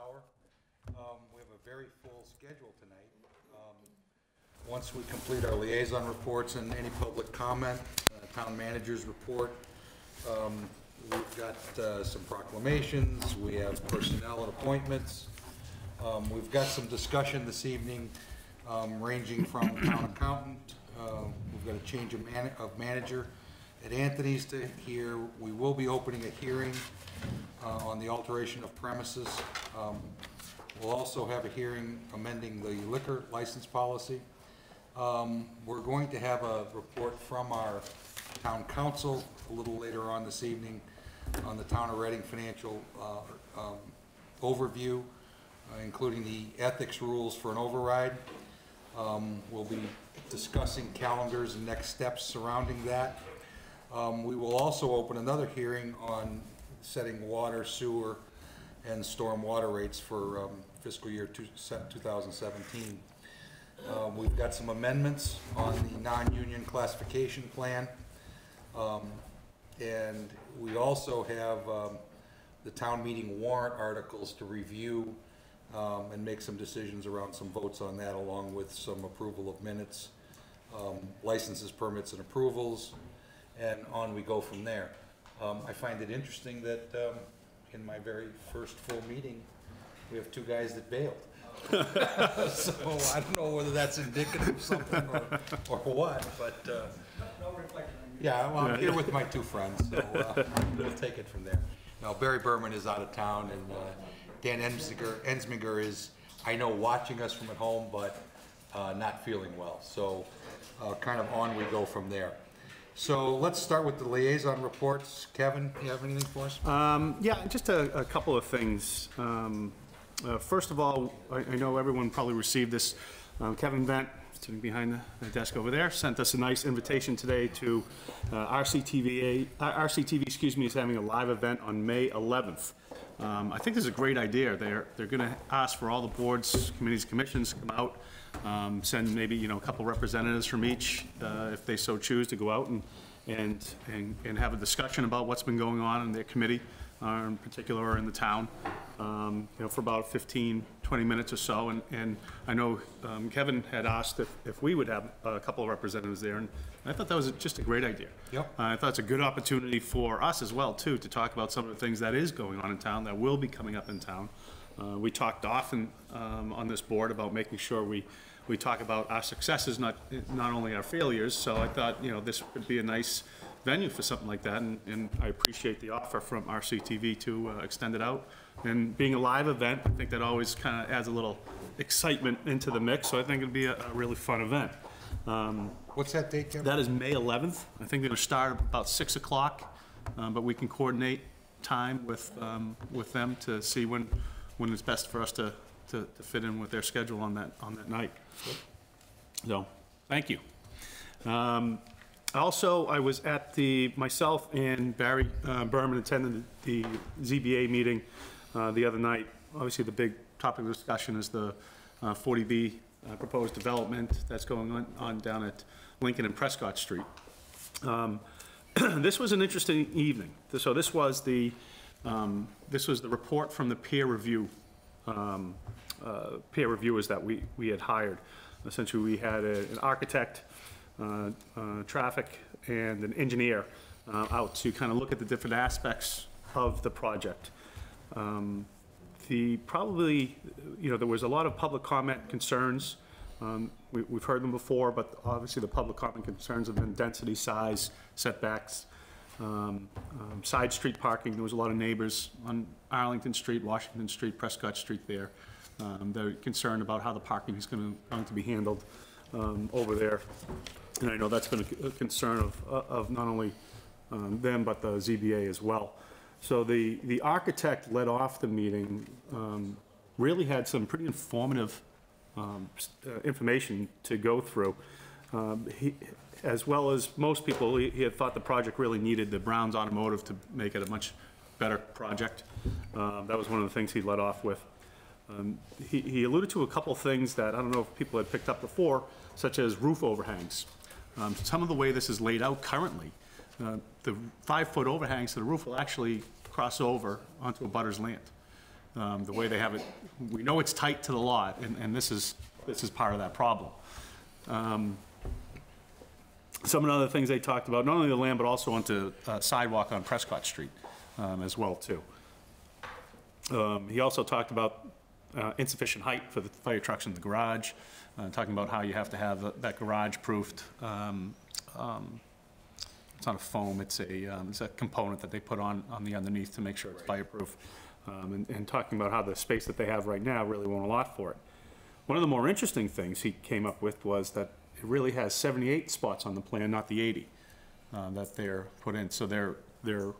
hour. Um, We have a very full schedule tonight. Um, Once we complete our liaison reports and any public comment, uh, town manager's report, um, we've got uh, some proclamations, we have personnel and appointments. Um, We've got some discussion this evening um, ranging from town accountant, uh, we've got a change of man, of manager at Anthony's to here. We will be opening a hearing uh, on the alteration of premises. Um, We'll also have a hearing amending the liquor license policy. Um, We're going to have a report from our town counsel a little later on this evening on the town of Reading financial uh, um, overview, uh, including the ethics rules for an override. Um, We'll be discussing calendars and next steps surrounding that. Um, We will also open another hearing on setting water, sewer, and storm water rates for um, fiscal year two- 2017. Um, We've got some amendments on the non-union classification plan. Um, And we also have um, the town meeting warrant articles to review um, and make some decisions around some votes on that, along with some approval of minutes, um, licenses, permits, and approvals, and on we go from there. Um, I find it interesting that um, in my very first full meeting, we have two guys that bailed. So I don't know whether that's indicative of something or, or what, but, uh, yeah, well, I'm here with my two friends, so, uh, we'll take it from there. Now, Barry Berman is out of town, and, uh, Dan Ensminger, Ensminger is, I know, watching us from at home, but, uh, not feeling well, so, uh, kind of on we go from there. So let's start with the liaison reports. Kevin, do you have anything for us? Um, Yeah, just a, a couple of things. Um, uh, First of all, I, I know everyone probably received this. Um, Kevin Vent, sitting behind the, the desk over there, sent us a nice invitation today to uh, RCTVA, uh, RCTV, excuse me, is having a live event on May 11th. Um, I think this is a great idea. They're, they're gonna ask for all the boards, committees, commissions to come out, um, send maybe, you know, a couple representatives from each, uh, if they so choose, to go out and, and, and and have a discussion about what's been going on in their committee, uh, in particular or in the town, um, you know, for about 15, 20 minutes or so. And, and I know um, Kevin had asked if, if we would have a couple of representatives there, and I thought that was just a great idea. Yep. Uh, I thought it's a good opportunity for us as well, too, to talk about some of the things that is going on in town, that will be coming up in town. Uh, We talked often um, on this board about making sure we, we talk about our successes, not, not only our failures. So I thought, you know, this would be a nice venue for something like that, and, and I appreciate the offer from RCTV to uh, extend it out. And being a live event, I think that always kind of adds a little excitement into the mix, so I think it'd be a, a really fun event. Um, What's that date, Kevin? that is May 11th. I think they're going to start about 6 o'clock, um, but we can coordinate time with, um, with them to see when, when it's best for us to, to to fit in with their schedule on that, on that night. So, thank you. Um, Also, I was at the, myself and Barry uh, Berman attended the ZBA meeting uh, the other night. Obviously, the big topic of discussion is the uh, 40B uh, proposed development that's going on- on down at Lincoln and Prescott Street. Um, This was an interesting evening. So this was the, um, this was the report from the peer review, um, uh, peer reviewers that we, we had hired. Essentially, we had a- an architect, uh, uh, traffic, and an engineer uh, out to kind of look at the different aspects of the project. Um, The, probably, you know, there was a lot of public comment concerns. Um, we- We've heard them before, but obviously the public comment concerns have been density, size, setbacks, um, um, side street parking. There was a lot of neighbors on Arlington Street, Washington Street, Prescott Street there. Um, They're concerned about how the parking is going to, going to be handled um, over there. And I know that's been a concern of, of not only um, them, but the ZBA as well. So the, the architect led off the meeting, um, really had some pretty informative uh, information to go through. He, as well as most people, he had thought the project really needed the Browns Automotive to make it a much better project. Um, That was one of the things he led off with. Um, He he alluded to a couple things that I don't know if people had picked up before, such as roof overhangs. Um, Some of the way this is laid out currently, uh, the five-foot overhangs to the roof will actually cross over onto abutter's land. Um, The way they have it, we know it's tight to the lot, and, and this is, this is part of that problem. Some of the other things they talked about, not only the land, but also onto uh, sidewalk on Prescott Street um, as well, too. Um, He also talked about uh, insufficient height for the fire trucks in the garage, uh, talking about how you have to have that- that garage proofed. um, um, It's not a foam, it's a, um, it's a component that they put on, on the underneath to make sure it's fireproof. Um, And, and talking about how the space that they have right now really won't allot for it. One of the more interesting things he came up with was that really has 78 spots on the plan, not the 80 uh, that they're put in. So they're, they're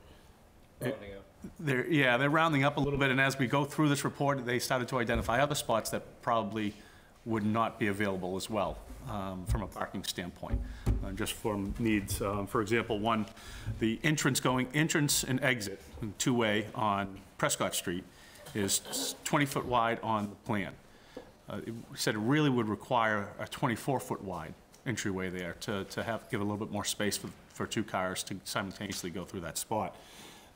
they're, yeah, they're rounding up a little bit, and as we go through this report, they started to identify other spots that probably would not be available as well, um, from a parking standpoint, uh, just from needs. Um, For example, one, the entrance going, entrance and exit, two-way on Prescott Street is 20-foot wide on the plan. Uh, It said it really would require a 24-foot wide entryway there to, to have, give a little bit more space for, for two cars to simultaneously go through that spot.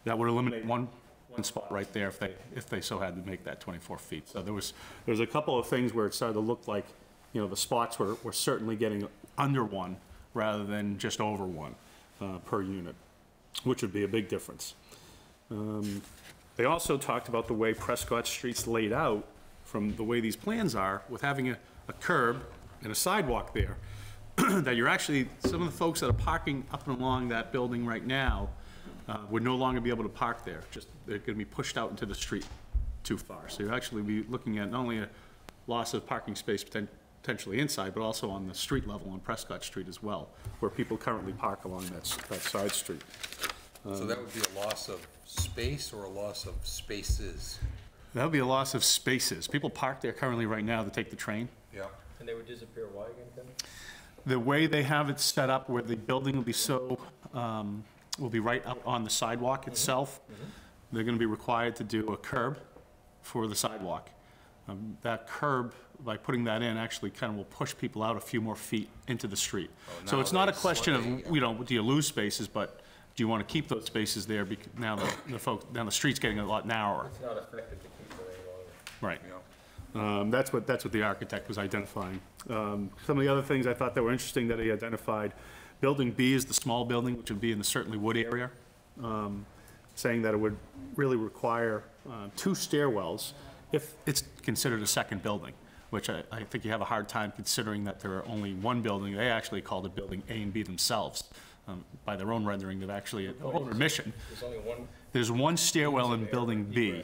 That would eliminate one, one spot right there if they, if they so had to make that 24 feet. So there was, there was a couple of things where it started to look like, you know, the spots were, were certainly getting under one rather than just over one uh, per unit, which would be a big difference. Um, They also talked about the way Prescott Street's laid out, from the way these plans are, with having a, a curb and a sidewalk there, that you're actually, some of the folks that are parking up and along that building right now uh, would no longer be able to park there, just, they're gonna be pushed out into the street too far. So you'll actually be looking at not only a loss of parking space poten- potentially inside, but also on the street level on Prescott Street as well, where people currently park along that, that side street. So that would be a loss of space or a loss of spaces? That would be a loss of spaces. People park there currently right now to take the train. Yeah. And they would disappear why again, Kevin? The way they have it set up, where the building will be so, um, will be right out on the sidewalk itself, they're gonna be required to do a curb for the sidewalk. Um, That curb, by putting that in, actually kind of will push people out a few more feet into the street. So it's not a question of, you know, do you lose spaces, but do you want to keep those spaces there? bec- Now, the the folk, now the street's getting a lot narrower. It's not effective to keep them any longer. Right. Yeah. Um, That's what, that's what the architect was identifying. Um, Some of the other things I thought that were interesting that he identified, Building B is the small building, which would be in the certainly wood area, um, saying that it would really require uh, two stairwells if it's considered a second building, which I, I think you have a hard time considering that there are only one building. They actually called it Building A and B themselves. Um, By their own rendering, they've actually, own admission, There's only one, there's one stairwell in Building B,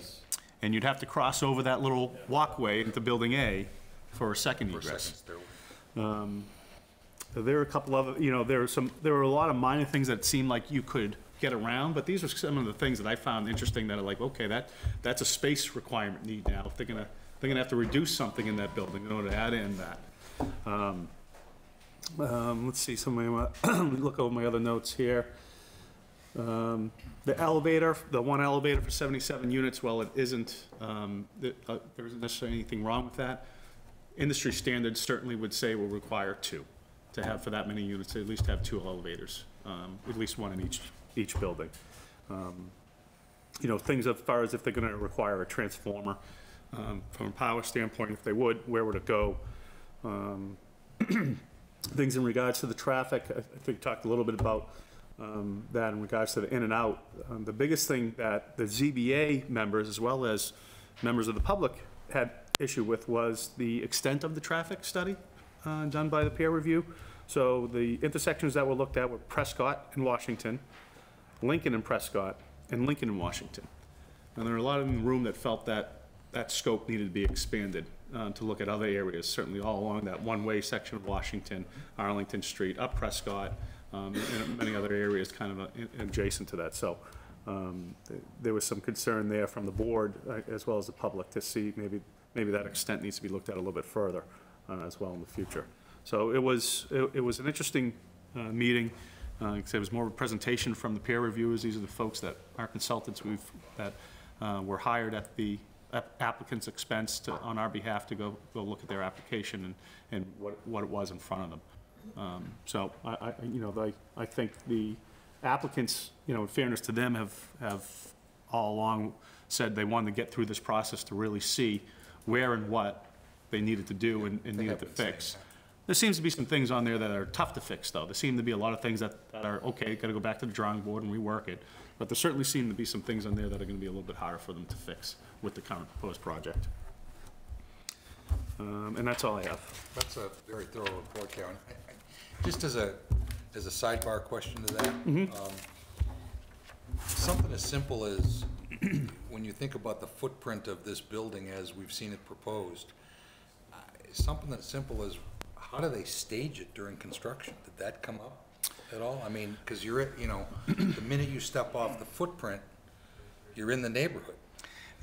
and you'd have to cross over that little walkway into Building A for a second egress. stairway. There are a couple of, you know, there are some, there were a lot of minor things that seemed like you could get around, but these are some of the things that I found interesting that are like, okay, that, that's a space requirement need now. If they're gonna, they're gonna have to reduce something in that building in order to add in that. Um, um, Let's see, some of my, let me look over my other notes here. Um, The elevator, the one elevator for 77 units, well, it isn't, um, th- uh, there isn't necessarily anything wrong with that. Industry standards certainly would say will require two, to have for that many units, at least have two elevators, um, at least one in each, each building. Um, You know, things as far as if they're gonna require a transformer, um, from a power standpoint, if they would, where would it go? Um, Things in regards to the traffic, I I think talked a little bit about um, that in regards to the in and out. Um, The biggest thing that the ZBA members, as well as members of the public, had issue with was the extent of the traffic study uh, done by the peer review. So the intersections that were looked at were Prescott and Washington, Lincoln and Prescott, and Lincoln and Washington. And there are a lot in the room that felt that that scope needed to be expanded uh, to look at other areas, certainly all along that one-way section of Washington, Arlington Street, up Prescott, um, and many other areas kind of uh, adjacent to that. So um, th- there was some concern there from the board uh, as well as the public to see maybe, maybe that extent needs to be looked at a little bit further uh, as well in the future. So it was, it it was an interesting uh, meeting. Uh, It was more of a presentation from the peer reviewers. These are the folks that, our consultants we've, that uh, were hired at the applicant's expense to, on our behalf to go, go look at their application and, and what, what it was in front of them. Um, So I, I, you know, I, I think the applicants, you know, in fairness to them, have, have all along said they wanted to get through this process to really see where and what they needed to do and and needed to fix. There seems to be some things on there that are tough to fix, though. There seem to be a lot of things that, that are, okay, gotta go back to the drawing board and rework it. But there certainly seem to be some things on there that are gonna be a little bit harder for them to fix with the current proposed project. Um, and that's all I have. That's a very thorough report, Karen. I- I- Just as a, as a sidebar question to that. um, Something as simple as, when you think about the footprint of this building as we've seen it proposed, uh, something as simple as, how do they stage it during construction? Did that come up at all? I mean, because you're, at you know, the minute you step off the footprint, you're in the neighborhood.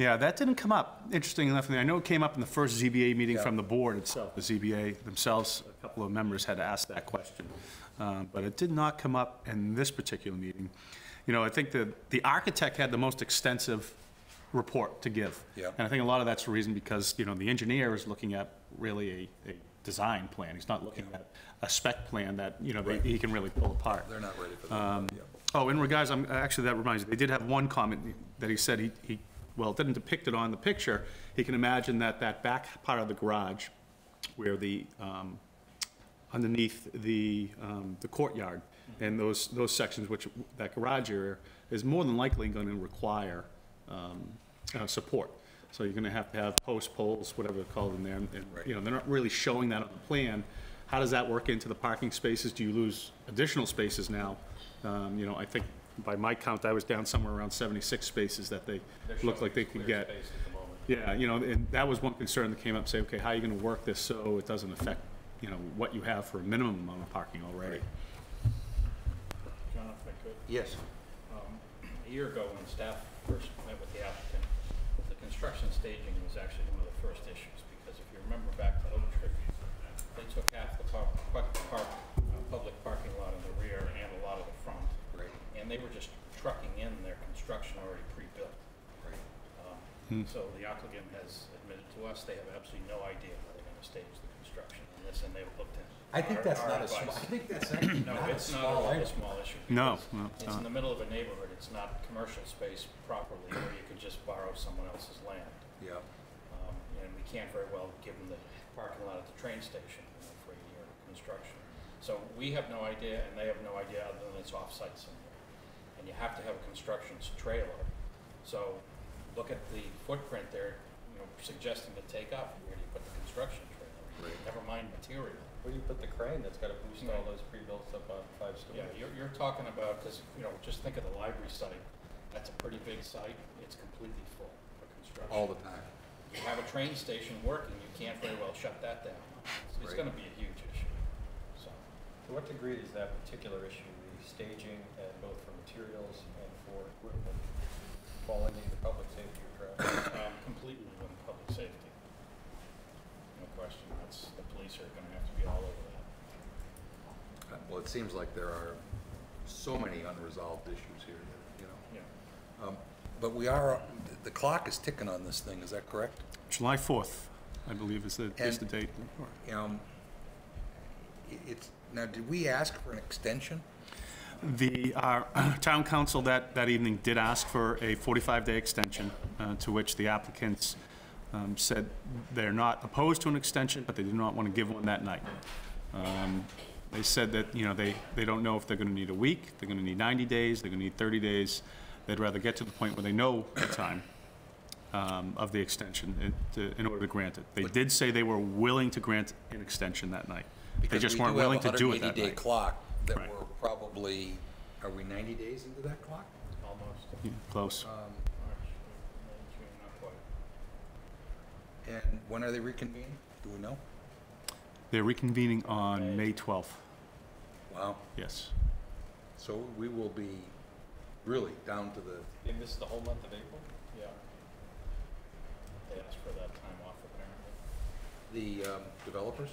Yeah, that didn't come up, interesting enough. I know it came up in the first ZBA meeting Yeah. from the board itself. The ZBA themselves, a couple of members had asked that question. Um, But it did not come up in this particular meeting. You know, I think the, the architect had the most extensive report to give. Yeah. And I think a lot of that's the reason because, you know, the engineer is looking at really a, a design plan. He's not looking at a spec plan that, you know, they- he can really pull apart. They're not ready for Um, that. Yeah. Oh, in regards, I'm, actually, that reminds me, they did have one comment that he said he, he, well, it didn't depict it on the picture. He can imagine that that back part of the garage where the, um, underneath the, um, the courtyard and those, those sections which, that garage area is more than likely gonna require, um, uh, support. So you're gonna have to have post poles, whatever they're called in there, and, you know, they're not really showing that on the plan. How does that work into the parking spaces? Do you lose additional spaces now? Um, you know, I think by my count, I was down somewhere around seventy-six spaces that they looked like they could get. Yeah, you know, and that was one concern that came up, say, okay, how are you gonna work this so it doesn't affect, you know, what you have for a minimum amount of parking already? John, if I could, Yes. um, a year ago when staff first met with the applicant, the construction staging was actually they were just trucking in their construction already pre-built. right. Um, So the applicant has admitted to us, they have absolutely no idea how they're gonna stage the construction on this, and they've looked at. I think our- that's our not a small, I advice. think that's actually No, not a it's not small a item. small issue. No, because no, it's It's in not. the middle of a neighborhood, it's not commercial space properly where you could just borrow someone else's land. Yeah, Um, And we can't very well give them the parking lot at the train station you know, for a year of construction. So we have no idea, and they have no idea other than it's off-site somewhere. And you have to have a construction trailer. So look at the footprint they're, you know, suggesting to take up, where do you put the construction trailer? Right. Never mind material. Where do you put the crane that's gotta boost all those pre-built up on five stories? Yeah, you're, you're talking about, because, you know, just think of the library site. That's a pretty big site. It's completely full for construction. all the time. You have a train station working, you can't very well shut that down. It's- It's Right. gonna be a huge issue, so. To what degree is that particular issue, the staging, and both for materials and for equipment, fall into the public safety or traffic? um, Completely within public safety. No question. That's, the police are gonna have to be all over that. Uh, Well, it seems like there are so many unresolved issues here, that, you know. Yeah. Um, But we are, the clock is ticking on this thing, is that correct? July 4th, I believe is the, is the date. Um, i- It's, now, did we ask for an extension? The, our town counsel that, that evening did ask for a 45-day extension, uh, to which the applicants um, said they're not opposed to an extension, but they do not want to give one that night. Um, They said that, you know, they, they don't know if they're going to need a week, they're going to need 90 days, they're going to need 30 days. They'd rather get to the point where they know the time um, of the extension in- to- in order to grant it. They did say they were willing to grant an extension that night. They just weren't willing to do it that Because we have a 180-day night. clock that Right. we're probably, are we 90 days into that clock? Almost. Yeah, Close. Um, March, May, June, not quite. And when are they reconvening? Do we know? They're reconvening on May 12th, Wow. yes. So we will be really down to the, And this is the whole month of April? Yeah. They asked for that time off apparently. the um, developers?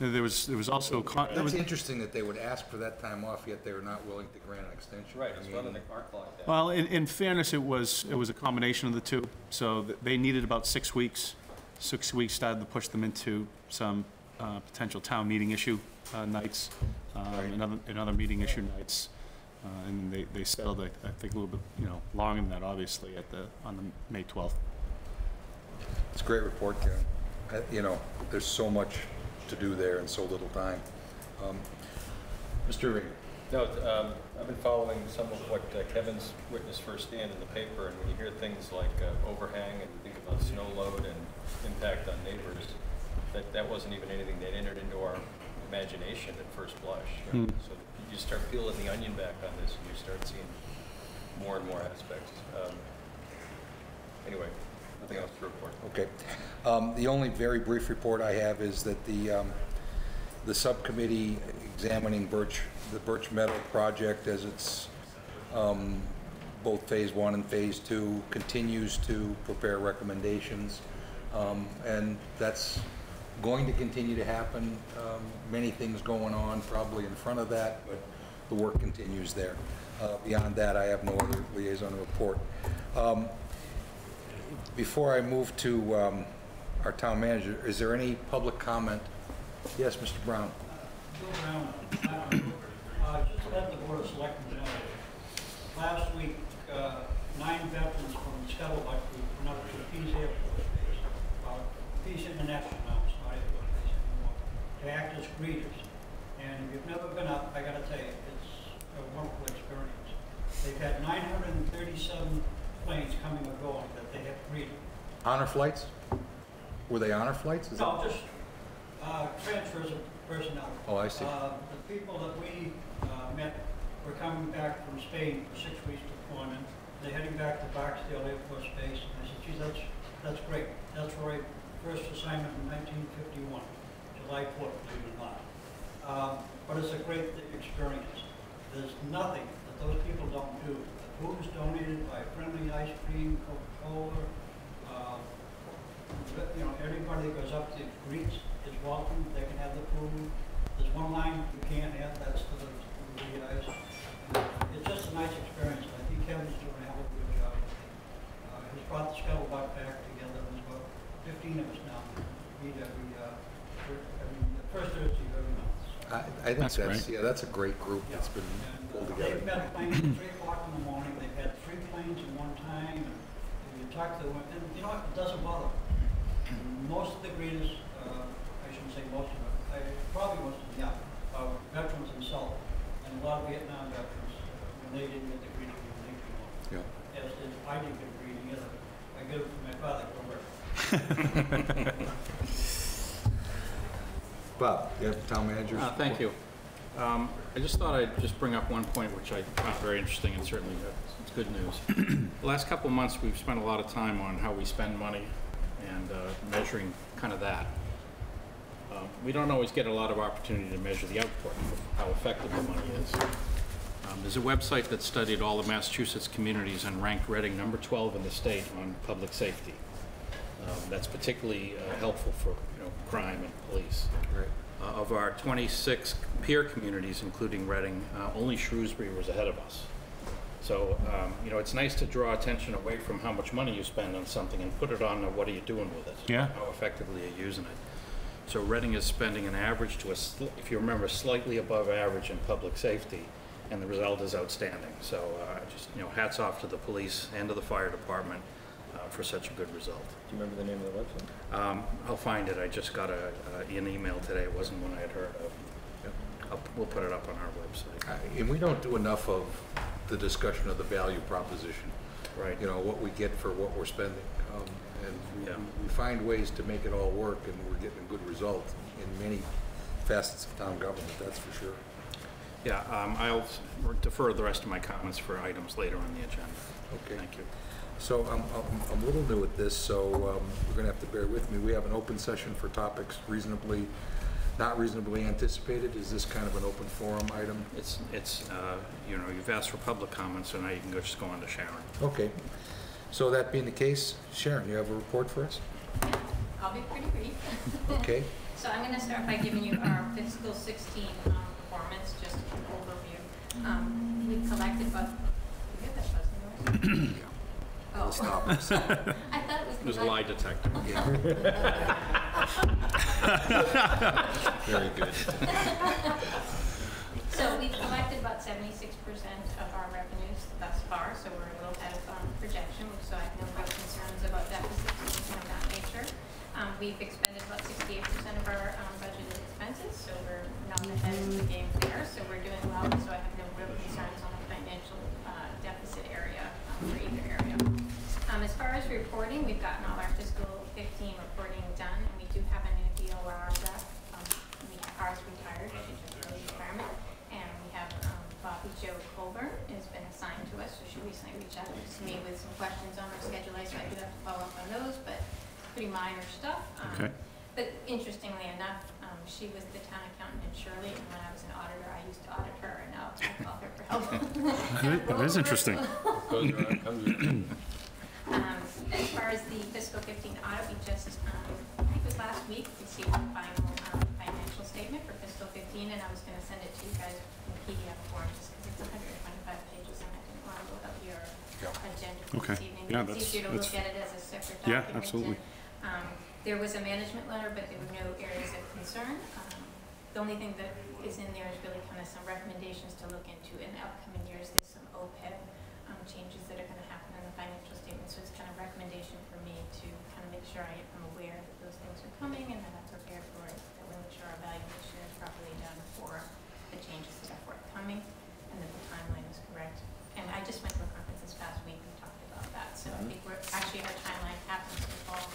Yeah. There was, there was also, con- there That's was, interesting that they would ask for that time off, yet they were not willing to grant an extension. Right, I it's running mean, the our clock down. well, in, in fairness, it was, it was a combination of the two. So th- they needed about six weeks. Six weeks started to push them into some uh, potential town meeting issue uh, nights, um, Right. and other, meeting issue nights. Uh, And they, they settled, I I think, a little bit, you know, longer than that, obviously, at the, on the May 12th. It's a great report, Karen. I- You know, there's so much to do there in so little time. Um, Mr. Reader? No, um, I've been following some of what uh, Kevin's witnessed firsthand in the paper, and when you hear things like uh, overhang and you think about snow load and impact on neighbors, that, that wasn't even anything that entered into our imagination at first blush. Hmm. So you start peeling the onion back on this, and you start seeing more and more aspects. Um, Anyway, nothing else to report. Okay. Um, The only very brief report I have is that the, um, the subcommittee examining Birch, the Birch Meadow project as it's, um, both Phase One and Phase Two, continues to prepare recommendations. Um, And that's going to continue to happen. Um, Many things going on probably in front of that, but the work continues there. Uh, Beyond that, I have no other liaison report. Before I move to um, our town manager, is there any public comment? Yes, Mr. Brown? Uh, just to the board of selectmen last week, uh, nine veterans from Scuttlebutt went up to Pease Air Force Base, uh, Pease International it's not Air Force Base anymore, to act as greeters. And if you've never been up, I gotta tell you, it's a wonderful experience. They've had nine hundred and thirty-seven planes coming and going that greeted. Honor flights? Were they honor flights? Is that- No, just, uh, transfers of personnel. Oh, I see. Uh, The people that we uh, met were coming back from Spain for six weeks deployment. They're heading back to Barksdale Air Force Base. And I said, gee, that's, that's great. That's where I first assignment in 1951, July 4th, believe it or not. Um, But it's a great experience. There's nothing that those people don't do. The food is donated by Friendly Ice Cream, Coca-Cola, you know, everybody that goes up to greets is welcome, they can have the food. There's one line you can't have, that's for the, for the guys. It's just a nice experience, I think Kevin's doing a hell of a good job. Uh, he's brought the scuttlebutt back together, there's about fifteen of us now, meet every, uh, fir- every, the first Thursday of every month. so. I I think That's that's, great. yeah, that's a great group Yeah. that's been And, uh, pulled together. They've been playing at three o'clock in the morning, they've had three planes at one time, and if you talk to them, and you know what, it doesn't bother. them. Most of the greeters, uh, I shouldn't say most of them, I, probably most of them, yeah, are veterans themselves, and a lot of Vietnam veterans, uh, when they didn't get the greeting, when they came home. Yeah. As did, I didn't get a greeting either, I get it from my father, go work. Bob, you have the town managers? Uh, Thank you. Um, I just thought I'd just bring up one point which I found very interesting and certainly uh, it's good news. The last couple of months, we've spent a lot of time on how we spend money and uh, measuring kind of that. Um, We don't always get a lot of opportunity to measure the output, of how effective the money is. Um, There's a website that studied all the Massachusetts communities and ranked Reading number 12 in the state on public safety. Um, That's particularly uh, helpful for, you know, crime and police. Right. Uh, Of our 26 peer communities, including Reading, uh, only Shrewsbury was ahead of us. So, um, you know, it's nice to draw attention away from how much money you spend on something and put it on uh, what are you doing with it? Yeah. How effectively are you using it? So Reading is spending an average to a, sli- if you remember, slightly above average in public safety, and the result is outstanding. So uh, just, you know, hats off to the police and to the fire department uh, for such a good result. Do you remember the name of the website? Um, I'll find it, I just got a, uh, an email today, it wasn't one I had heard of. I'll- We'll put it up on our website. Uh, And we don't do enough of the discussion of the value proposition. Right. You know, what we get for what we're spending. Um, And we- Yeah. we find ways to make it all work, and we're getting a good result in many facets of town government, that's for sure. Yeah, um, I'll defer the rest of my comments for items later on the agenda. Okay. Thank you. So I'm, I'm- I'm a little new at this, so um, you're going to have to bear with me. We have an open session for topics reasonably, not reasonably anticipated. Is this kind of an open forum item? It's, it's, uh, you know, you've asked for public comments, so now you can go, just go on to Sharon. Okay. So that being the case, Sharon, you have a report for us? I'll be pretty brief. Okay. So I'm going to start by giving you our fiscal 16 um, performance, just an overview. Um, We collected about, you get that buzzing noise? Oh. Stop. I thought it was. It was a lie detector. Very good. So we've collected about seventy-six percent of our revenues thus far, so we're a little ahead of um, projection, so I have no real concerns about deficits or anything of that nature. Um, we've expended about sixty-eight percent of our um, budgeted expenses, so we're not ahead of the game there, so we're doing well, so I have no real concerns on the financial uh, deficit area um, for either area. Um, as far as reporting, we've gotten all our fiscal fifteen reporting done, and we do have a new DOR rep. Um, we, ours retired, she took early retirement, and we have, um, Bobby Joe Colburn has been assigned to us, so she recently reached out to me with some questions on her schedule, so I do have to follow up on those, but pretty minor stuff. Um, Okay. But interestingly enough, um, she was the town accountant in Shirley, and when I was an auditor, I used to audit her, and now I call her for help. That is interesting. Goes around, comes around. Um, as far as the fiscal fifteen audit, we just, um, I think it was last week, received the final, um, financial statement for fiscal fifteen, and I was gonna send it to you guys in PDF form, just because it's hundred and twenty-five pages, and I didn't want to load up your Yeah. agenda for Okay. this evening. Yeah, It's that's- easier to look that's- at it as a separate Yeah, absolutely. and, Um, there was a management letter, but there were no areas of concern. Um, the only thing that is in there is really kind of some recommendations to look into in the upcoming years. There's some OPEB, um, changes that are gonna happen in the financial so it's kind of recommendation for me to kind of make sure I am aware that those things are coming and that I'm prepared for it, that we make sure our evaluation is properly done for the changes that are forthcoming, and that the timeline is correct. And I just went to a conference this past week and talked about that, so I think we're, actually our timeline happens to fall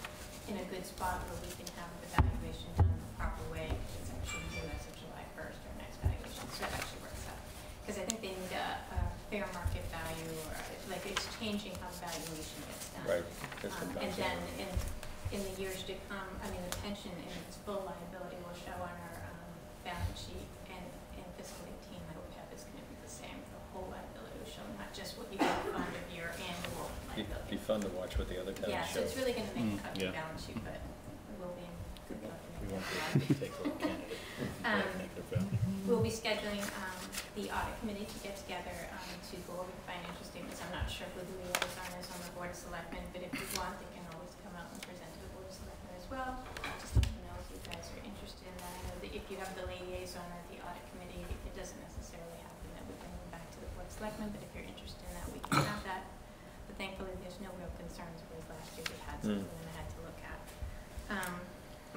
in a good spot where we can have the evaluation done the proper way. It's actually due as of July first, our next valuation, so it actually works out. Because I think they need a, a fair market value, or, like, it's changing how the valuation gets done. Right, that's Um, And then in, in the years to come, I mean, the pension in its full liability will show on our, um, balance sheet, and in fiscal eighteen, the OPEB is gonna be the same, the whole liability will show, not just what you have fund of your annual Be, liability. be fun to watch what the other towns Yeah, show. so it's really gonna make Mm, a cut yeah. the balance sheet, but we'll be in good luck. We won't be able to take a candidate. Um, Negative value. We'll be scheduling, um, the audit committee to get together, um, to go over the financial statements. I'm not sure who the liaison is on the board of selectmen, but if you want, they can always come out and present to the board of selectmen as well. Just let me know if you guys are interested in that. I know that if you have the liaison or the audit committee, it doesn't necessarily happen that we bring them back to the board of selectmen, but if you're interested in that, we can have that. But thankfully, there's no real concerns, whereas last year we had something and I had to look at. Um,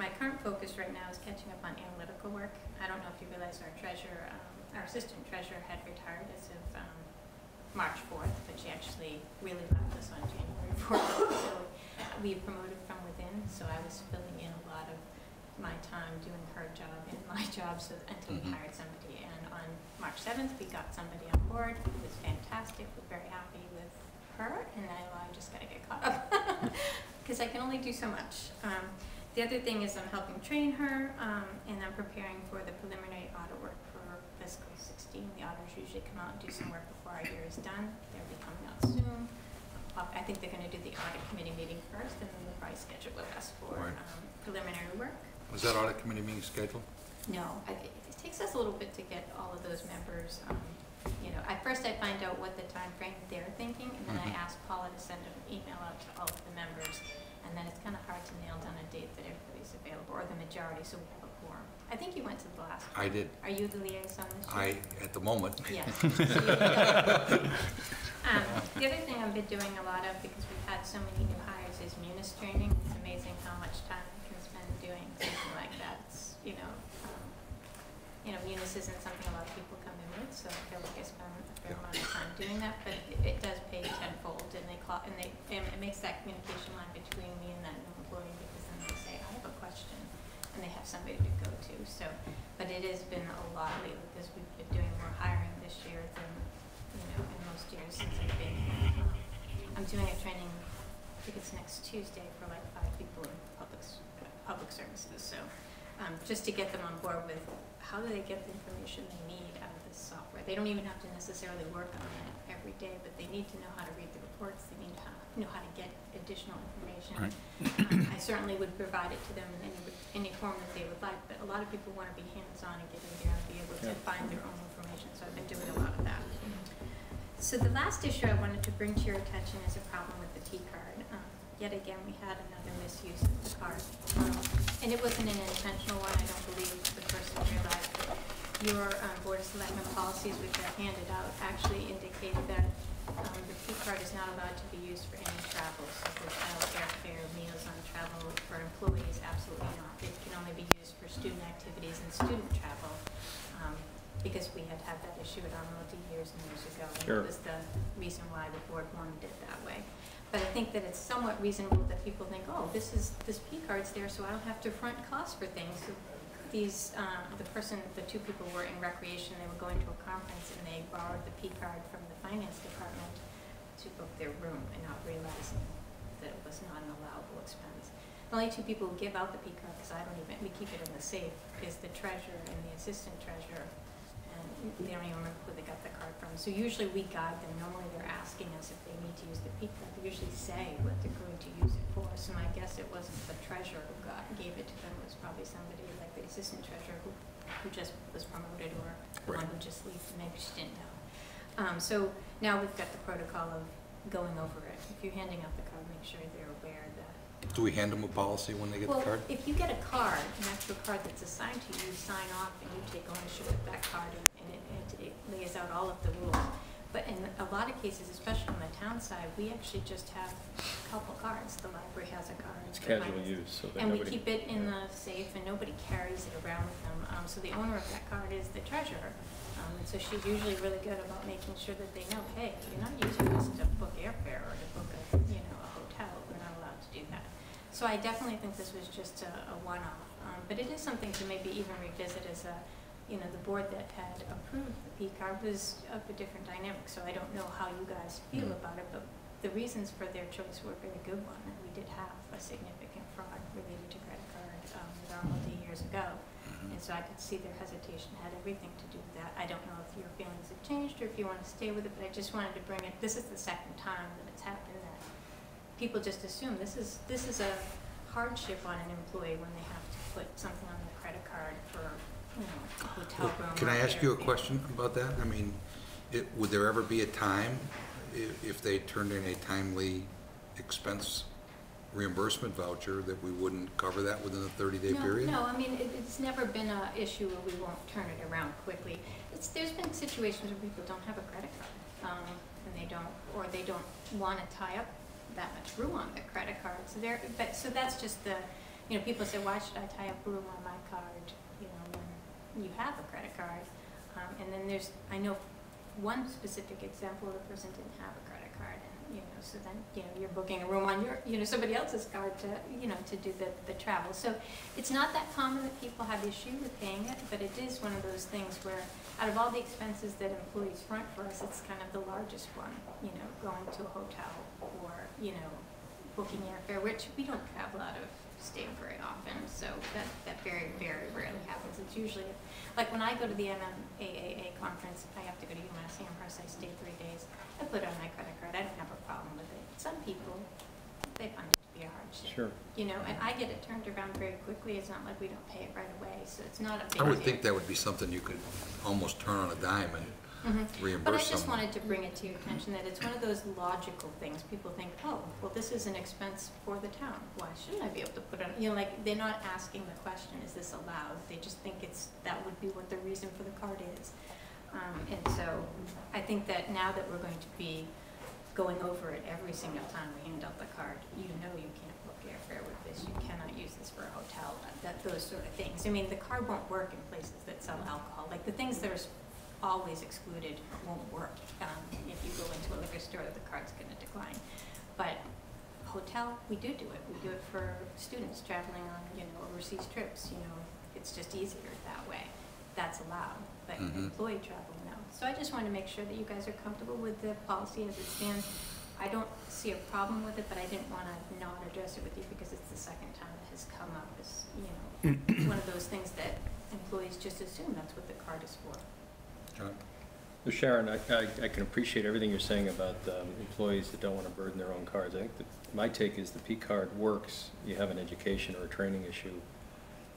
my current focus right now is catching up on analytical work. I don't know if you realize our treasurer, um, assistant treasurer had retired as of, um, March fourth, but she actually really left us on January fourth. So we promoted from within, so I was filling in a lot of my time doing her job and my job, so until we Mhm. hired somebody. And on March seventh, we got somebody on board who was fantastic, we're very happy with her, and now I just gotta get caught up. Because I can only do so much. Um, the other thing is I'm helping train her, um, and I'm preparing for the preliminary audit work for fiscal sixteen. The auditors usually come out and do some work before our year is done. They'll be coming out soon. Uh, I think they're gonna do the audit committee meeting first, and then they'll probably schedule with us for, Right. um, preliminary work. Was that audit committee meeting scheduled? No, I, it it takes us a little bit to get all of those members, um, you know, at first I find out what the time frame they're thinking, and then I Mhm. ask Paula to send an email out to all of the members, and then it's kinda hard to nail down a date that everybody's available, or the majority, so we have a quorum. I think you went to the last. one. I did. Are you the liaison this year? I, at the moment. So you- Um, the other thing I've been doing a lot of, because we've had so many new hires, is Munis training. It's amazing how much time you can spend doing something like that. It's, you know, um, you know, Munis isn't something a lot of people come in with, so I feel like I spend a fair amount of time doing that, but it, it does pay tenfold, and they call, and they, and it makes that communication line between me and that new employee, and they have somebody to go to, so, but it has been a lot lately, because we've been doing more hiring this year than, you know, in most years since I've been here. I'm doing a training, I think it's next Tuesday, for like five people in public, public services, so, um, just to get them on board with how do they get the information they need out of this software. They don't even have to necessarily work on it every day, but they need to know how to read the reports, they know how to get additional information. Right. Um, I certainly would provide it to them in any, any form that they would like, but a lot of people wanna be hands-on and get in there and be able to Yeah. find their own information, so I've been doing a lot of that. So the last issue I wanted to bring to your attention is a problem with the P card. Um, yet again, we had another misuse of the card. Um, and it wasn't an intentional one, I don't believe the person realized your um, Board of Selectmen policies, which are handed out, actually indicate that um, the P card is not allowed to be used for any travel, so for hotel, airfare, meals on travel for employees, absolutely not. It can only be used for student activities and student travel, um, because we had had that issue at Armaldi years and years ago. and Sure. That was the reason why the board wanted it that way. But I think that it's somewhat reasonable that people think, oh, this is, this P card's there, so I don't have to front costs for things. These, um, the person, the two people were in recreation, they were going to a conference and they borrowed the P card from finance department to book their room and not realizing that it was not an allowable expense. The only two people who give out the P card, because I don't even, we keep it in the safe, is the treasurer and the assistant treasurer. And they don't even remember who they got the card from. So usually we guide them, normally they're asking us if they need to use the P card. They usually say what they're going to use it for. So my guess it wasn't the treasurer who got, gave it to them, it was probably somebody like the assistant treasurer who, who just was promoted or one who just leaves, maybe she didn't know. Um, so now we've got the protocol of going over it. If you're handing out the card, make sure they're aware that Do we hand them a policy when they get the well, card? if you get a card, an actual card that's assigned to you, you sign off and you take ownership of that card and and it, it, it lays out all of the rules. But in a lot of cases, especially on the town side, we actually just have a couple cards. The library has a card. It's casual finance- use, so that And we keep it in the safe and nobody carries it around with them. Um, so the owner of that card is the treasurer. Um, and so she's usually really good about making sure that they know, hey, you're not using this to book airfare or to book a, you know, a hotel. We're not allowed to do that. So I definitely think this was just a, a one-off. Um, but it is something to maybe even revisit as a, you know, the board that had approved the P card was of a different dynamic. So I don't know how you guys feel Mm. about it, but the reasons for their choice were a very good one. And we did have a significant fraud related to credit card, um, with Armaldi years ago. And so I could see their hesitation had everything to do with that. I don't know if your feelings have changed or if you want to stay with it, but I just wanted to bring it, this is the second time that it's happened that people just assume this is, this is a hardship on an employee when they have to put something on their credit card for, you know, a hotel room. Can I ask you a question about that? I mean, it, would there ever be a time i- if they turned in a timely expense reimbursement voucher that we wouldn't cover that within a thirty-day No, period? No, I mean, it, it's never been an issue where we won't turn it around quickly. It's, there's been situations where people don't have a credit card, um, and they don't, or they don't wanna tie up that much room on their credit card, so there, but, so that's just the, you know, people say, why should I tie up room on my card, you know, when you have a credit card? Um, and then there's, I know one specific example, the person didn't have a credit you know, so then, you know, you're booking a room on your, you know, somebody else's card to, you know, to do the, the travel. So it's not that common that people have issue with paying it, but it is one of those things where, out of all the expenses that employees front for us, it's kind of the largest one, you know, going to a hotel or, you know, booking airfare, which we don't travel out of state very often, so that, that very, very rarely happens. It's usually, like when I go to the MMAAA conference, I have to go to UMass Amherst, I stay three days, I put it on my credit card, I don't have a problem with it. Some people, they find it to be a hardship. Sure. You know, and I get it turned around very quickly, it's not like we don't pay it right away, so it's not a big I deal. would think that would be something you could almost turn on a dime and Mhm. But I just someone. wanted to bring it to your attention that it's one of those logical things. People think, oh, well, this is an expense for the town. Why shouldn't I be able to put it, on you know, like, they're not asking the question, is this allowed? They just think it's, that would be what the reason for the card is. Um, and so, I think that now that we're going to be going over it every single time we hand out the card, you know you can't book airfare with this, you cannot use this for a hotel, that, those sort of things. I mean, the card won't work in places that sell alcohol, like the things that are always excluded won't work. Um, if you go into a liquor store, the card's gonna decline. But hotel, we do do it, we do it for students traveling on, you know, overseas trips, you know, it's just easier that way. That's allowed, but Mhm. employee travel, now. So I just wanted to make sure that you guys are comfortable with the policy as it stands. I don't see a problem with it, but I didn't wanna not address it with you because it's the second time it has come up as, you know, one of those things that employees just assume that's what the card is for. John? So Sharon, I, I, I can appreciate everything you're saying about um, employees that don't want to burden their own cards. I think that, my take is the P card works, you have an education or a training issue.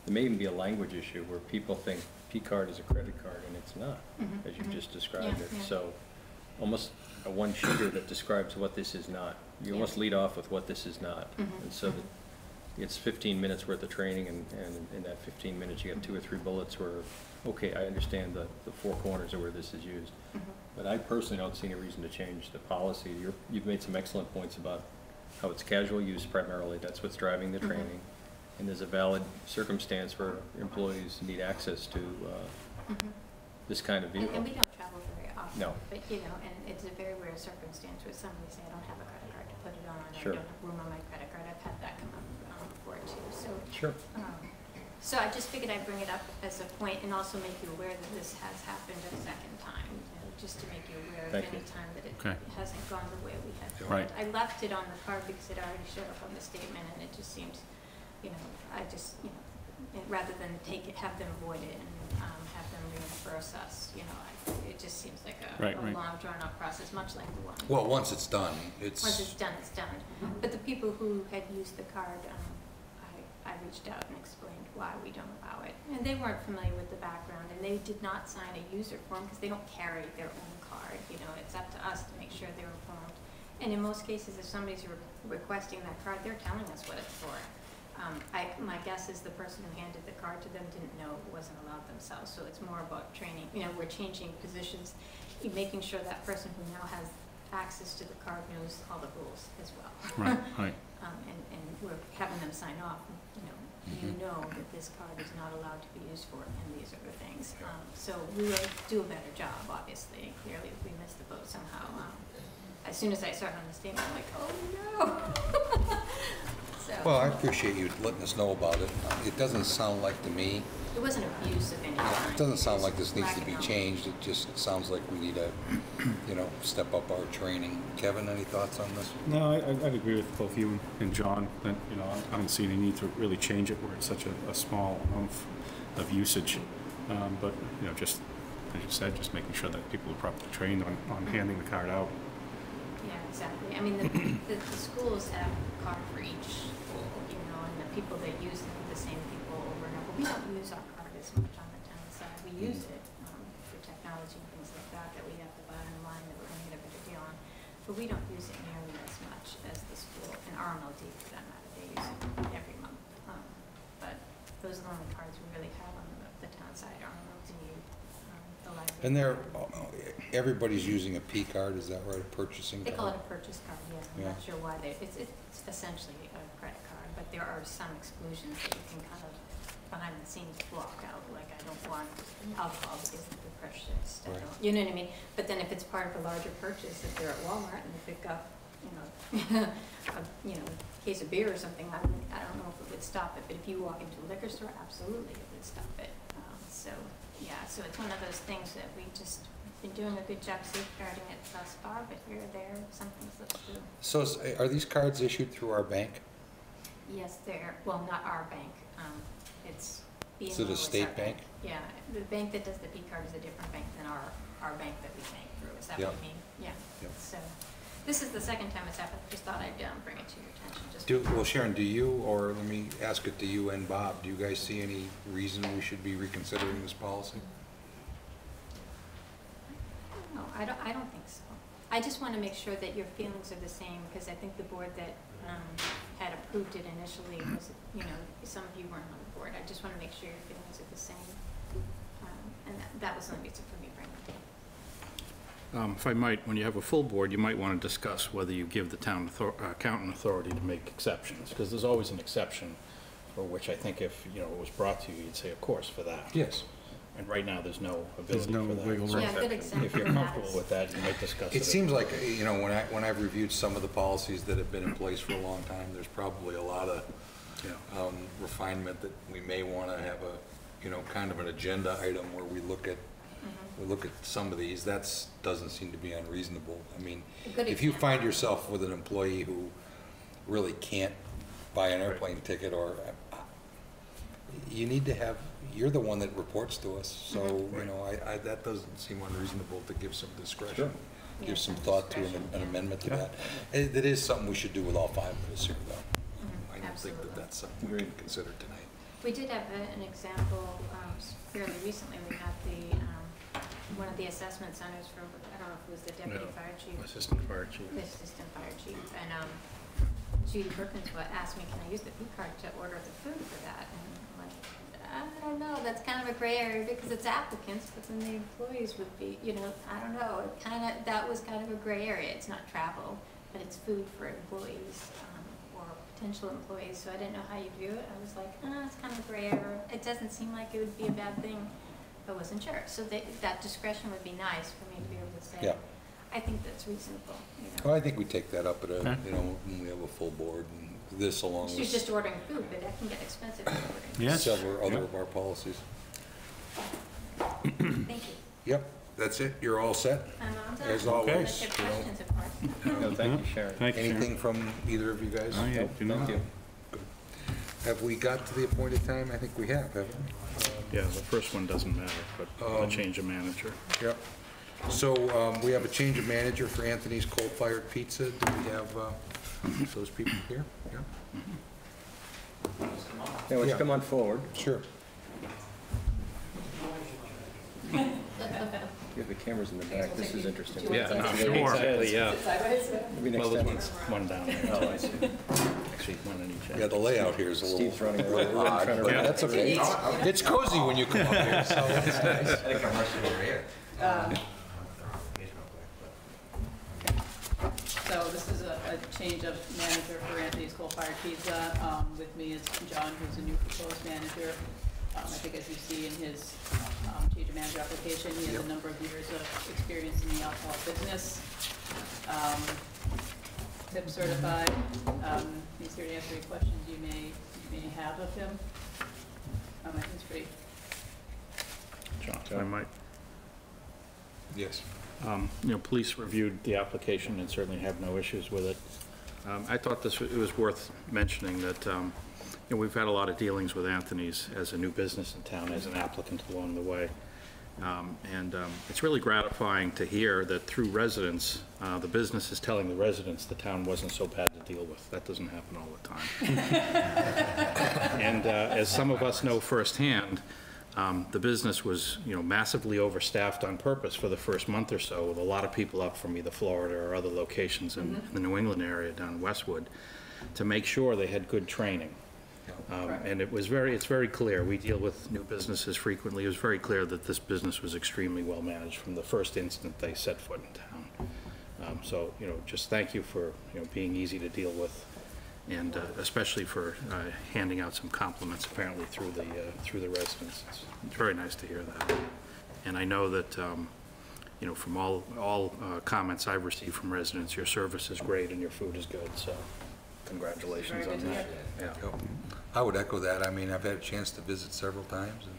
There may even be a language issue where people think P card is a credit card and it's not, Mhm, as you mhm. just described Yeah, it. yeah. So, almost a one shooter that describes what this is not. You almost lead off with what this is not. Mhm, And so that, mhm. it's 15 minutes worth of training, and, and in that 15 minutes, you got two or three bullets where, okay, I understand the, the four corners of where this is used. Mhm. But I personally don't see any reason to change the policy. You're, you've made some excellent points about how it's casual use primarily, that's what's driving the Mhm. training. And there's a valid circumstance where employees need access to, uh, Mhm. this kind of And, vehicle. and we don't travel very often. No. But, you know, and it's a very rare circumstance where somebody say, I don't have a credit card to put it on, or I don't have room on my credit card. I've had that come up um, before too, so. Sure. um, So I just figured I'd bring it up as a point and also make you aware that this has happened a second time, you know, just to make you aware of Thank any you. time that it Okay. hasn't gone the way we had Right. planned. I left it on the card because it already showed up on the statement and it just seems, you know, I just, you know, rather than take it, have them avoid it and um, have them reimburse us, you know, I, it just seems like a, Right, a right. long drawn out process, much like the one. Well, once it's done, Once it's, it's done, it's done. But the people who had used the card, um, I, I reached out and explained why we don't allow it. And they weren't familiar with the background, and they did not sign a user form because they don't carry their own card. You know, it's up to us to make sure they're informed. And in most cases, if somebody's re- requesting that card, they're telling us what it's for. Um, I, my guess is the person who handed the card to them didn't know it wasn't allowed themselves, so it's more about training, you know, we're changing positions, making sure that person who now has access to the card knows all the rules as well. Right, right. Um, and, and we're having them sign off, you know, you Mhm. know that this card is not allowed to be used for and these other things. Um, so we will do a better job, obviously, clearly, if we miss the boat somehow. Um, as soon as I saw it on the statement, I'm like, oh no. So. well, I appreciate you letting us know about it. It doesn't sound like to me, It wasn't abuse of any kind. it doesn't sound like this needs to be changed. It just sounds like we need to, you know, step up our training. Kevin, any thoughts on this? No, I, I'd I'd agree with both you and John, that, you know, I don't see any need to really change it where it's such a, a small amount of usage. Um, but, you know, just, as you said, just making sure that people are properly trained on, on handing the card out. Yeah, exactly. I mean, the, the, the schools have a card for each school, you know, and the people that use are the same people over and over. We don't use our card as much on the town side. We use it, um, for technology and things like that, that we have to buy online that we're gonna get a better deal on. But we don't use it nearly as much as the school, and RMLD for that matter, they use it every month. Um, But those are the only cards we really have on the, the town side, RMLD, um, the library. And they're, everybody's using a P card, is that right, a purchasing They call it a purchase card, yeah, I'm Yeah. not sure why they, it's, it's essentially a credit card, but there are some exclusions that you can kind of behind the scenes block out, like I don't want alcohol because of the I Right. you know what I mean? But then if it's part of a larger purchase, if they're at Walmart and they pick up, you know, a, you know, case of beer or something, I don't, I don't know if it would stop it, but if you walk into a liquor store, absolutely it would stop it. Um, so, yeah, so it's one of those things that we just been doing a good job safeguarding it thus far, but here or there, some things slip through. So is- are these cards issued through our bank? Yes, they're, well, not our bank, um, it's BMO Is it a is state our bank? Yeah, the bank that does the P card is a different bank than our, our bank that we bank through, is that what you mean? Yeah, Yep. so, this is the second time it's happened, just thought I'd, um, bring it to your attention, just. Do, well, Sharon, do you, or let me ask it to you and Bob, do you guys see any reason we should be reconsidering this policy? No, I don't, I don't think so. I just want to make sure that your feelings are the same, because I think the board that um, had approved it initially was, you know, some of you weren't on the board. I just want to make sure your feelings are the same. Um, And that, that was the reason for me bringing it up. Um, If I might, when you have a full board, you might want to discuss whether you give the town author- uh, accountant authority to make exceptions, because there's always an exception for which I think if, you know, it was brought to you, you'd say, of course, for that. Yes. And right now, there's no There's ability no for that. wiggle So room. Yeah, good example If you're of that comfortable is- with that, you might discuss it. It seems like, you know, when I, when I've reviewed some of the policies that have been in place for a long time, there's probably a lot of Yeah. um, refinement that we may want to have a, you know, kind of an agenda item where we look at, Mm-hmm. we look at some of these, that's, doesn't seem to be unreasonable. I mean, A good if you example. find yourself with an employee who really can't buy an airplane ticket or, you need to have, you're the one that reports to us, so, Mhm. you know, I, I, that doesn't seem unreasonable to give some discretion. Give some some thought to an an amendment to that. It, it is something we should do with all five of us here, though. Mhm, I don't think that that's something we can consider tonight. We did have a- an example um, s- fairly recently. We had the, um, one of the assessment centers for, I don't know if it was the deputy Yeah. fire chief. Assistant fire chief. the assistant fire chief, and, um, Judy Perkins wa- asked me, can I use the food card to order the food for that? And I'm like, I don't know, that's kind of a gray area because it's applicants, but then the employees would be, you know, I don't know. It kind of, that was kind of a gray area. It's not travel, but it's food for employees um, or potential employees, so I didn't know how you view it. I was like, ah, it's kind of a gray area. It doesn't seem like it would be a bad thing. I wasn't sure. So they, that discretion would be nice for me to be able to say. Yeah. I think that's reasonable, you know. Well, I think we take that up at a, Okay. you know, when we have a full board, and this along She's with just ordering food, but that can get expensive for ordering. Yes. several other of our policies. Thank you. Yep, that's it, you're all set? I'm all done. As always, Unless you have you know. questions, of course. No, thank you, Sharon. Thank you, Sharon. Anything from either of you guys? Oh, yeah, Nope, do not. Thank you. Have we got to the appointed time? I think we have, haven't we? Yeah, the first one doesn't matter, but the Um, change of manager. Yep. So, um, we have a change of manager for Anthony's Coal Fired Pizza. Do we have, uh, those people here? Yeah, Yeah, why don't Yeah. come on forward? sure. You have the cameras in the back, this is interesting. Yeah, no, Maybe sure, next- exactly, yeah. Maybe next Well, there's time. one, one down there. Oh, I see. Actually, one in each Yeah, end. the layout here is a little Steve's running around. We're but run- that's okay. It's cozy when you come up here, so it's nice. So this is a, a change of manager for Anthony's Coal Fired Pizza. Um, with me is John, who's a new proposed manager. Um, I think as you see in his, um, change of manager application, he has Yep. a number of years of experience in the alcohol business. Um, tip certified, um, he's here to answer any questions you may, you may have of him. Um, I think it's pretty, John, I might. Yes. Um, You know, police reviewed the application and certainly have no issues with it. Um, I thought this, it was worth mentioning that, um, you know, we've had a lot of dealings with Anthony's as a new business in town, as an applicant along the way. Um, And um, it's really gratifying to hear that through residents, uh, the business is telling the residents the town wasn't so bad to deal with. That doesn't happen all the time. And uh, as some of us know firsthand, um, the business was, you know, massively overstaffed on purpose for the first month or so, with a lot of people up from either Florida or other locations in the New England area down Westwood, to make sure they had good training. Um, Correct. And it was very, it's very clear, we deal with new businesses frequently, it was very clear that this business was extremely well-managed from the first instant they set foot in town. Um, So, you know, just thank you for, you know, being easy to deal with, and uh, especially for uh, handing out some compliments apparently through the, uh, through the residents. It's it's very nice to hear that. And I know that, um, you know, from all, all uh, comments I've received from residents, your service is great and your food is good, so congratulations on that. Yeah. Yep. I would echo that. I mean, I've had a chance to visit several times, and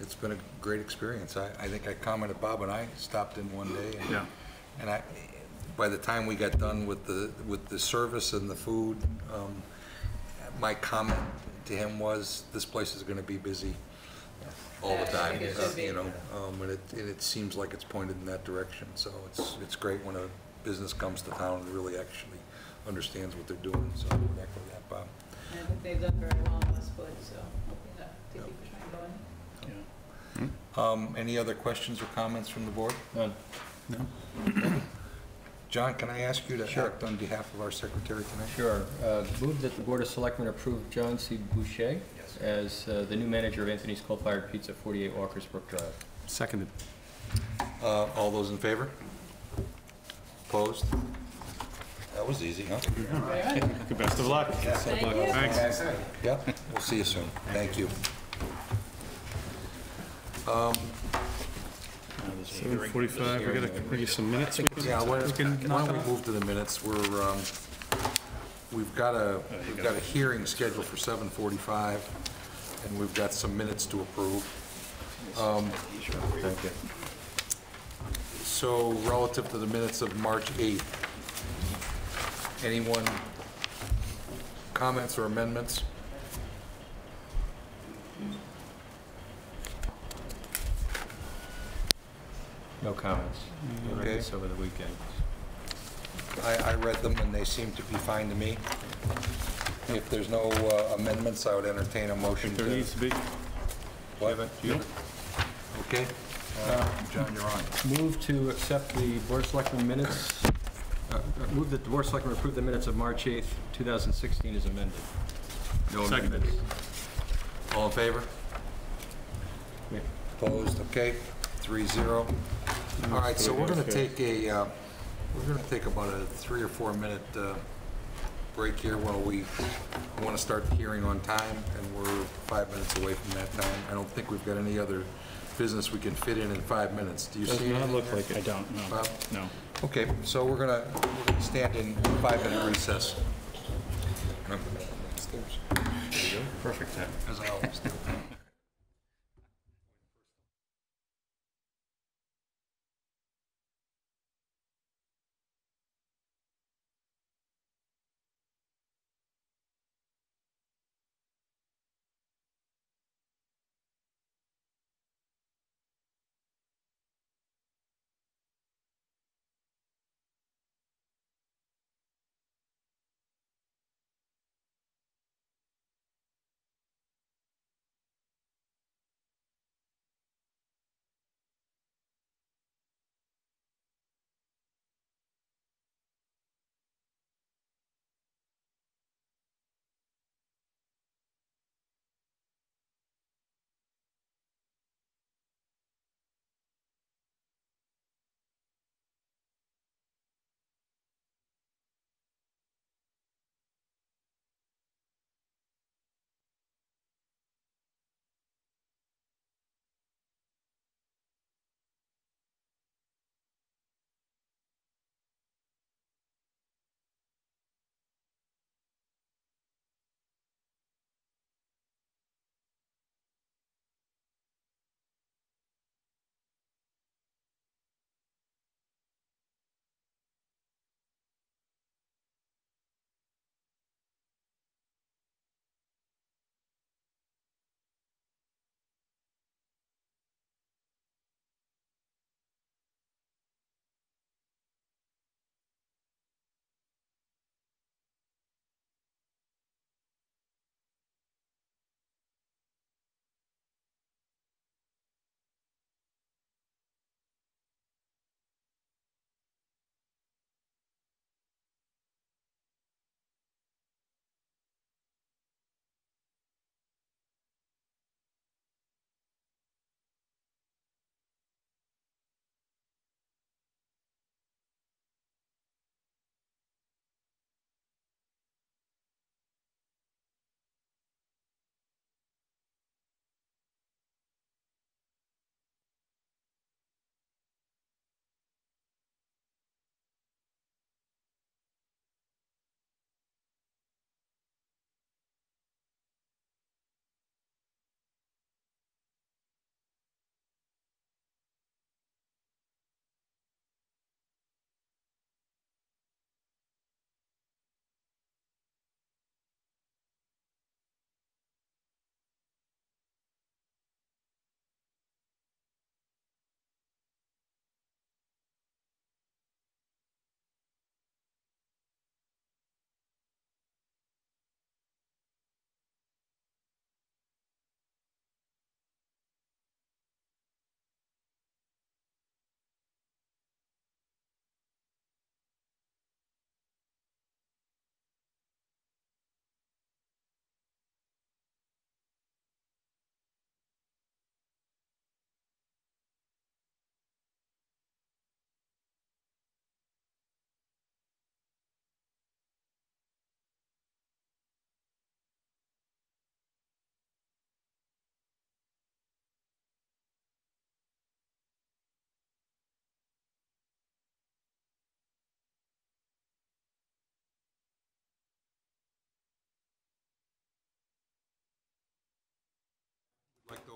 it's been a great experience. I, I think I commented, Bob and I stopped in one day, and, Yeah. and I, by the time we got done with the, with the service and the food, um, my comment to him was, this place is gonna be busy all the Yeah, I time, uh, you know, um, and it, and it seems like it's pointed in that direction, so it's, it's great when a business comes to town and really actually understands what they're doing, so I would echo that, Bob. I think they've done very well in Westwood, so hopefully that, they keep trying going. Um, Any other questions or comments from the board? None. John, can I ask you to Sure. act on behalf of our secretary tonight? Sure. Uh, Move that the Board of Selectmen approve John C. Boucher Yes. as uh, the new manager of Anthony's Coal Fired Pizza, 48 Walker's Brook Drive. Seconded. Uh, All those in favor? Opposed? That was easy, huh? Best of luck. Thank you. Thanks. Yep, we'll see you soon. Thank you. There's a Seven forty-five, we gotta bring you some minutes. we can- Yeah, why we can why knock don't we move to the minutes? We're, um, we've got a, we've got a hearing scheduled for 7:45, and we've got some minutes to approve. Um, Thank you. So relative to the minutes of March 8th, anyone comments or amendments? No comments. I read Okay. this over the weekend. I, I read them and they seem to be fine to me. If there's no uh, amendments, I would entertain a motion to... There needs to be. What? Okay, Uh, John, you're on. Move to accept the Board of Selectmen minutes uh, move that the Board of Selectmen approve the minutes of March 8th, 2016 as amended. No Second. amendments. All in favor? Opposed, okay, three zero. All right, so we're gonna take a, uh, we're gonna take about a three or four minute uh, break here while we wanna start the hearing on time, and we're five minutes away from that time. I don't think we've got any other business we can fit in in five minutes. Do you Does see not look there? like it. I don't, no. Bob? No. Okay, so we're we're gonna stand in five-minute recess. Perfect time. As I always do.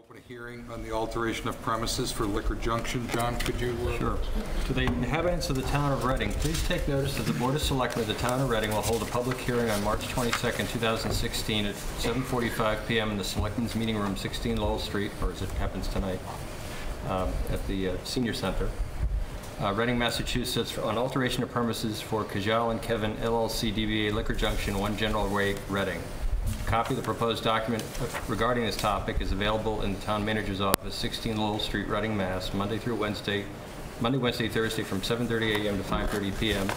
Open a hearing on the alteration of premises for Liquor Junction. John, could you? uh, Sure. To the inhabitants of the town of Reading, please take notice that the Board of Selectmen of the town of Reading will hold a public hearing on March 22nd, 2016 at 7:45 PM in the Selectmen's Meeting Room, 16 Lowell Street, or as it happens tonight, um, at the uh, Senior Center, uh, Reading, Massachusetts, on alteration of premises for Kajal and Kevin LLC DBA Liquor Junction, 1 General Way, Reading. A copy of the proposed document regarding this topic is available in the town manager's office, 16 Lowell Street, Reading, Mass., Monday through Wednesday, Monday, Wednesday, Thursday, from 7:30 a.m. to 5:30 p.m.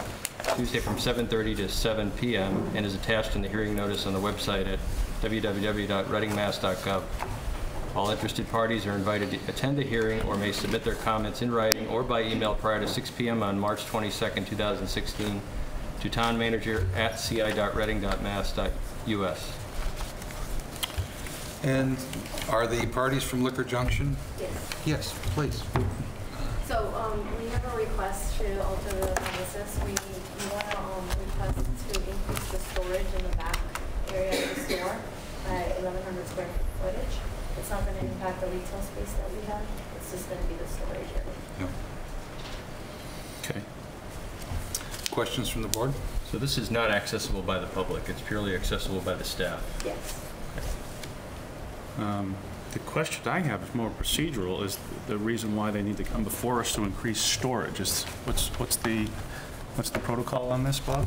Tuesday from 7:30 to 7 PM, and is attached in the hearing notice on the website at www.readingmass.gov. All interested parties are invited to attend the hearing or may submit their comments in writing or by email prior to 6 PM on March 22, 2016, to townmanager@ci.reading.mass.us. And are the parties from Liquor Junction? Yes. Yes, please. So, um, we have a request to alter the premises. We, we want to, um, request to increase the storage in the back area of the store by eleven hundred square foot footage. It's not gonna impact the retail space that we have. It's just gonna be the storage area. No. Okay. Questions from the board? So this is not accessible by the public, it's purely accessible by the staff. Yes. Um, The question I have is more procedural, is the reason why they need to come before us to increase storage. Is, what's, what's the, what's the protocol on this, Bob?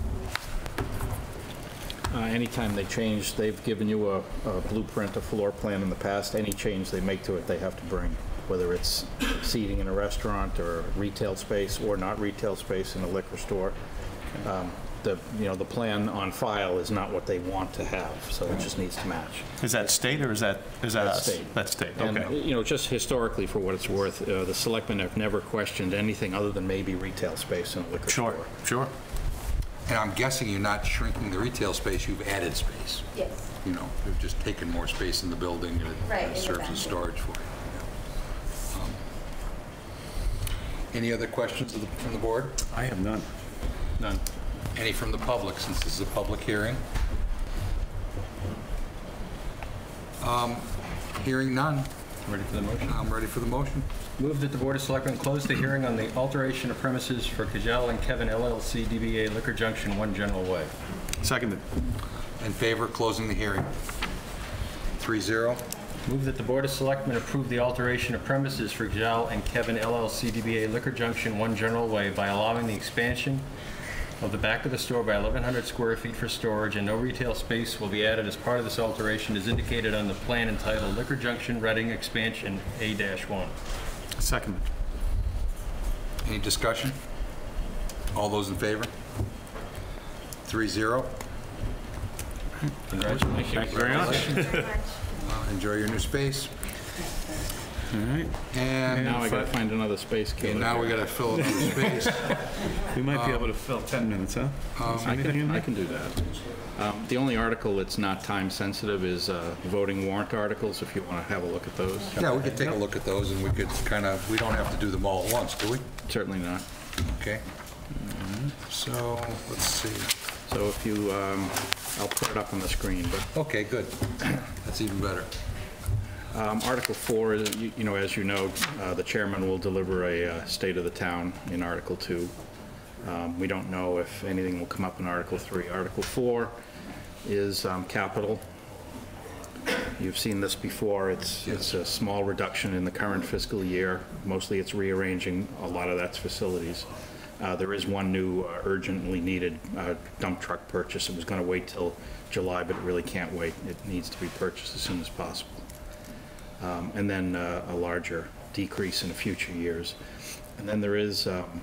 Uh, Anytime they change, they've given you a a blueprint, a floor plan in the past, any change they make to it, they have to bring, whether it's seating in a restaurant or retail space or not retail space in a liquor store. Um, The, you know, the plan on file is not what they want to have, so it just needs to match. Is that state or is that, is that That's us? state. That's state, And, okay. you know, just historically, for what it's worth, uh, the selectmen have never questioned anything other than maybe retail space in a liquor store. Sure, sure. And I'm guessing you're not shrinking the retail space, you've added space. Yes. You know, you've just taken more space in the building and Right, it in the serves back. as storage for you. Yeah. Um, Any other questions of the- from the board? I have none. None. Any from the public, since this is a public hearing? Um, Hearing none, Ready for the motion? I'm ready for the motion. Move that the Board of Selectmen close the hearing on the alteration of premises for Kajal and Kevin LLC DBA Liquor Junction, One General Way. Seconded. In favor, of closing the hearing. Three zero. Move that the Board of Selectmen approve the alteration of premises for Kajal and Kevin LLC DBA Liquor Junction, One General Way by allowing the expansion of the back of the store by 1,100 square feet for storage, and no retail space will be added as part of this alteration as indicated on the plan entitled Liquor Junction Reading Expansion A-1. Seconded. Any discussion? All those in favor? Three zero. Congratulations. Thank you very much. Very much. Enjoy your new space. All right. And Now I gotta find another space Okay, killer. now we gotta fill another space. We might be able to fill 10 minutes, huh? Is there I anything in can, I there? can do that. Um, The only article that's not time-sensitive is uh, voting warrant articles, if you want to have a look at those. Yeah, we could take a look at those and we could kind of, we don't have to do them all at once, do we? Certainly not. Okay. So, let's see. So if you, um, I'll put it up on the screen, but Okay, good. That's even better. Um, Article 4, is, you you know, as you know, uh, the chairman will deliver a uh, state of the town in Article 2. Um, We don't know if anything will come up in Article 3. Article 4 is um, capital. You've seen this before. It's, it's a small reduction in the current fiscal year. Mostly it's rearranging, a lot of that's facilities. Uh, There is one new uh, urgently needed uh, dump truck purchase. It was going to wait till July, but it really can't wait. It needs to be purchased as soon as possible. Um, And then uh, a larger decrease in future years. And then there is, um,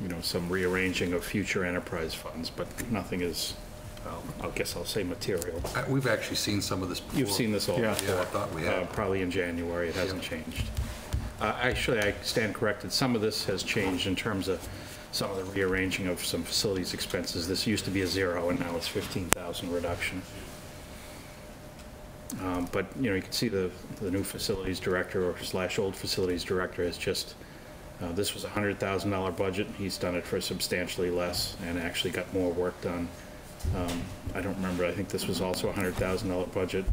you know, some rearranging of future enterprise funds, but nothing is, well, I guess I'll say material. Uh, We've actually seen some of this before. You've seen this all Yeah. before. Yeah, I thought we had. Uh, Probably in January, it hasn't changed. Uh, Actually, I stand corrected, some of this has changed in terms of some of the rearranging of some facilities expenses. This used to be a zero, and now it's 15,000 reduction. Um, But, you know, you can see the, the new facilities director or slash old facilities director has just, uh, this was a $100,000 budget, he's done it for substantially less and actually got more work done. Um, I don't remember, I think this was also a $100,000 budget.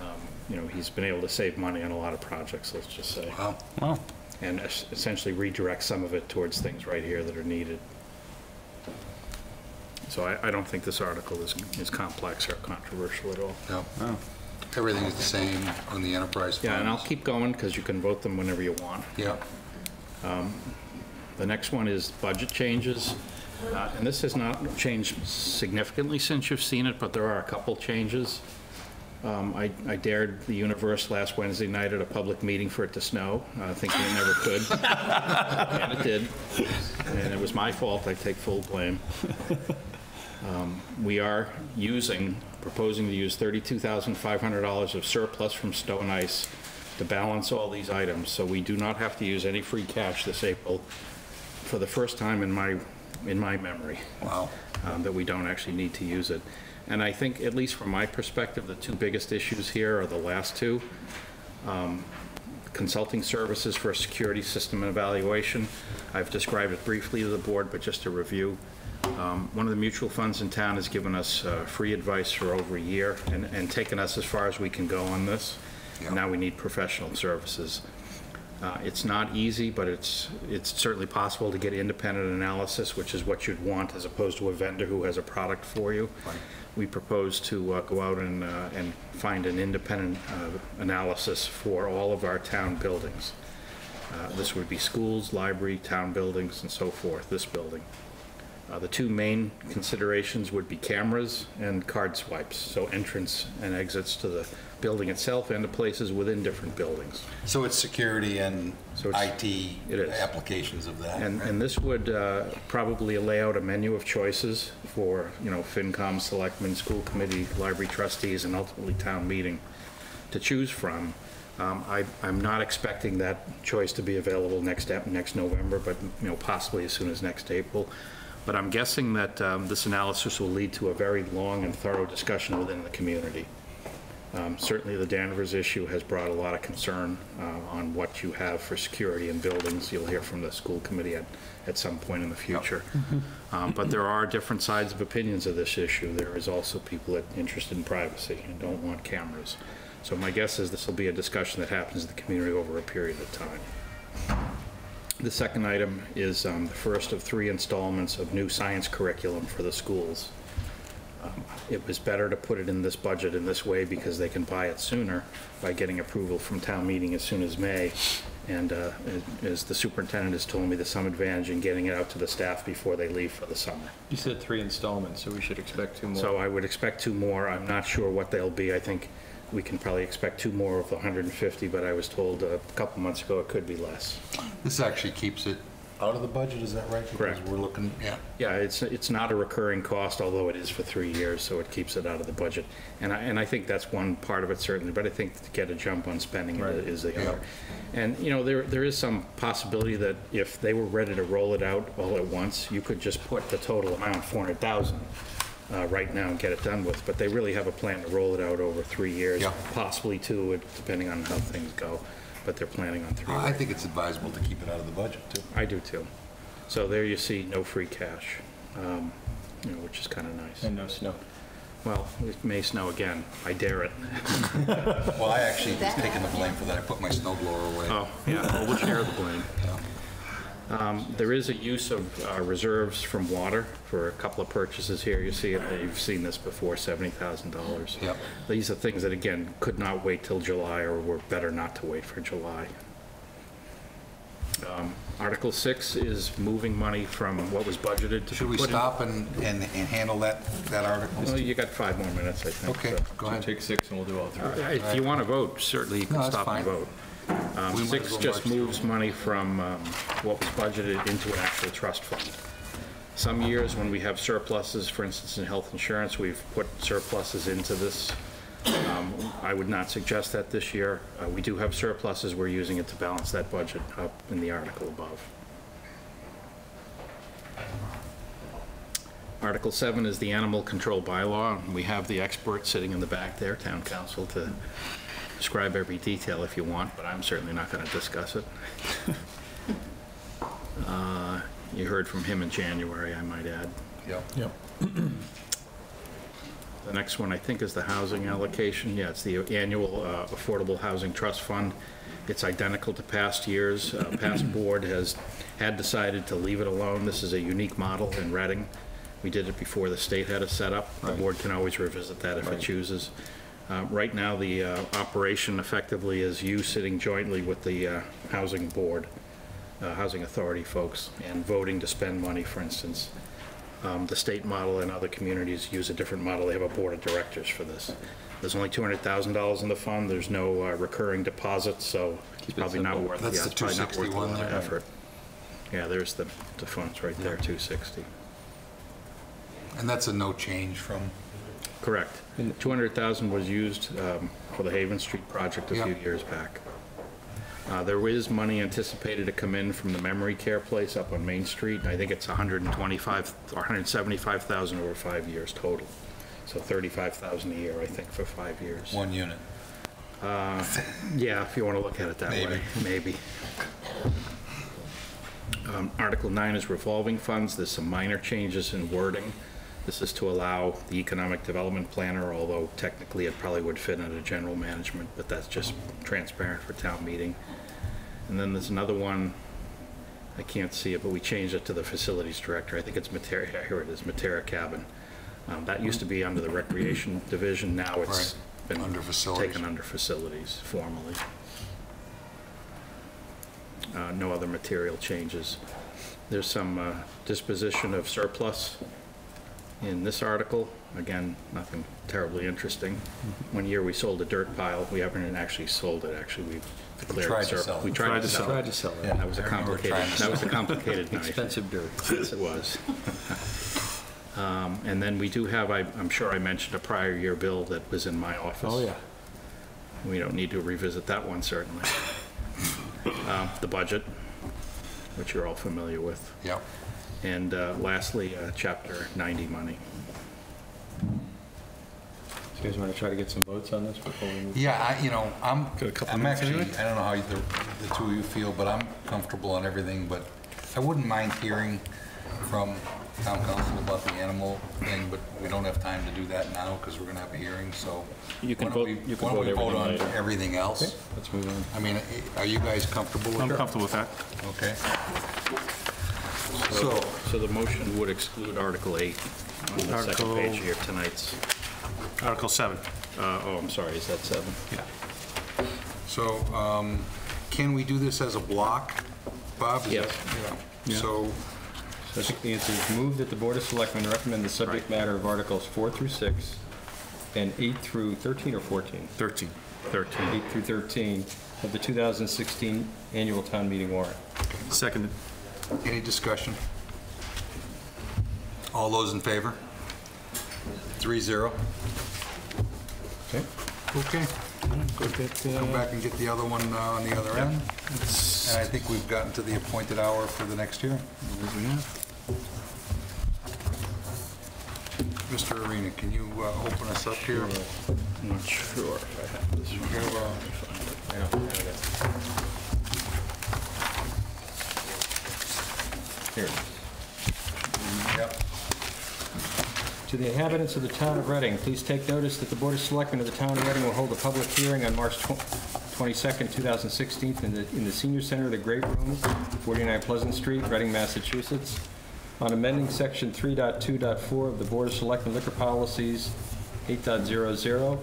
Um, You know, he's been able to save money on a lot of projects, let's just say, Wow. Well, and es- essentially redirect some of it towards things right here that are needed. So I, I don't think this article is, is complex or controversial at all. No, wow. Everything is the same on the enterprise Yeah, and I'll keep going because you can vote them whenever you want. Yeah, The next one is budget changes. Uh, And this has not changed significantly since you've seen it, but there are a couple changes. Um, I I dared the universe last Wednesday night at a public meeting for it to snow, uh, thinking it never could. And it did. And it was my fault. I take full blame. Um, We are using, proposing to use $32,500 of surplus from snow and ice to balance all these items, so we do not have to use any free cash this April for the first time in my, in my memory. Wow. um, that we don't actually need to use it. And I think, at least from my perspective, the two biggest issues here are the last two. Um, Consulting services for a security system evaluation. I've described it briefly to the board, but just to review. Um, One of the mutual funds in town has given us uh, free advice for over a year and and taken us as far as we can go on this. Yeah. Now we need professional services. Uh, It's not easy, but it's, it's certainly possible to get independent analysis, which is what you'd want, as opposed to a vendor who has a product for you. Right. We propose to uh, go out and, uh, and find an independent uh, analysis for all of our town buildings. Uh, This would be schools, library, town buildings, and so forth, this building. Uh, The two main considerations would be cameras and card swipes, so entrance and exits to the building itself and to places within different buildings. So it's security and So it's- IT applications of that. And, right? and this would uh, probably lay out a menu of choices for, you know, FinCom, Selectmen, School Committee, Library Trustees, and ultimately Town Meeting to choose from. Um, I, I'm not expecting that choice to be available next, next November, but, you know, possibly as soon as next April. But I'm guessing that um, this analysis will lead to a very long and thorough discussion within the community. Um, Certainly, the Danvers issue has brought a lot of concern uh, on what you have for security in buildings. You'll hear from the school committee at, at some point in the future. Um, But there are different sides of opinions of this issue. There is also people that are interested in privacy and don't want cameras. So my guess is this will be a discussion that happens in the community over a period of time. The second item is um, the first of three installments of new science curriculum for the schools. Um, It was better to put it in this budget in this way because they can buy it sooner by getting approval from town meeting as soon as May. And uh, as the superintendent has told me, there's some advantage in getting it out to the staff before they leave for the summer. You said three installments, so we should expect two more. So I would expect two more. I'm not sure what they'll be. I think we can probably expect two more of the 150, but I was told a couple months ago it could be less. This actually keeps it out of the budget, is that right? Correct. Because we're looking, yeah. Yeah, it's, it's not a recurring cost, although it is for three years, so it keeps it out of the budget. And I, and I think that's one part of it certainly, but I think to get a jump on spending Right. is the Yeah. other. And, you know, there, there is some possibility that if they were ready to roll it out all at once, you could just put the total amount, 400,000, uh, right now and get it done with. But they really have a plan to roll it out over three years, Yeah. possibly two, it- depending on how things go. But they're planning on three. I right think it's advisable to keep it out of the budget, too. I do too. So there you see, no free cash, um, you know, which is kind of nice. And no snow. Well, it may snow again. I dare it. Well, I actually was taking the blame for that. I put my snow blower away. Oh, yeah, well, we'll share the blame. Um, There is a use of uh, reserves from water for a couple of purchases here. You see it, you've seen this before, $70,000. Yep. These are things that, again, could not wait till July, or were better not to wait for July. Um, Article 6 is moving money from what was budgeted to. Should we put in- stop and, and and handle that, that article? Well, you got five more minutes, I think. Okay, so. go So ahead. take six and we'll do all three. Uh, If you want to vote, certainly you can that's stop and vote. Um, We might Six well just march through. moves money from um, what was budgeted into an actual trust fund. Some years when we have surpluses, for instance, in health insurance, we've put surpluses into this. Um, I would not suggest that this year. Uh, We do have surpluses, we're using it to balance that budget up in the article above. Article 7 is the animal control bylaw. We have the expert sitting in the back there, town counsel, to describe every detail if you want, but I'm certainly not going to discuss it. Uh, You heard from him in January, I might add. Yep. The next one, I think, is the housing allocation. Yeah, it's the annual uh, Affordable Housing Trust Fund. It's identical to past years. Uh, Past board has, had decided to leave it alone. This is a unique model in Reading. We did it before the state had it set up. The board can always revisit that if it chooses. Uh, Right now, the uh, operation effectively is you sitting jointly with the uh, Housing Board, uh, Housing Authority folks, and voting to spend money, for instance. Um, The state model and other communities use a different model. They have a board of directors for this. There's only $200,000 in the fund, there's no uh, recurring deposits, so it's probably not worth, yeah, That's the it's probably not worth a 261 lot of there. effort. Yeah, there's the, the funds right there, 260. And that's a no change from, Correct. 200,000 was used um, for the Haven Street project a few years back. Uh, There is money anticipated to come in from the memory care place up on Main Street. I think it's 125, or 175,000 over five years total. So 35,000 a year, I think, for five years. one unit. Yeah, if you want to look at it that way, maybe. Um, Article 9 is revolving funds. There's some minor changes in wording. This is to allow the economic development planner, although technically it probably would fit under general management, but that's just transparent for town meeting. And then there's another one, I can't see it, but we changed it to the facilities director. I think it's Mattera, here it is, Mattera Cabin. Um, That used to be under the recreation division, now it's Right, been under facilities. taken under facilities formally. Uh, No other material changes. There's some uh, disposition of surplus in this article. Again, nothing terribly interesting. One year, we sold a dirt pile. We haven't actually sold it, actually, we declared tried to surplus. sell it. We tried to sell it. Tried to sell Yeah, it. That was a I remember complicated, trying to that was a complicated night. Expensive dirt. Yes, it was. Um, And then we do have, I- I'm sure I mentioned a prior year bill that was in my office. Oh, yeah. We don't need to revisit that one, certainly. Uh, The budget, which you're all familiar with. Yep. And uh, lastly, uh, Chapter 90 money. So you guys want to try to get some votes on this before we move? Yeah, I, you know, I'm, Got a couple I'm minutes actually, anyway? I don't know how you- the, the two of you feel, but I'm comfortable on everything, but I wouldn't mind hearing from town counsel about the animal thing, but we don't have time to do that now, because we're gonna have a hearing, so. You can why don't vote- we- you can Why don't we vote vote on everything later. everything Okay, else? let's move on. I mean, i- are you guys comfortable with I'm it? comfortable with that. Okay. So, So the motion would exclude Article 8 on the second Article- page here, tonight's. Article 7. uh, Oh, I'm sorry, is that 7? Yeah. so, um, can we do this as a block, Bob? Is Yes. that- Yeah. Yeah. So, So I think the answer is move that the Board of Selectmen recommend the subject matter of Articles 4 through 6 and 8 through 13 or 14? 13. 13. 8 through 13 of the 2016 annual town meeting warrant. Seconded. Any discussion? All those in favor? Three zero. Okay? Okay. Come back and get the other one uh, on the other end. And I think we've gotten to the appointed hour for the next hearing. Mr. Arena, can you uh, open us up here? I'm not sure if I have this one. Here, uh, I know, I got it. To the inhabitants of the town of Reading, please take notice that the Board of Selectmen of the town of Reading will hold a public hearing on March tw- 22nd, 2016, in the, in the Senior Center of the Great Room, 49 Pleasant Street, Reading, Massachusetts, on amending Section 3.2.4 of the Board of Selectmen liquor policies 8.00.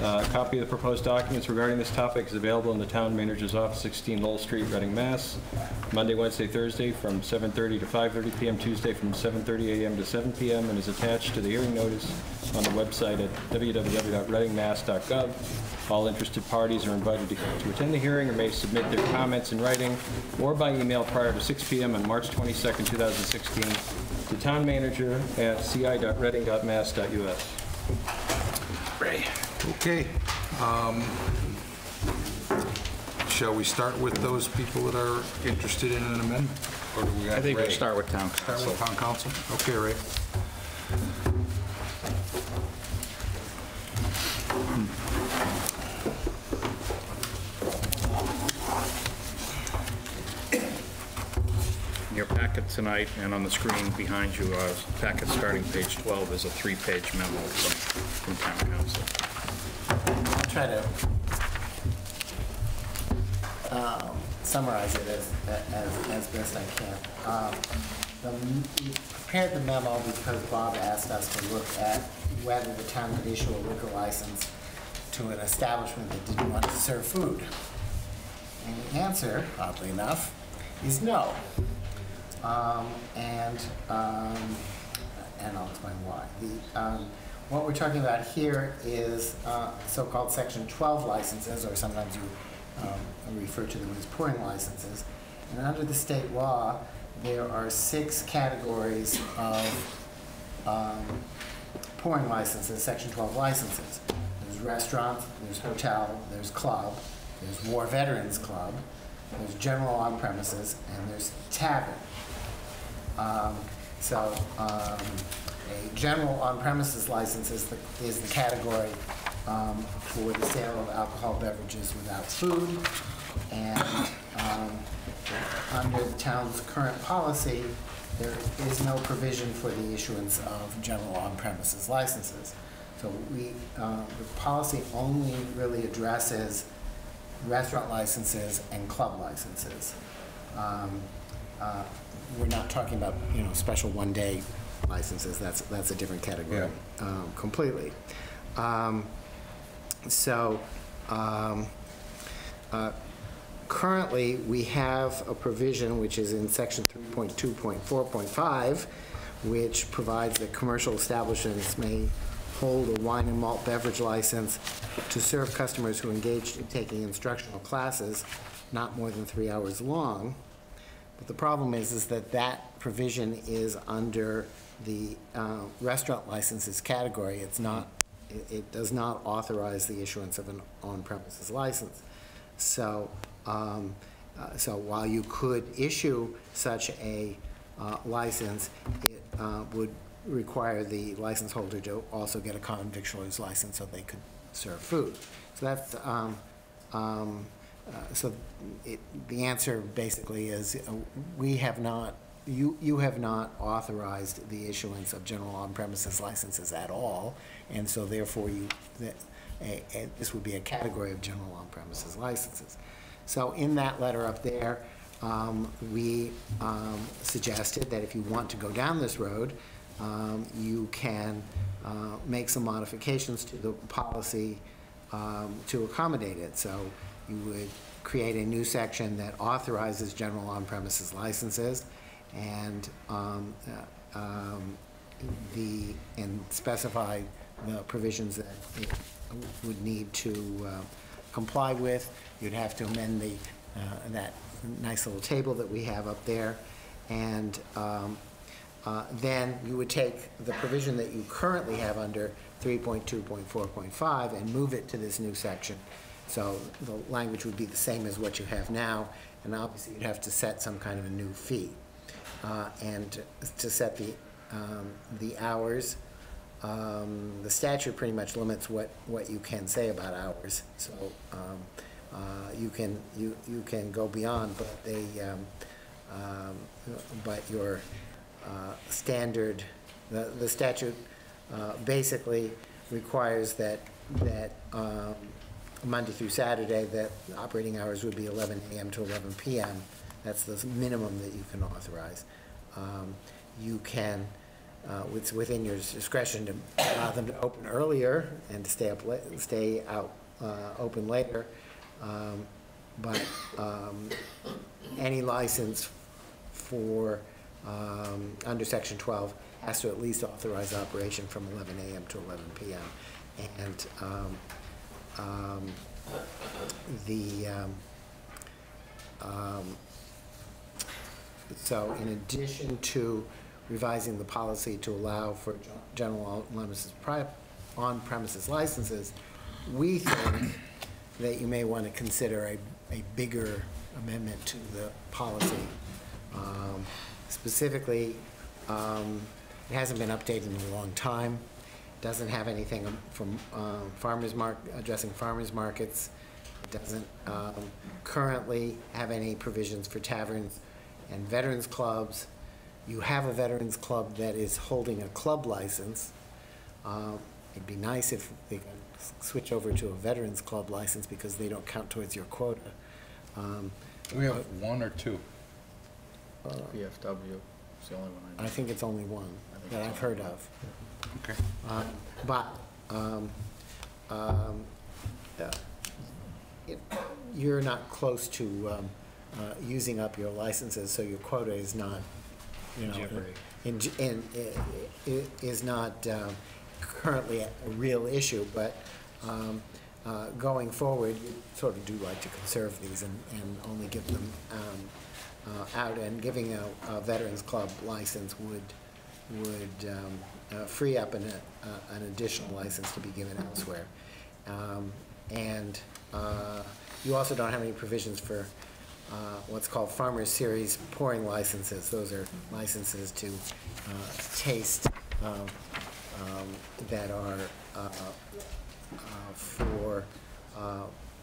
Uh, A copy of the proposed documents regarding this topic is available in the town manager's office, 16 Lowell Street, Reading, Mass. Monday, Wednesday, Thursday from 7:30 to 5:30 PM, Tuesday from 7:30 AM to 7 PM, and is attached to the hearing notice on the website at www.readingmass.gov. All interested parties are invited to to attend the hearing or may submit their comments in writing or by email prior to 6 PM on March 22nd, 2016, to town manager at ci.reading.mass.us. Ray. Okay. um, Shall we start with those people that are interested in an amendment? Or do we got I think we'll start with town Start counsel. with town counsel? Okay, Ray. In your packet tonight and on the screen behind you, uh, packet starting page 12 is a three-page memo from, from town counsel. I'll try to um, summarize it as, as, as best I can. Um, the- We prepared the memo because Bob asked us to look at whether the town could issue a liquor license to an establishment that didn't want to serve food. And the answer, oddly enough, is no. Um, And, um, and I'll explain why. The, um, what we're talking about here is uh, so-called Section 12 licenses, or sometimes you um, refer to them as pouring licenses. And under the state law, there are six categories of um, pouring licenses, Section 12 licenses. There's restaurant, there's hotel, there's club, there's War Veterans Club, there's general on premises, and there's tavern. Um, So, um, a general on-premises license is the, is the category um, for the sale of alcohol beverages without food. And um, under the town's current policy, there is no provision for the issuance of general on-premises licenses. So we, uh, the policy only really addresses restaurant licenses and club licenses. Um, uh, We're not talking about, you know, special one-day licenses, that's, that's a different category um, completely. Um, So, um, uh, currently, we have a provision which is in section 3.2.4.5, which provides that commercial establishments may hold a wine and malt beverage license to serve customers who engaged in taking instructional classes not more than three hours long. But the problem is, is that that provision is under the uh, restaurant licenses category. It's not, it, it does not authorize the issuance of an on-premises license. So, um, uh, so while you could issue such a uh, license, it uh, would require the license holder to also get a common license so they could serve food. So that's, um, um, uh, so it, the answer basically is, uh, we have not, you, you have not authorized the issuance of general on-premises licenses at all, and so therefore you, that, a, a, this would be a category of general on-premises licenses. So in that letter up there, um, we um, suggested that if you want to go down this road, um, you can uh, make some modifications to the policy um, to accommodate it. So you would create a new section that authorizes general on-premises licenses and um, uh, um, the, and specify the provisions that it would need to uh, comply with. You'd have to amend the, uh, that nice little table that we have up there. And um, uh, then you would take the provision that you currently have under 3.2.4.5 and move it to this new section. So the language would be the same as what you have now, and obviously you'd have to set some kind of a new fee. Uh, And to set the, um, the hours, um, the statute pretty much limits what, what you can say about hours. So um, uh, you can, you, you can go beyond, but they, um, um, but your uh, standard, the, the statute uh, basically requires that, that um, Monday through Saturday, that operating hours would be 11 AM to 11 PM. That's the minimum that you can authorize. Um, You can, uh, it's within your discretion to allow them to open earlier and to stay up, stay out, uh, open later. Um, But um, any license for, um, under section 12, has to at least authorize operation from 11 AM to 11 PM. And um, um, the, um, um, so in addition to revising the policy to allow for gen- general on-premises on-premises licenses, we think that you may want to consider a, a bigger amendment to the policy. Um, Specifically, um, it hasn't been updated in a long time, doesn't have anything from um, farmers mark, addressing farmers markets, It doesn't um, currently have any provisions for taverns and veterans clubs. You have a veterans club that is holding a club license. Um, It'd be nice if they could switch over to a veterans club license because they don't count towards your quota. Um, We have one or two. VFW is the only one I know. I think it's only one I think that I've heard only of. Okay. Um, But, um, um, uh, it- you're not close to um, uh, using up your licenses, so your quota is not, you know. In in- i- i- Is not um, currently a real issue, but um, uh, going forward, you sort of do like to conserve these and, and only give them um, uh, out, and giving a a Veterans Club license would, would um, uh, free up an, uh, an additional license to be given elsewhere. Um, And uh, you also don't have any provisions for uh, what's called Farmers Series pouring licenses. Those are licenses to uh, taste um, um, that are uh, for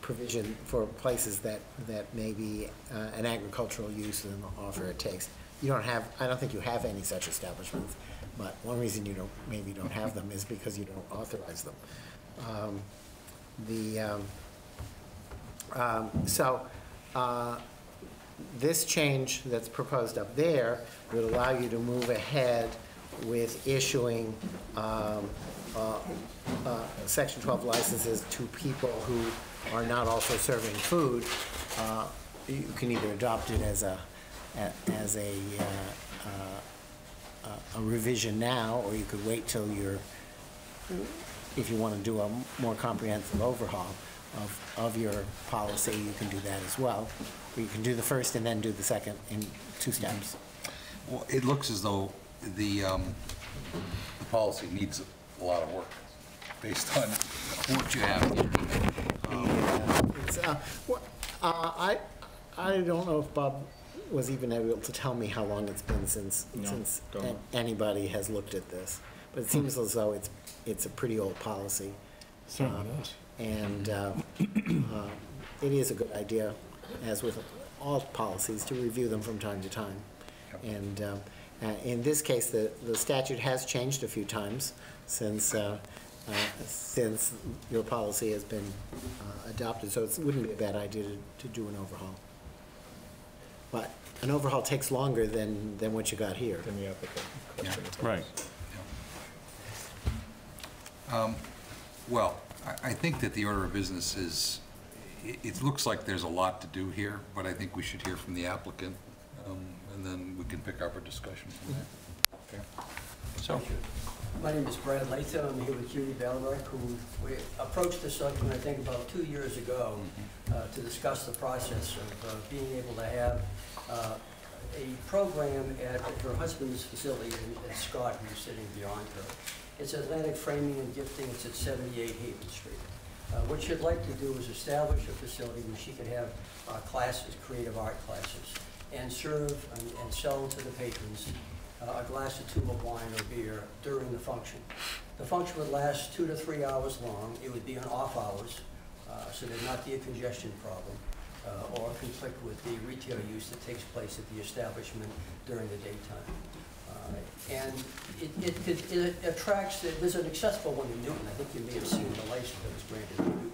provision, for places that, that may be uh, an agricultural use and offer a taste. You don't have, I don't think you have any such establishments, but one reason you don't, maybe don't have them is because you don't authorize them. Um, The, um, um, so, uh, this change that's proposed up there would allow you to move ahead with issuing um, uh, uh, Section 12 licenses to people who are not also serving food. Uh, You can either adopt it as a, a- as a, uh, uh, a revision now, or you could wait till you're, if you want to do a more comprehensive overhaul of, of your policy, you can do that as well. Or you can do the first and then do the second in two steps. Well, it looks as though the, um, the policy needs a lot of work based on what you have here. Yeah, it's, uh, wha- uh, I, I don't know if Bob was even able to tell me how long it's been since, No, since don't know. a- anybody has looked at this. But it seems as though it's, it's a pretty old policy. Certainly Um, is. And uh, uh, it is a good idea, as with all policies, to review them from time to time. And um, uh, in this case, the, the statute has changed a few times since, uh, uh, since your policy has been uh, adopted, so it wouldn't be a bad idea to, to do an overhaul. But an overhaul takes longer than, than what you got here. Then the applicant question. Right. Um, Well, I, I think that the order of business is, it, it looks like there's a lot to do here, but I think we should hear from the applicant, um, and then we can pick up our discussion from there. Okay. So, My name is Brad Latham. I'm here with Judy Bellerick, who we approached this subject, I think, about two years ago uh, to discuss the process of uh, being able to have uh, a program at her husband's facility in in Scott, who's sitting beyond her. It's Atlantic Framing and Gifting. It's at 78 Haven Street. Uh, What she'd like to do is establish a facility where she could have uh, classes, creative art classes, and serve and- and sell to the patrons uh, a glass or two of wine or beer during the function. The function would last two to three hours long. It would be on off hours, uh, so there'd not be a congestion problem uh, or conflict with the retail use that takes place at the establishment during the daytime. Uh, And it, it could, it attracts, there's an accessible one in Newton, I think you may have seen the license that was granted in Newton.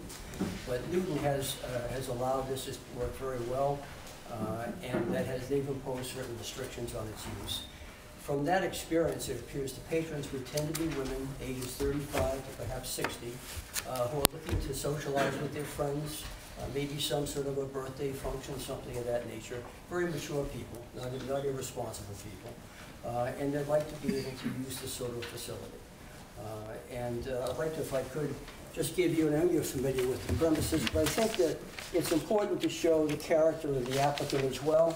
But Newton has, uh, has allowed this to work very well, uh, and that has, they've imposed certain restrictions on its use. From that experience, it appears the patrons would tend to be women, ages 35 to perhaps 60, uh, who are looking to socialize with their friends, uh, maybe some sort of a birthday function, something of that nature. Very mature people, not not irresponsible people, uh, and they'd like to be able to use this sort of facility. Uh, And uh, I'd like to, if I could, just give you, and I know you're familiar with the premises, but I think that it's important to show the character of the applicant as well,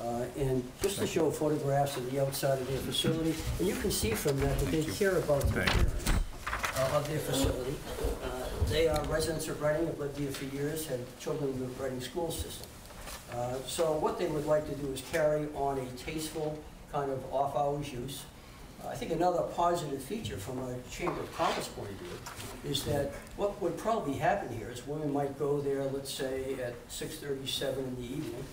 uh, and just to show photographs of the outside of their facility. And you can see from that that they care about the appearance uh, of their facility. They are residents of Reading, have lived here for years, had children in the Reading school system. Uh, So what they would like to do is carry on a tasteful kind of off-hours use. I think another positive feature from a Chamber of Commerce point of view is that what would probably happen here is women might go there, let's say, at 6:37 in the evening,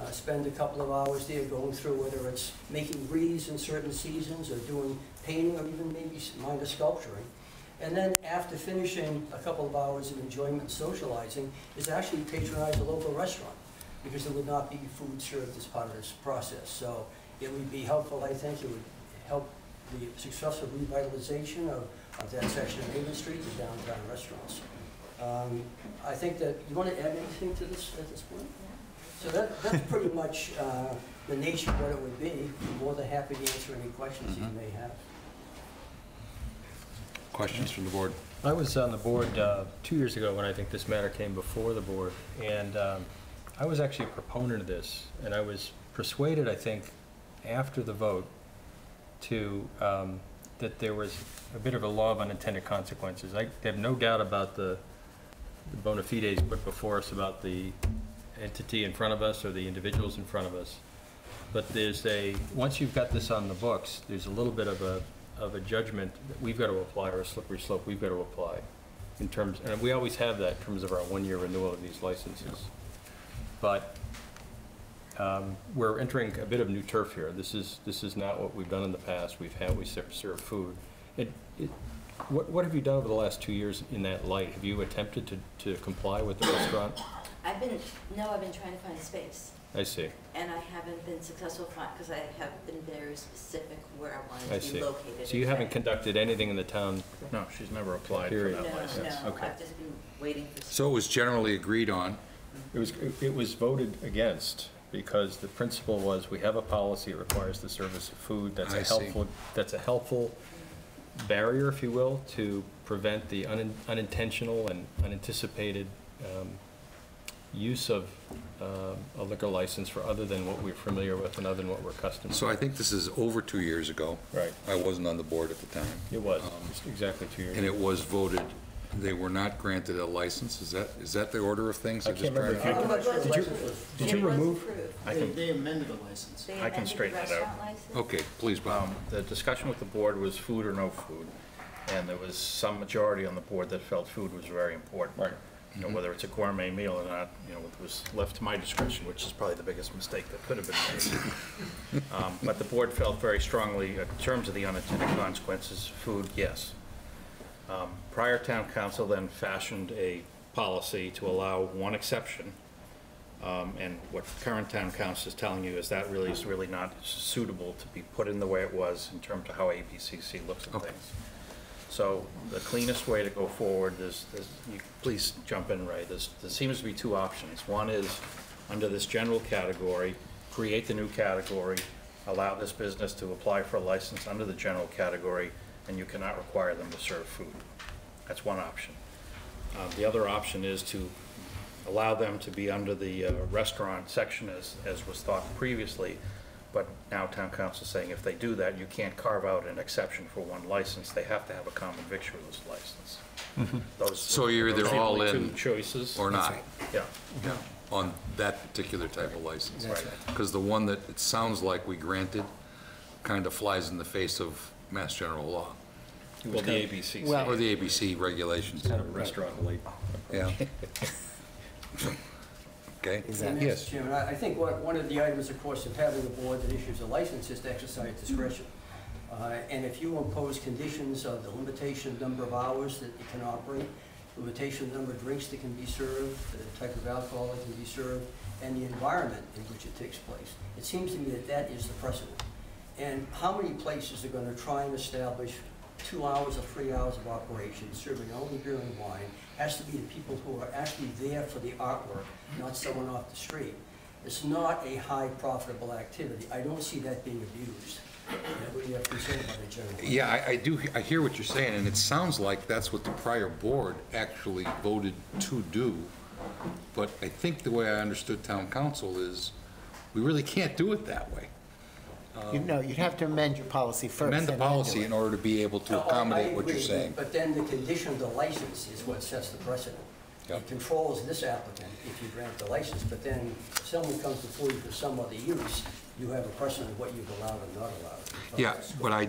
uh, spend a couple of hours there going through whether it's making wreaths in certain seasons or doing painting or even maybe minor sculpturing. And then after finishing a couple of hours of enjoyment socializing, is actually patronize a local restaurant because there would not be food served as part of this process. So it would be helpful, I think, it would help the successful revitalization of, of that section of Haven Street, the downtown restaurants. Um, I think that, you want to add anything to this at this point? So that, that's pretty much uh, the nature of what it would be. More than happy to answer any questions you may have. Questions from the board? I was on the board uh, two years ago when I think this matter came before the board, and um, I was actually a proponent of this, and I was persuaded, I think, after the vote, to, um, that there was a bit of a law of unintended consequences. I have no doubt about the the bona fides put before us about the entity in front of us or the individuals in front of us. But there's a, once you've got this on the books, there's a little bit of a, of a judgment that we've got to apply, or a slippery slope we've got to apply in terms, and we always have that in terms of our one-year renewal of these licenses. But um, we're entering a bit of new turf here. This is, this is not what we've done in the past. We've had, we serve serve food. It, it, what, what have you done over the last two years in that light? Have you attempted to, to comply with the restaurant? I've been, no, I've been trying to find a space, I see, and I haven't been successful because I have been very specific where I I wanted to see. be located. So you haven't conducted anything in the town? No, she's never applied for Period. No, that license. no, Okay. I've just been waiting for. So it was generally agreed on. It was, it was voted against because the principle was, we have a policy that requires the service of food. That's I a see. helpful, that's a helpful barrier, if you will, to prevent the unin- unintentional and unanticipated um, use of uh, a liquor license for other than what we're familiar with and other than what we're accustomed to. So I think this is over two years ago. Right. I wasn't on the board at the time. It was, Um, It's exactly two years. And it was voted, they were not granted a license. Is that, is that the order of things? I I'm can't just remember trying if to- you- it was- Did you- it did it you remove- approved. I can, They amended the license. They I can straighten it out. license? Okay, please, Bob. Um, The discussion with the board was food or no food, and there was some majority on the board that felt food was very important. Right. You know, whether it's a gourmet meal or not, you know, it was left to my discretion, which is probably the biggest mistake that could have been made. Um, But the board felt very strongly, uh, in terms of the unintended consequences, food, yes. Um, Prior town counsel then fashioned a policy to allow one exception, um, And what current town counsel is telling you is that really is really not suitable to be put in the way it was in terms of how ABCC looks at things. So the cleanest way to go forward is, is- you, please jump in, Ray, there's, there seems to be two options. One is, under this general category, create the new category, allow this business to apply for a license under the general category, and you cannot require them to serve food. That's one option. Uh, The other option is to allow them to be under the uh, restaurant section as, as was thought previously, but now town counsel is saying if they do that, you can't carve out an exception for one license, they have to have a common victualer's license. Those- So you're either the all only in Two choices. Or not, Yeah. yeah, on that particular type of license. That's Right. Because the one that it sounds like we granted kind of flies in the face of Mass General Law, Well, the ABCC. Well- or the ABC regulations. Kind of restaurant late. Yeah. Okay? Exactly. Yes. Mr. Chairman, I I think one one of the items, of course, of having a board that issues a license is to exercise discretion. Uh, And if you impose conditions of the limitation of number of hours that it can operate, limitation of number of drinks that can be served, the type of alcohol that can be served, and the environment in which it takes place, it seems to me that that is the precedent. And how many places are going to try and establish two hours or three hours of operation, serving only beer and wine, has to be the people who are actually there for the artwork, not someone off the street. It's not a high profitable activity. I don't see that being abused. And we have concern about it generally. Yeah, I, I do, I hear what you're saying, and it sounds like that's what the prior board actually voted to do. But I think the way I understood town counsel is, we really can't do it that way. You know, you'd have to amend your policy first. Amend the and then do policy it. in order to be able to accommodate what you're saying. But then the condition of the license is what sets the precedent. Yep. It controls this applicant if you grant the license, but then someone comes before you for some other use, you have a precedent of what you've allowed and not allowed. Yeah, but I,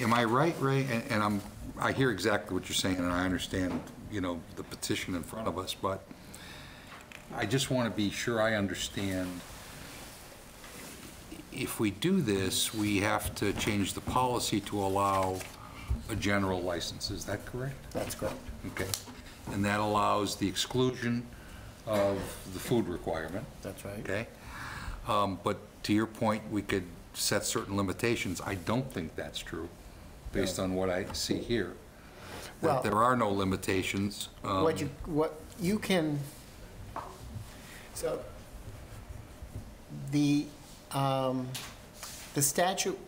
am I right, Ray? And- And I'm, I hear exactly what you're saying, and I understand, you know, the petition in front of us, but I just want to be sure I understand. If we do this, we have to change the policy to allow a general license, is that correct? That's correct. Okay. And that allows the exclusion of the food requirement, That's right. okay? Um, But to your point, we could set certain limitations. I don't think that's true, based on what I see here. Well- That there are no limitations. um, What you, what you can, so, the, um, the statute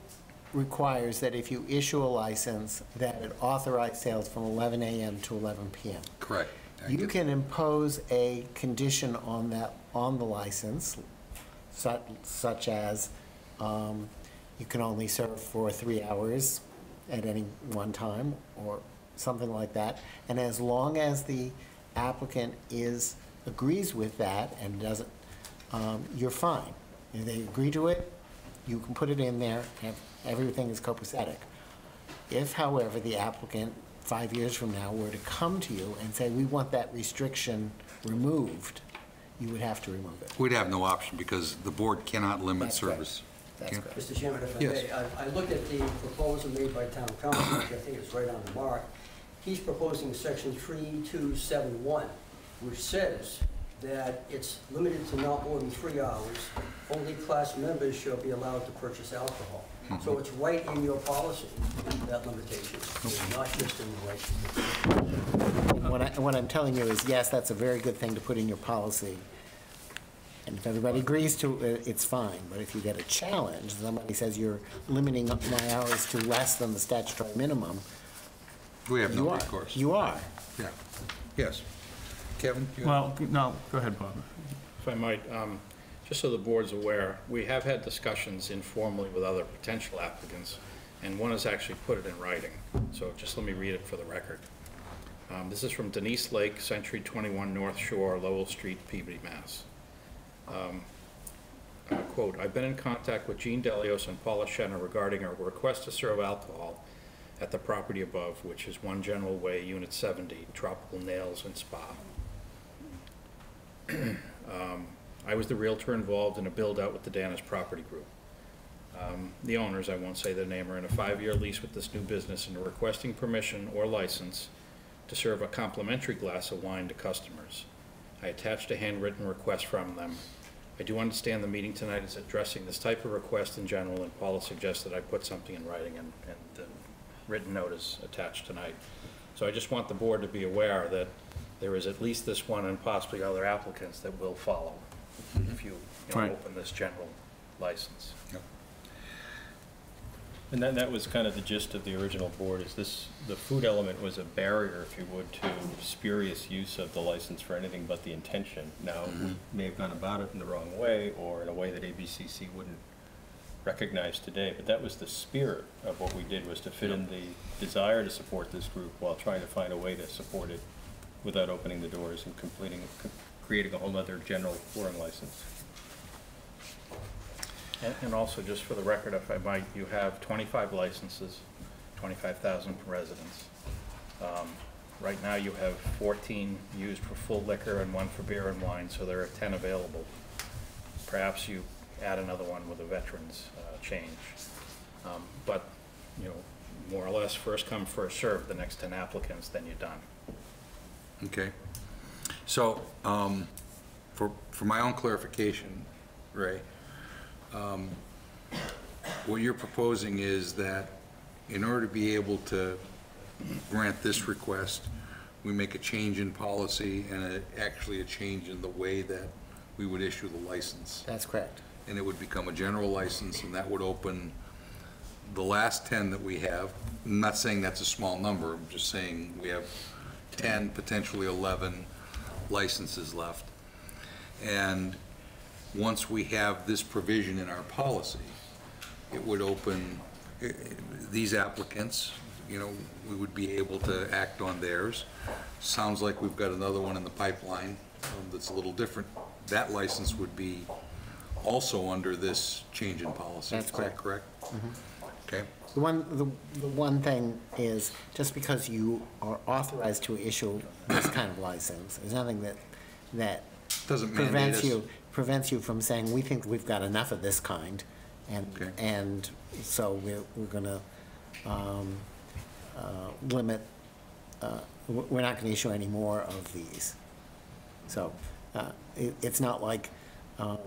requires that if you issue a license, that it authorize sales from 11 a.m. to 11 p.m. Correct. I You get- can impose a condition on that, on the license, such, such as, um, you can only serve for three hours at any one time, or something like that. And as long as the applicant is, agrees with that and doesn't, um, you're fine. If they agree to it, you can put it in there, and everything is copacetic. If, however, the applicant, five years from now, were to come to you and say, we want that restriction removed, you would have to remove it. We'd have no option because the board cannot limit That's correct. service. That's Can't- correct. Mr. Chairman, if I Yes. may, I, I looked at the proposal made by town counsel, which I think is right on the mark. He's proposing section three-two-seven-one, which says that it's limited to not more than three hours. Only class members shall be allowed to purchase alcohol. So it's right in your policy, that limitation, It's not just in the license. And What I, what I'm telling you is, yes, that's a very good thing to put in your policy. And if everybody agrees to it, it's fine. But if you get a challenge, somebody says you're limiting my hours to less than the statutory minimum, We have you no are. recourse. You are. Yeah. Yes. Kevin? you- Well, no, go ahead, Bob. If I might, um, just so the board's aware, we have had discussions informally with other potential applicants, and one has actually put it in writing. So just let me read it for the record. Um, This is from Denise Lake, Century 21 North Shore, Lowell Street, Peabody, Mass. Um, uh, Quote, "I've been in contact with Jean Delios and Paula Schenner regarding a request to serve alcohol at the property above, which is One General Way, Unit 70, Tropical Nails and Spa. Um, I was the Realtor involved in a build-out with the Danis Property Group. Um, The owners, I won't say their name, are in a five-year lease with this new business and are requesting permission or license to serve a complimentary glass of wine to customers. I attached a handwritten request from them. I do understand the meeting tonight is addressing this type of request in general, and Paula suggested I put something in writing, and, and the written note is attached tonight. So I just want the board to be aware that there is at least this one and possibly other applicants that will follow Mm-hmm. if you, you know, Right. open this general license. And that, that was kind of the gist of the original board, is this, the food element was a barrier, if you would, to spurious use of the license for anything but the intention. Now, mm-hmm. we may have gone about it in the wrong way, or in a way that ABCC wouldn't recognize today, but that was the spirit of what we did, was to fit in the desire to support this group while trying to find a way to support it without opening the doors and completing, creating a whole other general pouring license. And, and also, just for the record, if I might, you have twenty-five licenses, twenty-five thousand residents. Um, Right now, you have fourteen used for full liquor and one for beer and wine, so there are ten available. Perhaps you add another one with a veterans uh, change. Um, But, you know, more or less, first come, first served, the next ten applicants, then you're done. Okay. So, um, for, for my own clarification, Ray, um, what you're proposing is that in order to be able to grant this request, we make a change in policy and a- actually a change in the way that we would issue the license. That's correct. And it would become a general license, and that would open the last 10 that we have. I'm not saying that's a small number, I'm just saying we have 10, potentially 11 licenses left. And once we have this provision in our policy, it would open, eh, these applicants, you know, we would be able to act on theirs. Sounds like we've got another one in the pipeline um, that's a little different. That license would be also under this change in policy. That's Is that correct? Okay. The one, the, the one thing is, just because you are authorized to issue this kind of license, there's nothing that, that Doesn't mandate prevents us. you, prevents you from saying, we think we've got enough of this kind, and, Okay. and so we're, we're gonna, um, uh, limit, uh, we're we're not gonna issue any more of these. So, uh, it, it's not like, um,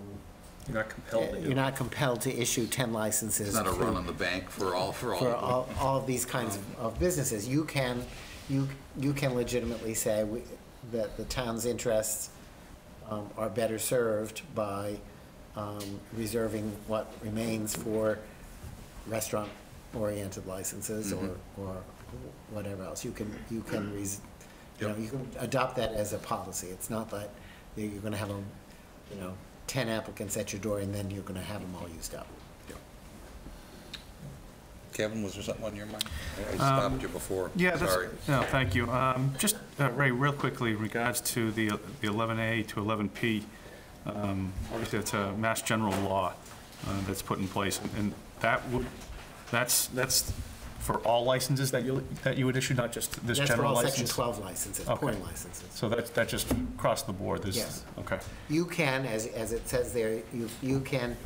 You're not compelled to do you're not compelled to issue ten licenses. It's not a for- run on the bank for all, for all. for of them. all, all of these kinds of- of businesses. You can, you, you can legitimately say we- that the town's interests um, are better served by um, reserving what remains for restaurant oriented licenses or, or whatever else. You can, you can, res- you know, Yep. you can adopt that as a policy. It's not that you're gonna have, a, you know, ten applicants at your door and then you're gonna have them all used up. Kevin, was there something on your mind? I Um, stopped you before. Yeah, Sorry. no, thank you. Um, Just, uh, Ray, real quickly, in regards to the the 11A to 11P, um, obviously, it's a mass general law uh, that's put in place, and- and that would, that's, that's for all licenses that you, that you would issue, not just this That's for general all license? section twelve licenses, Okay. pouring licenses. So that's, that just across the board, there's, Yes. okay. You can, as, as it says there, you, you can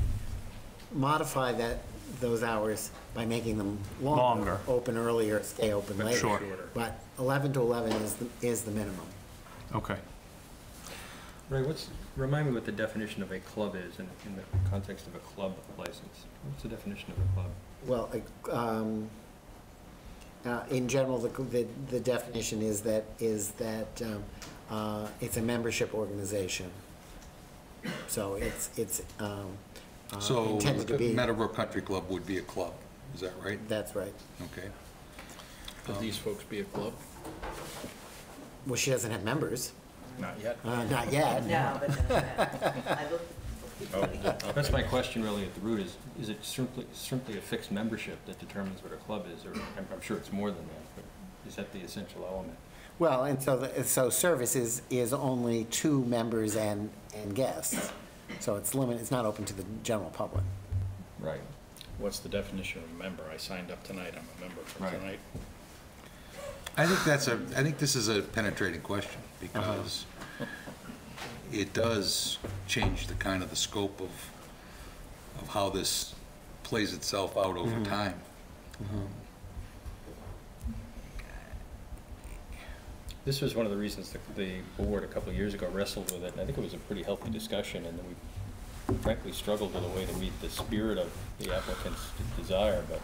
modify that, those hours by making them longer. Longer. Open earlier, stay open But later. short. But eleven to eleven is, the is the minimum. Okay. Ray, what's, remind me what the definition of a club is in, in the context of a club license. What's the definition of a club? Well, like, um, uh, in general, the, the, the definition is that, is that, um, uh, it's a membership organization. So it's, it's, um, uh, So intended to be, Meadowbrook Country Club would be a club, is that right? that's right. Okay. Could these folks be a club? Well, she doesn't have members, Not yet. uh, not yet. No, but I looked. Oh. That's my question really at the root is, is it simply, simply a fixed membership that determines what a club is? Or, I'm, I'm sure it's more than that, but is that the essential element? Well, and so, the- so service is, is only to members and, and guests. So it's limited, it's not open to the general public. Right. What's the definition of a member? I signed up tonight, I'm a member for Right. tonight. I think that's a, I think this is a penetrating question, because it does change the kind of the scope of, of how this plays itself out over mm-hmm. time. Mm-hmm. This was one of the reasons the, the board a couple of years ago wrestled with it, and I think it was a pretty healthy discussion, and then we frankly struggled with a way to meet the spirit of the applicant's desire, but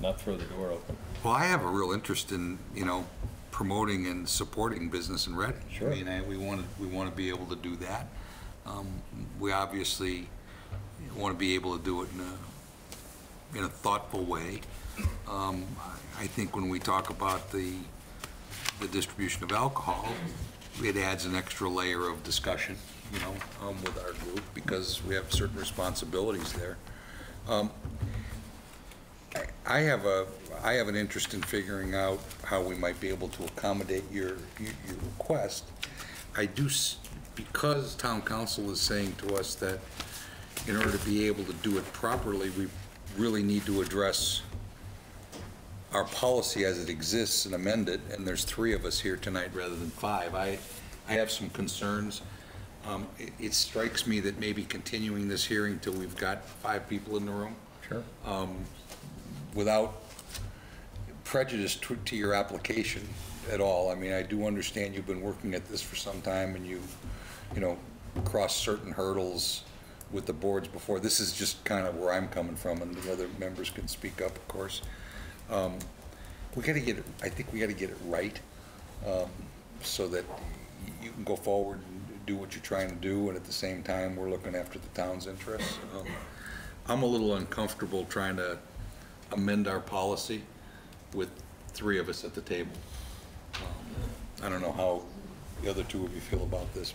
not throw the door open. Well, I have a real interest in, you know, promoting and supporting business in Reading. Sure. I mean, I, we want to, we want to be able to do that. Um, We obviously want to be able to do it in a, in a thoughtful way. Um, I think when we talk about the, the distribution of alcohol, it adds an extra layer of discussion, you know, um, with our group, because we have certain responsibilities there. Um, I- I have a, I have an interest in figuring out how we might be able to accommodate your, your your request. I do, s- because town counsel is saying to us that in order to be able to do it properly, we really need to address our policy as it exists and amend it, and there's three of us here tonight rather than five. I, I have some concerns. Um, It it strikes me that maybe continuing this hearing till we've got five people in the room Sure. um, without prejudice to to your application at all. I mean, I do understand you've been working at this for some time, and you, you know, crossed certain hurdles with the boards before. This is just kind of where I'm coming from, and the other members can speak up, of course. Um, We got to get it, I think we got to get it right, um, so that you can go forward and do what you're trying to do, and at the same time, we're looking after the town's interests. Um, I'm a little uncomfortable trying to amend our policy with three of us at the table. Um, I don't know how the other two of you feel about this.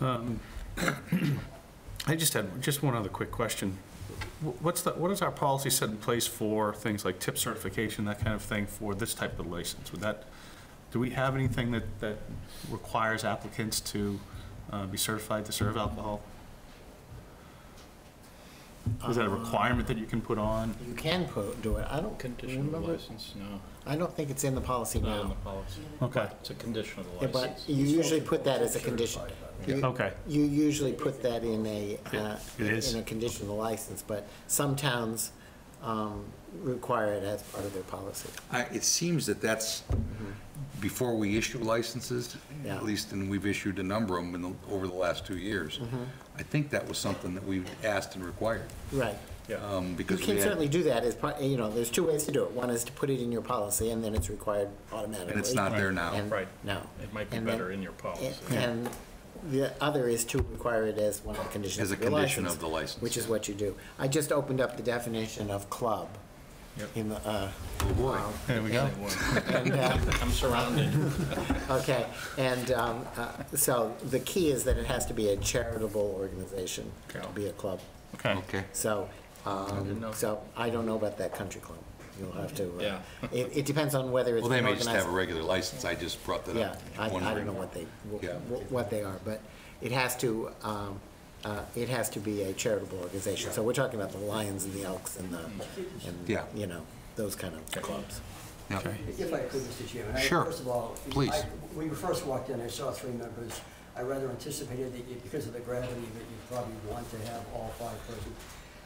Um, I just had, just one other quick question. What's the, what is our policy set in place for things like tip certification, that kind of thing, for this type of license? Would that, do we have anything that, that requires applicants to uh, be certified to serve alcohol? Is that a requirement that you can put on? You can put, do it, I don't Conditional remember, license, no, I don't think it's in the policy not in the now. policy. Okay, It's a condition of the Yeah, license. But you usually put that as a condition. You- okay. You usually put that in a, uh, It is? in a conditional license, but some towns um, require it as part of their policy. I, it seems that that's, before we issue licenses, Yeah. at least, and we've issued a number of them in the, over the last two years. I think that was something that we asked and required, Right. um, You because we can had, certainly do that as part, you know, there's two ways to do it. One is to put it in your policy, and then it's required automatically. and it's not there now. And- Right. No. It might be And then- better in your policy. And the other is to require it as one of the conditions As a of your condition license. of the license, Which is yeah. what you do. I just opened up the definition of club, in the, uh, Oh, boy. There we go. and, uh, I'm surrounded. Okay, and um, uh, so the key is that it has to be a charitable organization, to be a club. Okay. Okay. So, um, know. so I don't know about that country club. You'll have to, uh, Yeah. it, it depends on whether it's Well, they been may just have a organized- regular license, I just brought that Yeah, up. I, I don't know what they, wh- Yeah. wh- what they are, but it has to, um, uh, it has to be a charitable organization. So we're talking about the Lions and the Elks and the, and, Yeah. you know, those kind of clubs. Yeah. If I could, Mr. Chairman. I- Sure. First of all. Please. I- When you first walked in, I saw three members. I rather anticipated that you, because of the gravity, that you probably want to have all five present.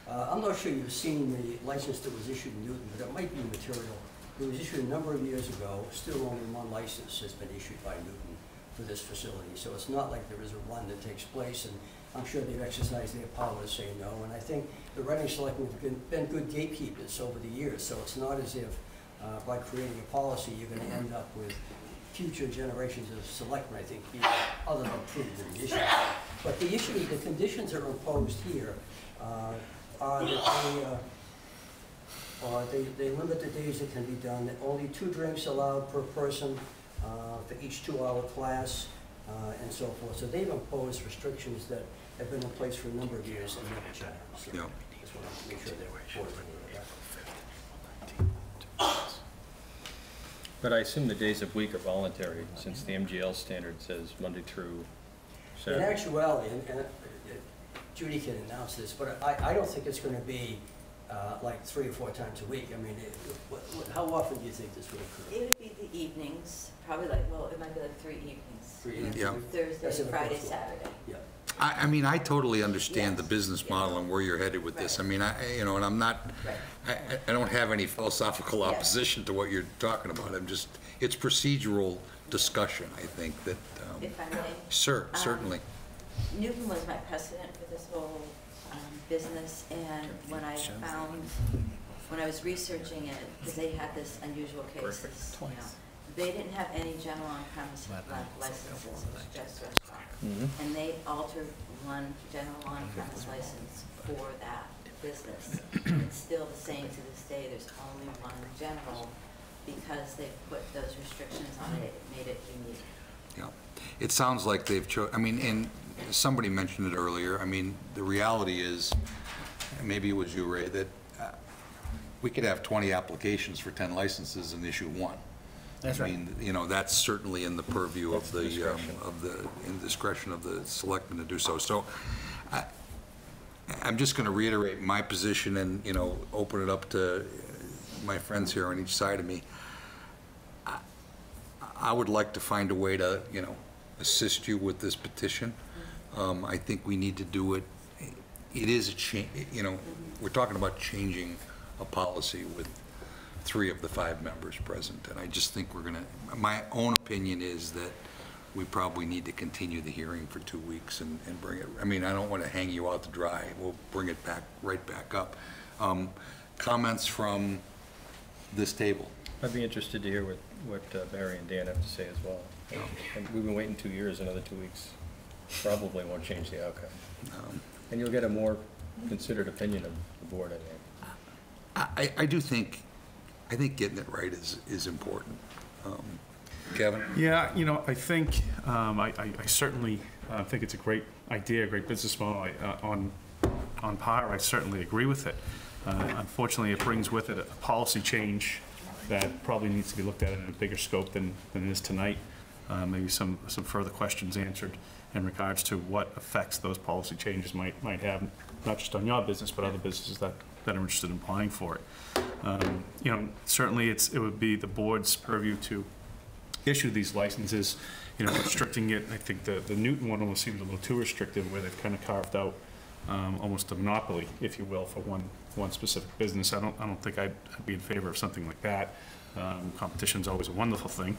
Uh, I'm not sure you've seen the license that was issued in Newton, but it might be material. It was issued a number of years ago, still only one license has been issued by Newton for this facility. So it's not like there is a run that takes place, and I'm sure they've exercised their power to say no. And I think the Reading Selectmen have been- been good gatekeepers over the years, so it's not as if uh, by creating a policy, you're gonna end up with future generations of selectmen, I think, being other than the issue. But the issue, the conditions that are imposed here uh, are that they, uh, uh, they, they limit the days that can be done, only two drinks allowed per person uh, for each two-hour class, uh, and so forth. So they've imposed restrictions that have been in place for a number of years and never changed. So Yeah. Just want to make sure they're forward with that. But I assume the days of week are voluntary, since the MGL standard says Monday through In Saturday. actuality, and, and uh, Judy can announce this, but I, I don't think it's gonna be, uh, like three or four times a week. I mean, it, what, what, how often do you think this would occur? It would be the evenings, probably like, well, it might be like three evenings. Three evenings? Yeah. That's Thursday, in the Friday, first one. Saturday. Yeah. I, I mean, I totally understand the business model and where you're headed with this. I mean, I, you know, and I'm not. I, I- I don't have any philosophical opposition to what you're talking about. I'm just, it's procedural discussion, I think, that, um, If I may. sir, Um, certainly. Newton was my precedent for this whole um, business, and when I found, when I was researching it, because they had this unusual cases, you know, they didn't have any general on-premise li- licenses, it was just restaurant. And they altered one general on-premise license for that business. It's still the same to this day, there's only one general, because they put those restrictions on it, it made it unique. Yeah. It sounds like they've chosen, I mean, and somebody mentioned it earlier, I mean, the reality is, maybe it was you, Ray, that uh, we could have 20 applications for 10 licenses and issue one. That's I right. mean, you know, that's certainly in the purview of the, um, of the, in discretion of the selectmen to do so. So I, I'm just going to reiterate my position and, you know, open it up to my friends here on each side of me. I- I would like to find a way to, you know, assist you with this petition. Um, I think we need to do it, it is a change, you know, we're talking about changing a policy with three of the five members present, and I just think we're gonna, my own opinion is that we probably need to continue the hearing for two weeks and, and bring it, I mean, I don't wanna hang you out to dry, we'll bring it back, right back up. Um, Comments from this table? I'd be interested to hear what, what uh, Barry and Dan have to say as well. And we've been waiting two years, another two weeks probably won't change the outcome. Um, And you'll get a more considered opinion of the board, I think. I, I do think, I think getting it right is, is important. Um, Kevin? Yeah, you know, I think, um, I, I I certainly uh, think it's a great idea, a great business model. I, uh, On, on par, I certainly agree with it. Uh, Unfortunately, it brings with it a policy change that probably needs to be looked at in a bigger scope than, than it is tonight. Uh, Maybe some, some further questions answered in regards to what effects those policy changes might, might have, not just on your business, but other businesses that, that are interested in applying for it. Um, You know, certainly, it's, it would be the board's purview to issue these licenses, you know, restricting it, I think the, the Newton one almost seems a little too restrictive, where they've kind of carved out um, almost a monopoly, if you will, for one, one specific business. I don't, I don't think I'd I'd be in favor of something like that. Um, Competition's always a wonderful thing.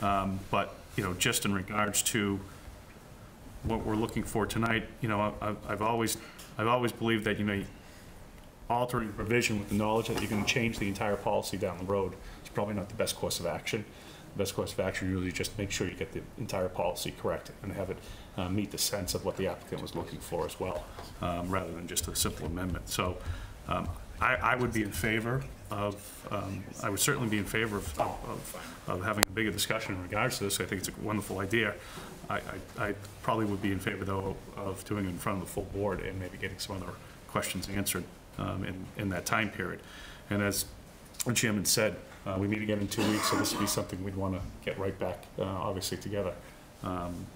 Um, But, you know, just in regards to what we're looking for tonight, you know, I- I've always, I've always believed that, you know, altering provision with the knowledge that you're going to change the entire policy down the road is probably not the best course of action. The best course of action usually is just make sure you get the entire policy correct and have it uh, meet the sense of what the applicant was looking for as well, um, rather than just a simple amendment. So um, I, I would be in favor of, um, I would certainly be in favor of, of, of having a bigger discussion in regards to this. I think it's a wonderful idea. I, I, I probably would be in favor, though, of doing it in front of the full board and maybe getting some other questions answered um, in, in that time period. And as the chairman said, uh, we meet again in two weeks, so this would be something we'd want to get right back, uh, obviously, together. Um,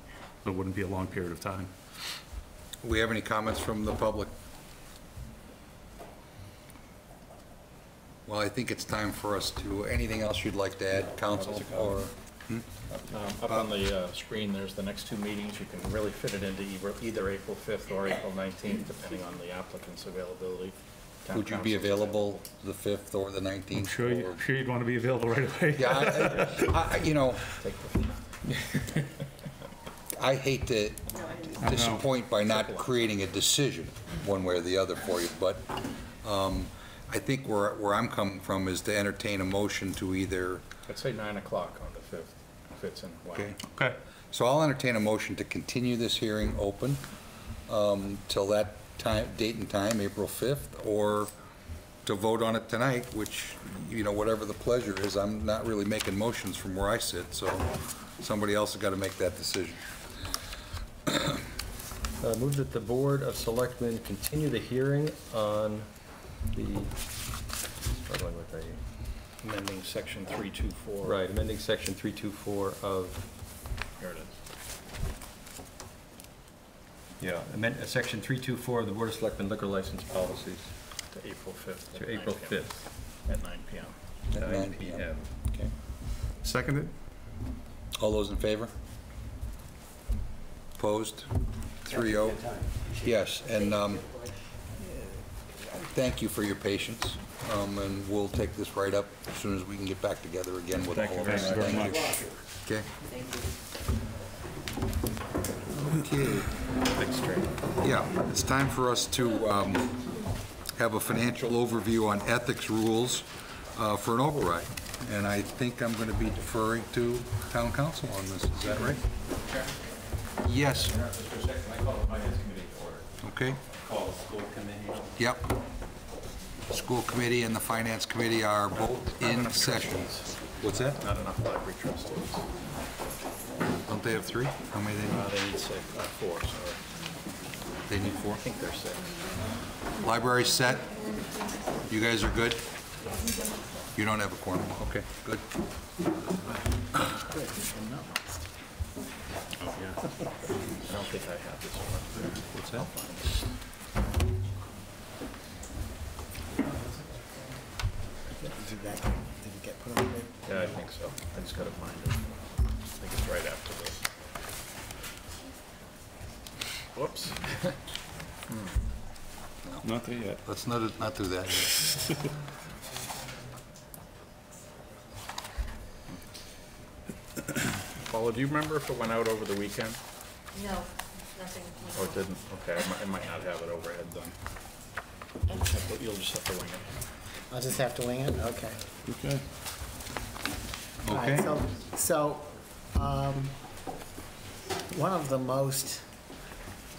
It wouldn't be a long period of time. We have any comments from the public? Well, I think it's time for us to, anything else you'd like to add, counsel, or? Um, Up on the uh, screen, there's the next two meetings. You can really fit it into either, either April 5th or April 19th, depending on the applicant's availability. Town Would you be available the 5th or the 19th? I'm sure, you- or- I'm sure you'd want to be available right away. Yeah, I- I, I- you know, I hate to know. disappoint by not creating a decision, one way or the other for you, but um, I think where, where I'm coming from is to entertain a motion to either, I'd say 9 o'clock on the 5th, fits in well. okay? Okay. So I'll entertain a motion to continue this hearing open um, till that time, date and time, April 5th, or to vote on it tonight, which, you know, whatever the pleasure is, I'm not really making motions from where I sit, so somebody else has got to make that decision. Uh, Move that the Board of Selectmen continue the hearing on the, struggling with the, Amending section 324. right, amending section 324 of, Here it is. Yeah, amend, uh, section 324 of the Board of Selectmen liquor license policies To April 5th. at to 9 April p.m. 5th. At 9 PM. At 9 p.m. Okay. Seconded? All those in favor? Opposed? Three oh. Yes, and um, thank you for your patience, um, and we'll take this right up as soon as we can get back together again with all of us. very much. Okay? Okay. Trey. Yeah, it's time for us to um, have a financial overview on ethics rules uh, for an override. And I think I'm going to be deferring to town counsel on this, is that right? Yes. Committee order. Okay, Call the school committee. yep. School committee and the finance committee are both in sessions. What's that? Not enough library trustees. Don't they have three? How many they Uh, need? They need six, uh, four, sorry. They need four? I think they're six. Library set? You guys are good? You don't have a quorum? Okay, good. Oh, yeah. I don't think I have this one. What's that? Did that, did it get put on there? Yeah, I think so. I just gotta find it. I think it's right after this. Whoops. Not there yet. Let's not, not do that yet. Paula, do you remember if it went out over the weekend? No, nothing. Oh, it didn't? Okay, I might, I might not have it overhead then. You'll just have to- You'll just have to wing it. I'll just have to wing it, okay. Okay. All right, Okay. so- So, um, one of the most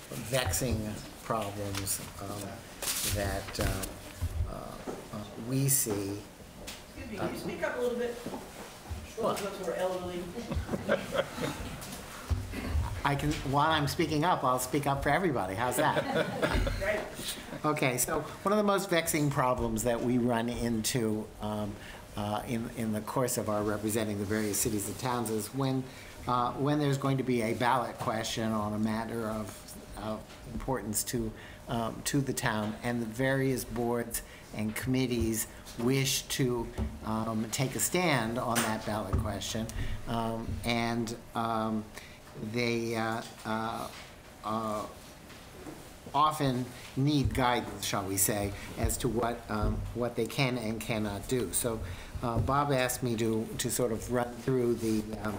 vexing problems um, that uh, uh, uh, we see. Excuse me, can you speak up a little bit? Sure. Those of us who are elderly. I can, while I'm speaking up, I'll speak up for everybody, how's that? Right. Okay, so one of the most vexing problems that we run into um, uh, in, in the course of our representing the various cities and towns is when, uh, when there's going to be a ballot question on a matter of, of importance to, um, to the town, and the various boards and committees wish to um, take a stand on that ballot question, um, and um, they uh, uh, uh, often need guidance, shall we say, as to what, um, what they can and cannot do. So uh, Bob asked me to, to sort of run through the, um,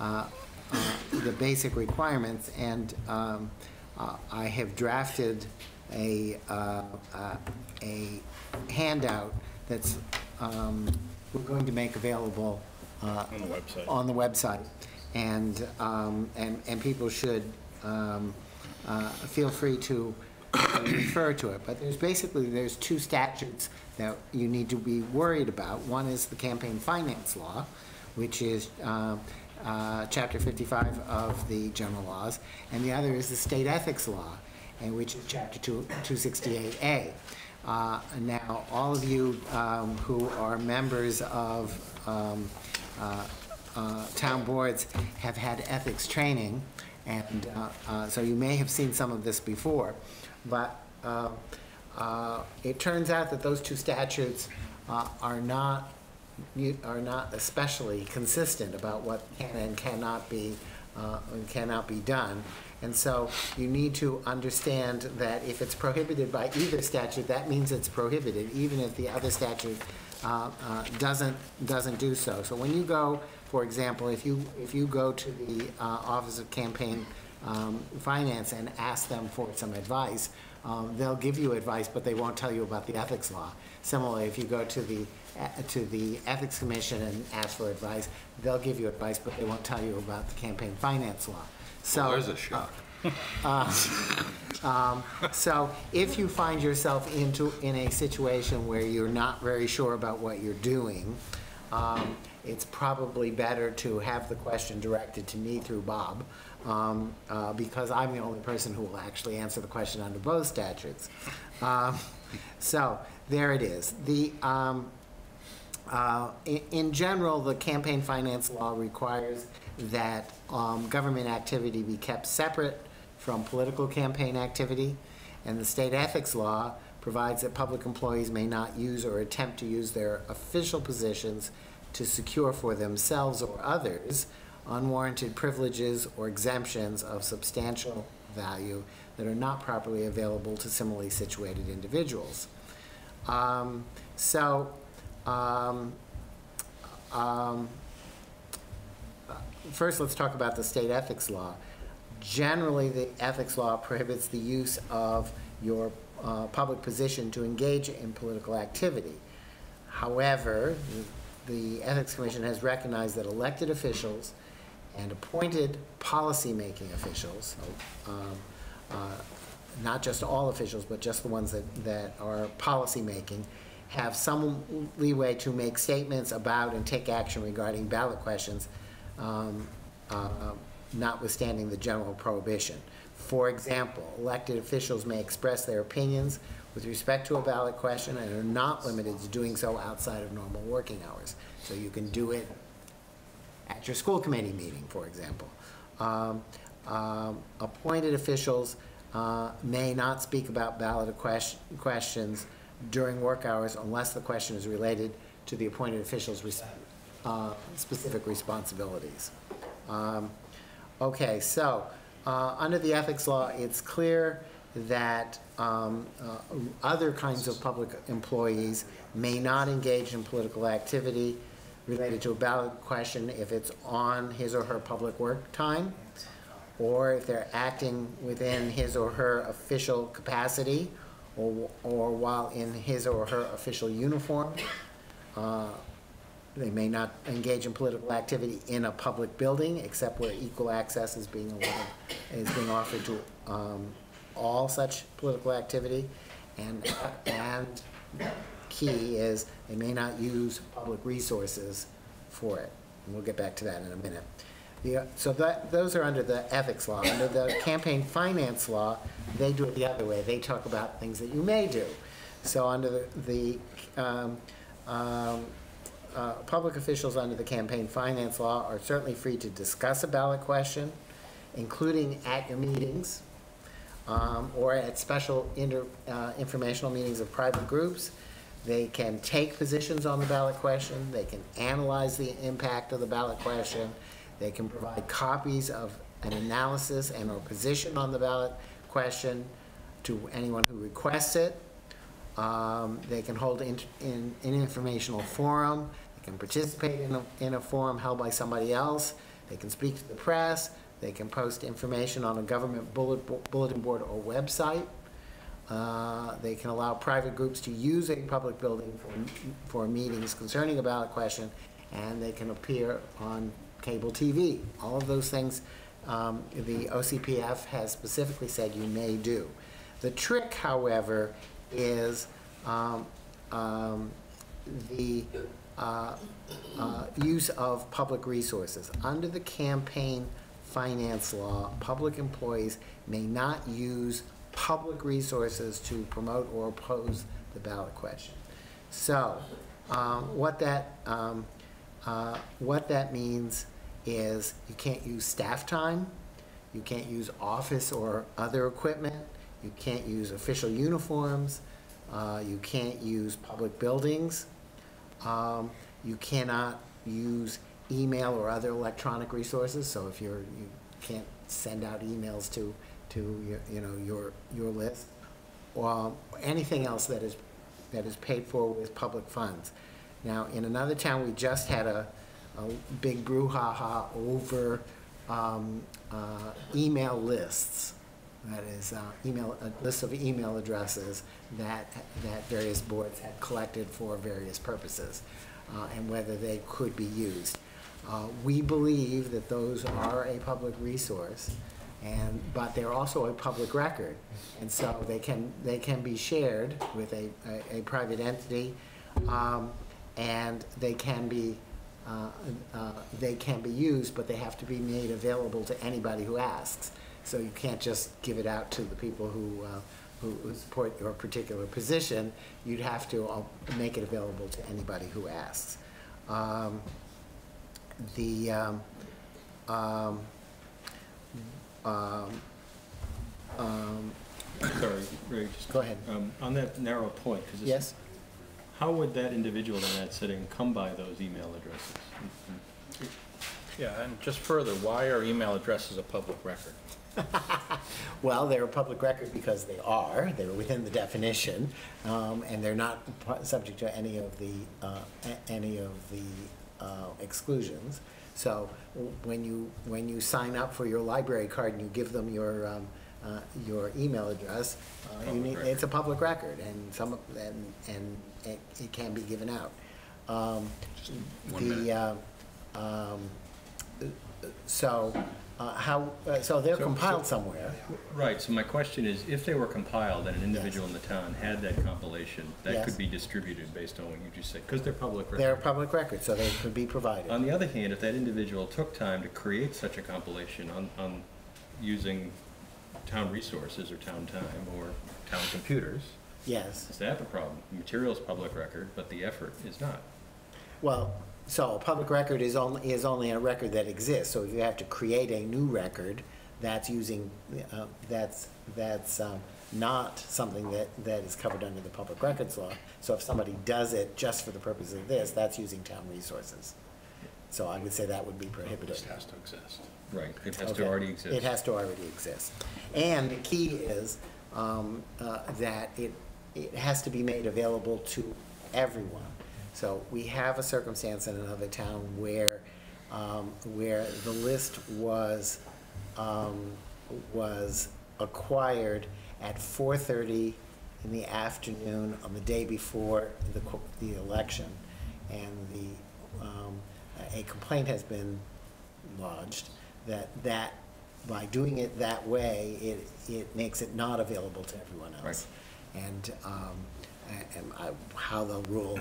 uh, uh, the basic requirements, and uh, I have drafted a, uh, uh, a handout that's, um, we're going to make available uh, On the website. on the website. And, um, and, and people should, um, uh, feel free to, refer to it. But there's basically, there's two statutes that you need to be worried about. One is the campaign finance law, which is uh, Chapter 55 of the general laws, and the other is the state ethics law, and which Chapter 2 268A. Uh, Now, all of you um, who are members of um, uh, uh, town boards have had ethics training, and uh, so you may have seen some of this before. But it turns out that those two statutes are not, you- are not especially consistent about what can and cannot be, uh, and cannot be done. And so you need to understand that if it's prohibited by either statute, that means it's prohibited, even if the other statute uh, uh, doesn't, doesn't do so. So when you go, for example, if you, if you go to the uh, Office of Campaign um, Finance and ask them for some advice, um, they'll give you advice, but they won't tell you about the ethics law. Similarly, if you go to the, to the Ethics Commission and ask for advice, they'll give you advice, but they won't tell you about the campaign finance law. So. There's a shock. Uh, um, So if you find yourself into, in a situation where you're not very sure about what you're doing, um, it's probably better to have the question directed to me through Bob, um, uh, because I'm the only person who will actually answer the question under both statutes. Um, So, there it is. The, um, uh, i- In general, the campaign finance law requires that um, government activity be kept separate from political campaign activity, and the state ethics law provides that public employees may not use or attempt to use their official positions to secure for themselves or others unwarranted privileges or exemptions of substantial value that are not properly available to similarly situated individuals. Um, So, um, um, First, let's talk about the state ethics law. Generally, the ethics law prohibits the use of your uh, public position to engage in political activity. However, the Ethics Commission has recognized that elected officials and appointed policymaking officials, um, uh, not just all officials, but just the ones that, that are policymaking, have some leeway to make statements about and take action regarding ballot questions, um, uh, notwithstanding the general prohibition. For example, elected officials may express their opinions with respect to a ballot question and are not limited to doing so outside of normal working hours. So you can do it at your school committee meeting, for example. Um, um, Appointed officials uh, may not speak about ballot ques- questions during work hours unless the question is related to the appointed official's res- uh, specific responsibilities. Um, Okay, so, uh, under the ethics law, it's clear that um, uh, other kinds of public employees may not engage in political activity related to a ballot question if it's on his or her public work time, or if they're acting within his or her official capacity, or, or while in his or her official uniform. Uh, They may not engage in political activity in a public building, except where equal access is being allowed, is being offered to um, all such political activity. And, and key is, they may not use public resources for it. And we'll get back to that in a minute. The, so that, those are under the ethics law. Under the campaign finance law, they do it the other way. They talk about things that you may do. So under the, the, um, um, uh, public officials under the campaign finance law are certainly free to discuss a ballot question, including at your meetings, um, or at special inter, uh, informational meetings of private groups. They can take positions on the ballot question, they can analyze the impact of the ballot question, they can provide copies of an analysis and or position on the ballot question to anyone who requests it. Um, They can hold in, in, an informational forum, they can participate in a, in a forum held by somebody else, they can speak to the press, they can post information on a government bullet, bulletin board or website. Uh, They can allow private groups to use a public building for, for meetings concerning a ballot question, and they can appear on cable TV. All of those things, um, the OCPF has specifically said you may do. The trick, however, is um, um, the uh, uh, use of public resources. Under the campaign finance law, public employees may not use public resources to promote or oppose the ballot question. So, um, what that, um, uh, what that means is you can't use staff time, you can't use office or other equipment, you can't use official uniforms, uh, you can't use public buildings, um, you cannot use email or other electronic resources, so if you're, you can't send out emails to, to, your- you know, your, your list, or anything else that is, that is paid for with public funds. Now, in another town, we just had a, a big brouhaha over um, uh, email lists. That is, uh, email, a list of email addresses that, that various boards had collected for various purposes, uh, and whether they could be used. Uh, We believe that those are a public resource, and, but they're also a public record. And so they can, they can be shared with a, a, a private entity, um, and they can be, uh, uh, they can be used, but they have to be made available to anybody who asks. So you can't just give it out to the people who, uh, who support your particular position. You'd have to uh, make it available to anybody who asks. Um, The, um, um, um, um, Sorry, Ray, just. Go ahead. um, On that narrow point, because Yes? How would that individual in that sitting come by those email addresses? Yeah, and just further, why are email addresses a public record? Well, they're a public record because they are, they're within the definition, um, and they're not subject to any of the, uh, any of the uh, exclusions. So when you, when you sign up for your library card and you give them your, um, uh, your email address, uh, you need, it's a public record, and some, and, and it, it can be given out. Um, one the, minute. uh, um, so, uh, how, uh, so they're So- compiled so- somewhere. Right, so my question is, if they were compiled and an individual in the town had that compilation, that Yes. could be distributed based on what you just said, because they're public records. They're public records, so they could be provided. On the other hand, if that individual took time to create such a compilation on, on using town resources or town time or town computers, Yes. is that the problem? The material's public record, but the effort is not. Well, so public record is only, is only a record that exists, so if you have to create a new record, that's using, uh, that's, that's um, not something that, that is covered under the public records law. So if somebody does it just for the purpose of this, that's using town resources. So I would say that would be prohibited. has to exist. Right, it has Okay. to already exist. It has to already exist. And the key is um, uh, that it, it has to be made available to everyone. So we have a circumstance in another town where, um, where the list was, um, was acquired at four-thirty in the afternoon on the day before the, the election. And the, um, a complaint has been lodged, that that, by doing it that way, it, it makes it not available to everyone else. And, um, a- and I, how they'll rule,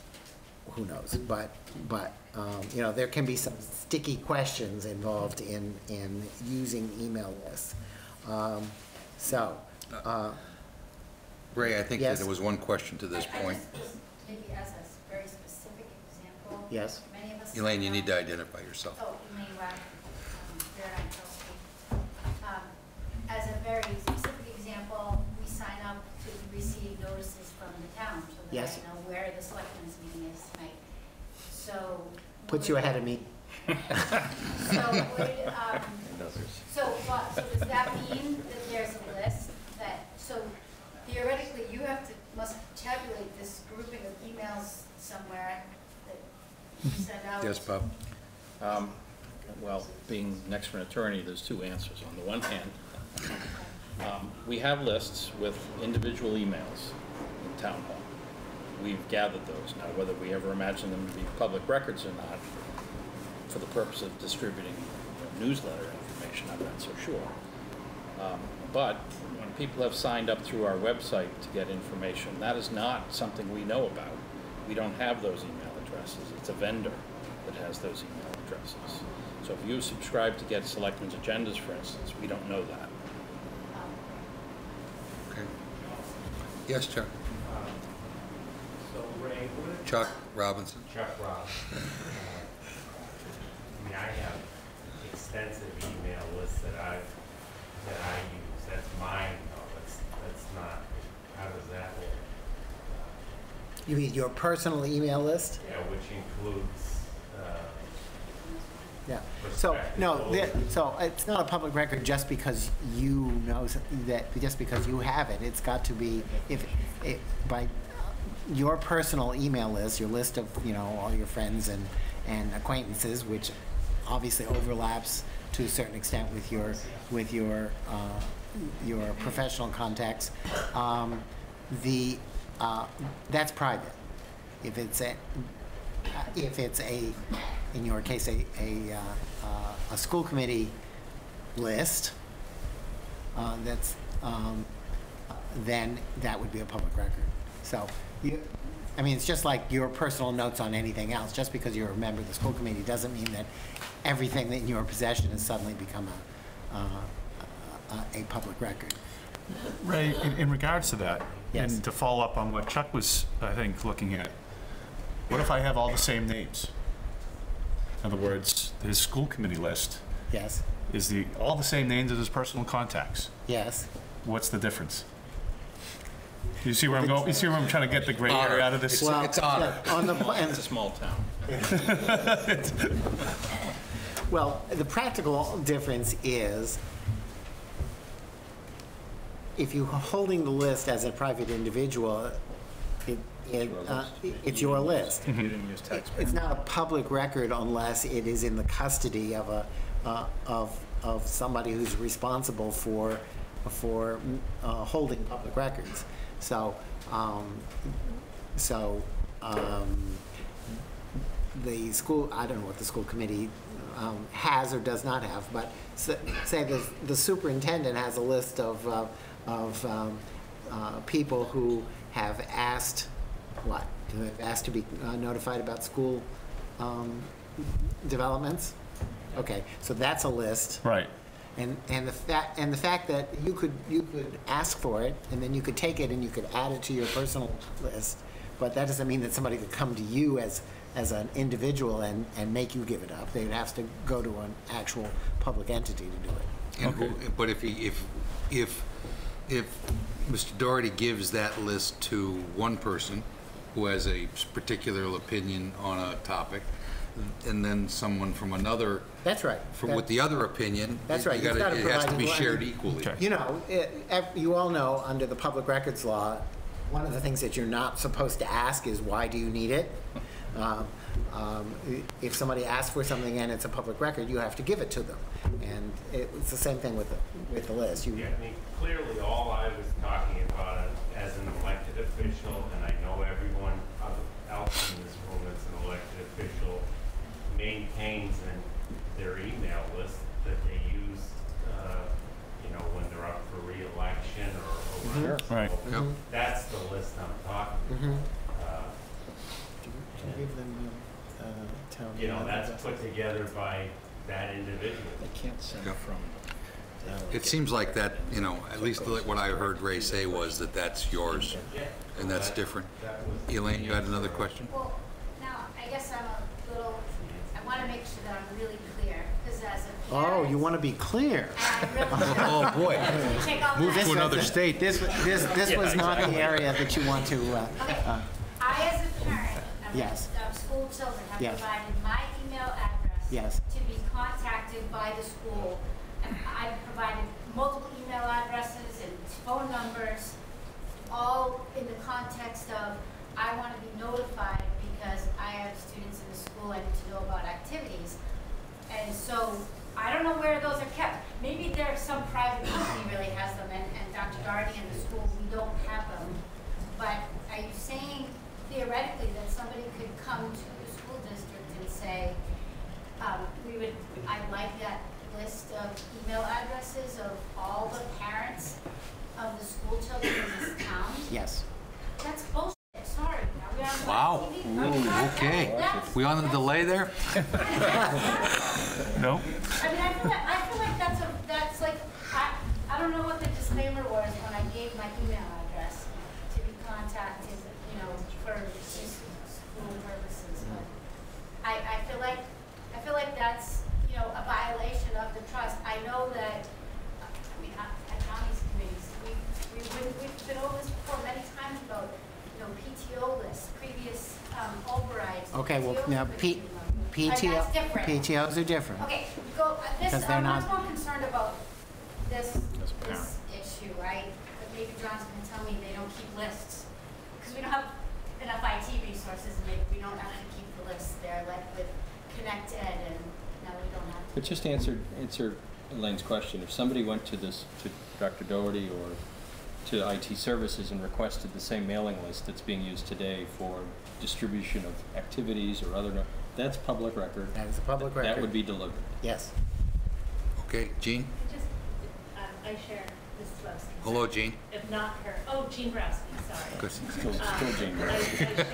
who knows? But, but, um, you know, there can be some sticky questions involved in, in using email lists. Um, So, uh, Ray, I think Yes? that there was one question to this I- I point. just- Maybe as a s- very specific example. Yes? Many of us. Elaine, you need to identify yourself. Oh, Elaine Webb, um, Fairlight Chelsea. Um, As a very specific example, we sign up to receive notices from the town so that Yes. I know where the selectmen's meeting is tonight. So. puts you ahead of me. So would, um, so, what, so does that mean that there's a list that, so theoretically, you have to, must tabulate this grouping of emails somewhere that you send out? Yes, Bob? Um, Well, being next to an attorney, there's two answers. On the one hand, um, we have lists with individual emails in town hall. We've gathered those. Now, whether we ever imagine them to be public records or not, for the purpose of distributing you know, newsletter information, I'm not so sure. Um, But when people have signed up through our website to get information, that is not something we know about. We don't have those email addresses. It's a vendor that has those email addresses. So if you subscribe to get selectmen's agendas, for instance, we don't know that. Okay. Yes, Chuck? So Ray, what Chuck Robinson. Chuck Ross. Uh, I mean, I have extensive email lists that I, that I use, that's mine, though, that's, that's not, how does that work? You mean your personal email list? Yeah, which includes, uh, Yeah, so, no, the- so it's not a public record just because you know that, just because you have it. It's got to be, if, it, by your personal email list, your list of, you know, all your friends and, and acquaintances, which obviously overlaps to a certain extent with your, with your, uh, your professional contacts, um, the, uh, that's private. If it's a, if it's a, in your case, a, a, uh, a school committee list, uh, that's, um, then that would be a public record. So, you, I mean, it's just like your personal notes on anything else. Just because you're a member of the school committee doesn't mean that everything that in your possession has suddenly become a, uh, a, a public record. Ray, in, in regards to that, Yes. and to follow up on what Chuck was, I think, looking at, what if I have all the same names? In other words, his school committee list Yes, is the, all the same names as his personal contacts. yes. What's the difference? You see where I'm going, you see where I'm trying to get the gray area out of this? Well, honor. yeah, On the, and- It's a small town. Well, the practical difference is if you're holding the list as a private individual, it, it, uh, it's your list. You didn't use taxpayer. It's not a public record unless it is in the custody of a, uh, of, of somebody who's responsible for, for uh, holding public records. So, um, so, um, the school, I don't know what the school committee um, has or does not have, but say the the superintendent has a list of, uh, of um, uh, people who have asked, what? Have asked to be uh, notified about school um, developments? Okay, so that's a list. Right. And, and the fact, and the fact that you could, you could ask for it, and then you could take it and you could add it to your personal list, but that doesn't mean that somebody could come to you as, as an individual and, and make you give it up. They'd have to go to an actual public entity to do it. And who, but if he, if, if, if Mr. Doherty gives that list to one person who has a particular opinion on a topic, and then someone from another, That's right. from with the other opinion, That's you right. You've gotta- gotta it has to provide be one- shared equally. You know, it, ev- you all know, under the public records law, one of the things that you're not supposed to ask is, why do you need it? Um, um, i- If somebody asks for something and it's a public record, you have to give it to them. And it- it's the same thing with, the with the list. You, Yeah, I mean, clearly, all I was talking about as an elected official, and I know everyone else in this room that's an elected official maintains in their email list that they use, uh, you know, when they're up for reelection or, or. Mhm. Right. So Yep. That's the list I'm talking Mhm. about. Uh, Can you give them, uh, town? You know, that's put together by that individual. They can't send Yeah. from. It seems like that, you know, at least what I heard Ray say was that that's yours, and that's different. That was. Elaine, you had another question? Well, now, I guess I'm a little, I want to make sure that I'm really clear, because as a Oh, parent. you want to be clear. I really do. Oh, boy. Can you take all Move that? to another state. This, this, this was not the area that you want to, uh, Okay, uh, I as a parent of, Yes. of school children have Yes. provided my email address. Yes. To be contacted by the school. And I've provided multiple email addresses and phone numbers, all in the context of, I want to be notified because I have students in the school, and to know about activities. And so I don't know where those are kept. Maybe there's some private company really has them, and, and Dr. Doherty and the school, we don't have them. But are you saying theoretically that somebody could come to the school district and say, um, we would, I'd like that list of email addresses of all the parents of the school children in this town? Yes. That's bullshit, sorry. Wow. Ooh, okay. We on the delay there? no. I mean, I feel like, I feel like that's, a, that's like, I, I don't know what the disclaimer was when I gave my email address to be contacted, you know, for school purposes. But I, I feel like, I feel like that's, you know, a violation of the trust. I know that Okay, well, PTOs now, P- given. PTO, Like, that's different. PTOs are different. Okay, go, uh, this, Because they're I'm much not- more concerned about this, As this issue, right? But maybe John's gonna tell me they don't keep lists, because we don't have enough IT resources, and maybe we don't have to keep the lists there, like with Connect Ed, and now we don't have to. But just to answer, answer Elaine's question, if somebody went to this, to Dr. Doherty or to IT services and requested the same mailing list that's being used today for distribution of activities or other, that's public record. That is a public record. That record. would be delivered. Yes. Okay, Jean? Just, um, I share Mrs. Webb's concern. Hello, Jean. If not her, oh, Jean Browski, sorry. Good. Still, Um, still Jean. I, I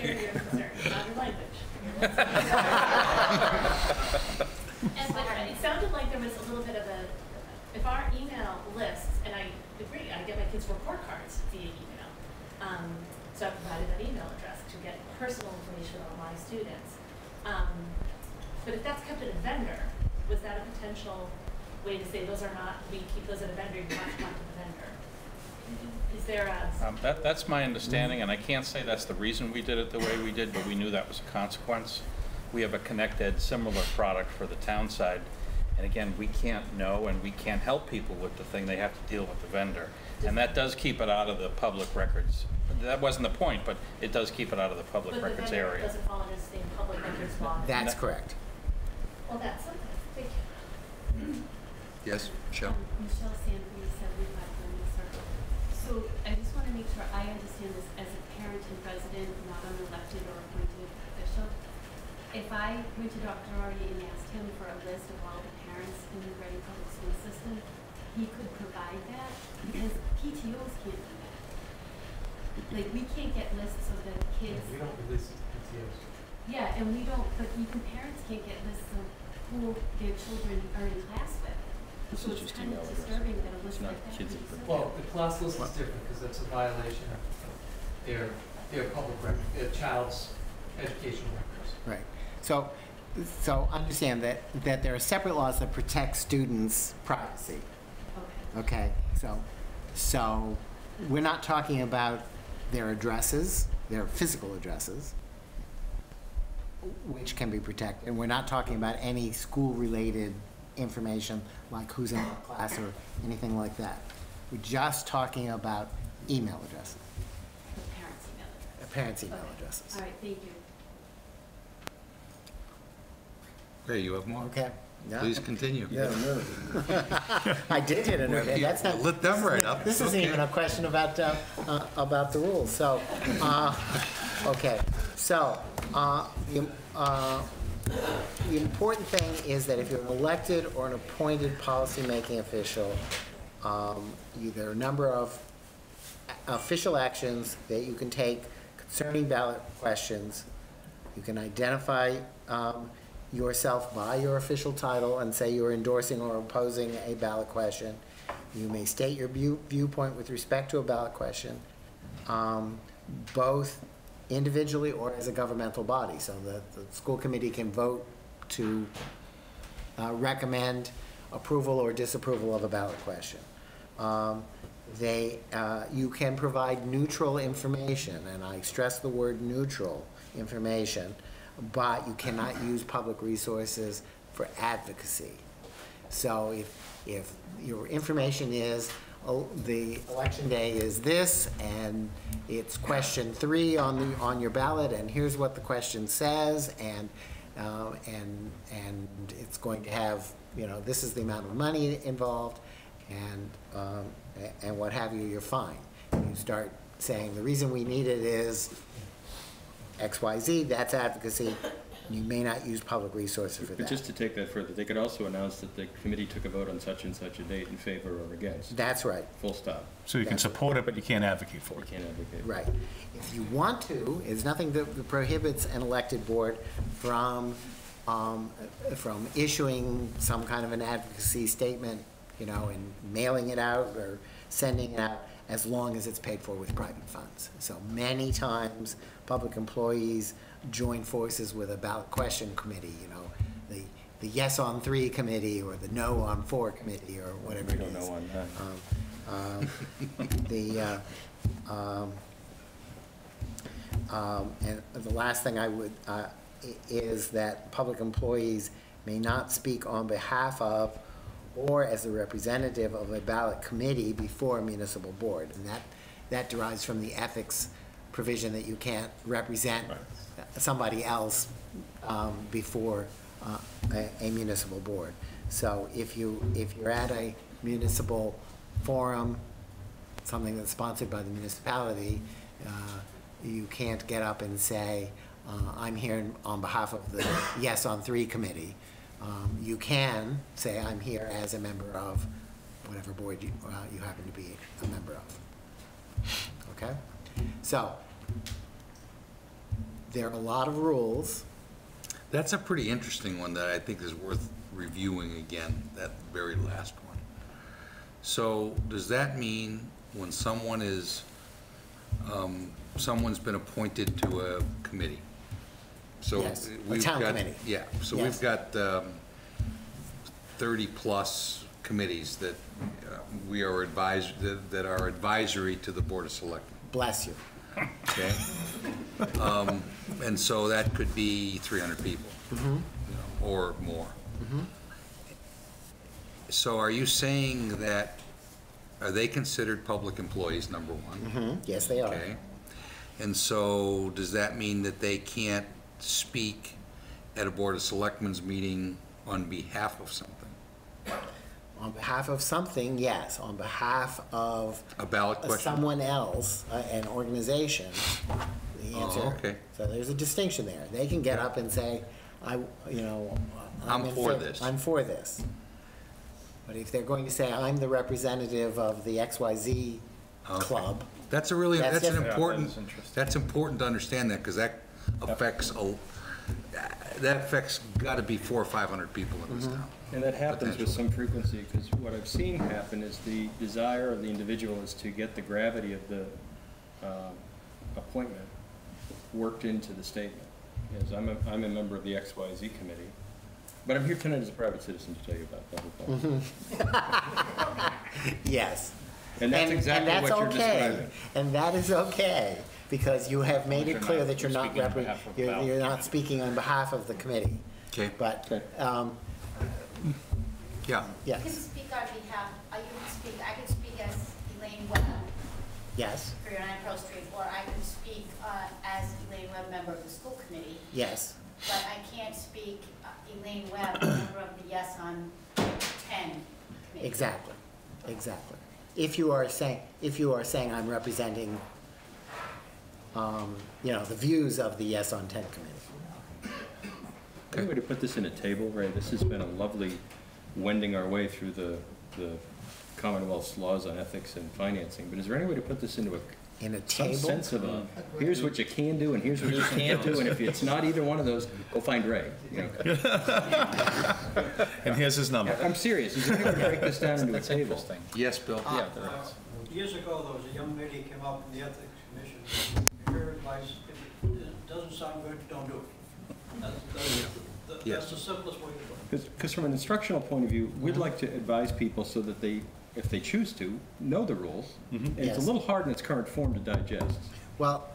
share your concern, not your language. And but it sounded like there was a little bit of a, if our email lists, and I agree, I get my kids report cards via email. Um, so I provided that email address to get personal information on my students. Um, but if that's kept at a vendor, was that a potential way to say those are not, we keep those at a vendor, you want to talk to the vendor? Is there a? Um, That, that's my understanding, and I can't say that's the reason we did it the way we did, but we knew that was a consequence. We have a connected similar product for the town side, and again, we can't know and we can't help people with the thing, they have to deal with the vendor. And that does keep it out of the public records. That wasn't the point, but it does keep it out of the public But the records vendor area. doesn't fall under the same public records law? That's No. correct. Well, that's something, thank you. Yes, Michelle? Um, Michelle Sanford, seventy-five Glenwood Circle. So I just want to make sure I understand this as a parent and resident, not an elected or appointed official. If I went to Dr. Doherty and asked him for a list of all the parents in the Reading Public School System, he could provide that because PTOs can't do that. Like, we can't get lists of the kids. We don't release PTOs. Yeah, and we don't, but even parents can't get lists of who their children are in class with. This So is it's just kind of disturbing that a It's list not like that kids could in be particular. Well, the class list is different because that's a violation of their, their public record, their child's educational records. Right. So, so understand that, that there are separate laws that protect students' privacy. Okay. Okay, so, so we're not talking about their addresses, their physical addresses, which can be protected. And we're not talking about any school-related information, like who's in what class or anything like that. We're just talking about email addresses, The parents' email address. uh, parents' email Okay. addresses. All right, thank you. Okay, you have more? Okay? Yeah. Please continue. I did hit a nerve. You That's not. lit them right up. This isn't Okay. even a question about, uh, uh, about the rules, so, uh, okay. So, uh, the, uh, the important thing is that if you're an elected or an appointed policymaking official, um, you- there are a number of official actions that you can take concerning ballot questions. You can identify um, yourself by your official title and say you're endorsing or opposing a ballot question. You may state your view- viewpoint with respect to a ballot question, um, both individually or as a governmental body. So the, the school committee can vote to uh, recommend approval or disapproval of a ballot question. Um, They, uh, you can provide neutral information, and I stress the word neutral information, but you cannot use public resources for advocacy. So if, if your information is, oh, the election day is this, and it's question three on the, on your ballot, and here's what the question says, and, uh, and, and it's going to have, you know, this is the amount of money involved, and, um, and what have you, you're fine. You start saying, the reason we need it is X, Y, Z, that's advocacy, You may not use public resources for But just to take that further, they could also announce that the committee took a vote on such and such a date in favor or against. That's right, Full stop. So you can support it, but you can't advocate for You it. can't advocate. right. If you want to, there's nothing that prohibits an elected board from, um, from issuing some kind of an advocacy statement, you know, and mailing it out or sending it out, as long as it's paid for with private funds. So many times, public employees join forces with a ballot question committee, you know, the, the yes on three committee or the no on four committee or whatever it is. know on that. Um, um, The, uh, um, um, and the last thing I would, uh, i- is that public employees may not speak on behalf of or as a representative of a ballot committee before a municipal board. And that, that derives from the ethics provision that you can't represent somebody else um, before uh, a a municipal board. So if you, if you're at a municipal forum, something that's sponsored by the municipality, uh, you can't get up and say, uh, I'm here on behalf of the Yes on Three committee. Um, You can say, I'm here as a member of whatever board you, uh, you happen to be a member of. Okay? So, there are a lot of rules. That's a pretty interesting one that I think is worth reviewing again, that very last one. So does that mean when someone is, um, someone's been appointed to a committee? So Yes, a we've town got- committee. Yeah, so Yes. we've got um, thirty-plus committees that uh, we are advised, that- that are advisory to the Board of Selectmen. Bless you. okay? Um, And so that could be 300 people, Mhm. you know, or more. Mhm. So are you saying that, are they considered public employees, number one? Mhm. Yes, they are. Okay. And so does that mean that they can't speak at a Board of Selectmen's meeting on behalf of something? On behalf of something, yes. On behalf of A ballot question? someone else, uh, an organization, the Oh, answer. okay. So there's a distinction there. They can get up and say, I, you know. I'm in for fa- this. I'm for this. But if they're going to say, I'm the representative of the XYZ Okay. club. That's a really, That's that's an different. important, Yeah, that is interesting. that's important to understand that, because that affects, a- that affects, gotta be four or 500 people in this town. And that happens with some frequency, because what I've seen happen is the desire of the individual is to get the gravity of the um, appointment worked into the statement. Yes, I'm a, I'm a member of the XYZ committee, but I'm here tonight as a private citizen to tell you about that. whole thing. Yes. And that's exactly and what that's you're describing. And that is okay, because you have made it clear that you're not, speaking on behalf of you're, ballot you're not speaking on behalf of the committee. Okay, But, um, yeah. yes. I can speak on behalf, I can speak, I can speak as Elaine Webb, Yes, 309 Pearl Street, or I can speak uh, as Elaine Webb, member of the school committee, yes, but I can't speak uh, Elaine Webb, member of the Yes on 10 committee. exactly, exactly. If you are saying, if you are saying I'm representing, um, you know, the views of the Yes on Ten committee. Any way to put this in a table, Ray? This has been a lovely wending our way through the, the Commonwealth's laws on ethics and financing, but is there any way to put this into a In a some sense of a, here's what you can do and here's what you can't do, and if it's not either one of those, go find Ray, you know? And here's his number. I'm serious, is there any way to break this down into a table? Yes, Bill? Yeah, there Uh, is. Years ago, there was a young lady came up from the Ethics Commission. Her advice, if it doesn't sound good, don't do it. That's, that's, the- Yes. the simplest way to do it. Because from an instructional point of view, we'd like to advise people so that they, if they choose to, know the rules. And it's a little hard in its current form to digest. Well,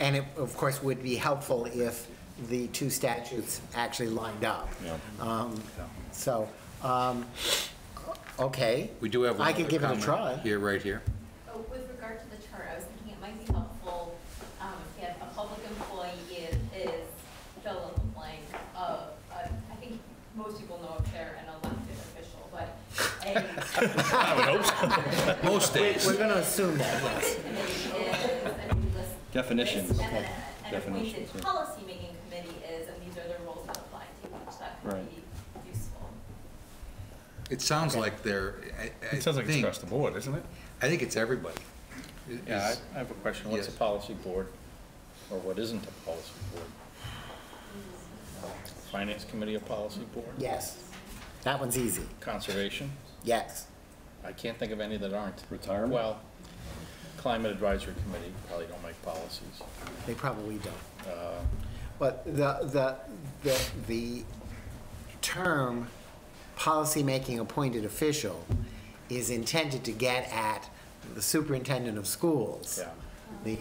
and it, of course, would be helpful if the two statutes actually lined up. Yeah. Um, So, um, okay. We do have one I could other give it a try. Here, right here. I would hope so. Most days. We're gonna assume that, yes. Definitions. Okay. Definitions. yeah. Policy making committee is, and these are the rules that apply to each, that could be useful. It sounds like they're, I, I It sounds like it's across the board, isn't it? I think it's everybody. Yeah, I I have a question. What's a policy board? Or what isn't a policy board? Finance committee a policy board? Yes. That one's easy. Conservation? Yes. I can't think of any that aren't. Retirement? Well, climate advisory committee probably don't make policies. They probably don't. Uh, But the, the, the, the term policymaking appointed official is intended to get at the superintendent of schools. Yeah.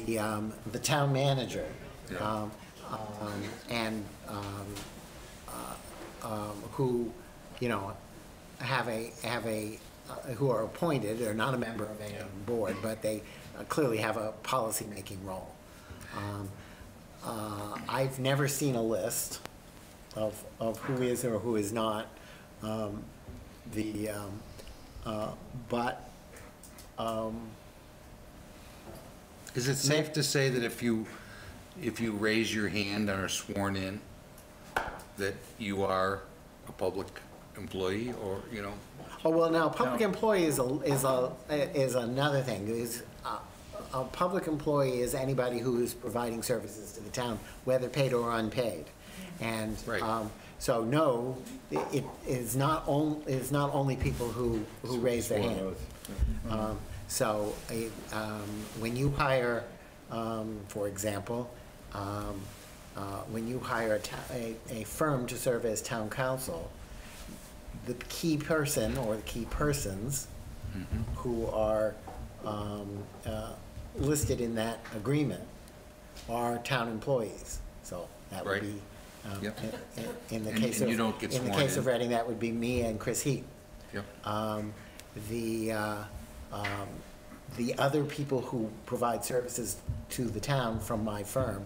The, um, the town manager. Yeah. um, um, And, um, uh, um, who, you know, have a, have a, uh, who are appointed, they're not a member of a board, but they uh, clearly have a policymaking role. Um, uh, I've never seen a list of, of who is or who is not. um, The, um, uh, but, um, Is it safe to say that if you, if you raise your hand and are sworn in, that you are a public employee or, you know? oh, well, now, public employee is a, is a, is another thing. Is, uh, a public employee is anybody who is providing services to the town, whether paid or unpaid. And, Right. um, so, no, it it is not on, it is not only people who, who raise their Sworn hand. oath. Um, So, a- um, when you hire, um, for example, um, uh, when you hire a ta- a, a firm to serve as town counsel, the key person or the key persons who are um, uh, listed in that agreement are town employees. So that would Right. be, um, Yep. in- in- in the And- case and of. you don't get In the sworn case in. of Reading, that would be me and Chris Heep. Yep. Um, The, uh, um, the other people who provide services to the town from my firm,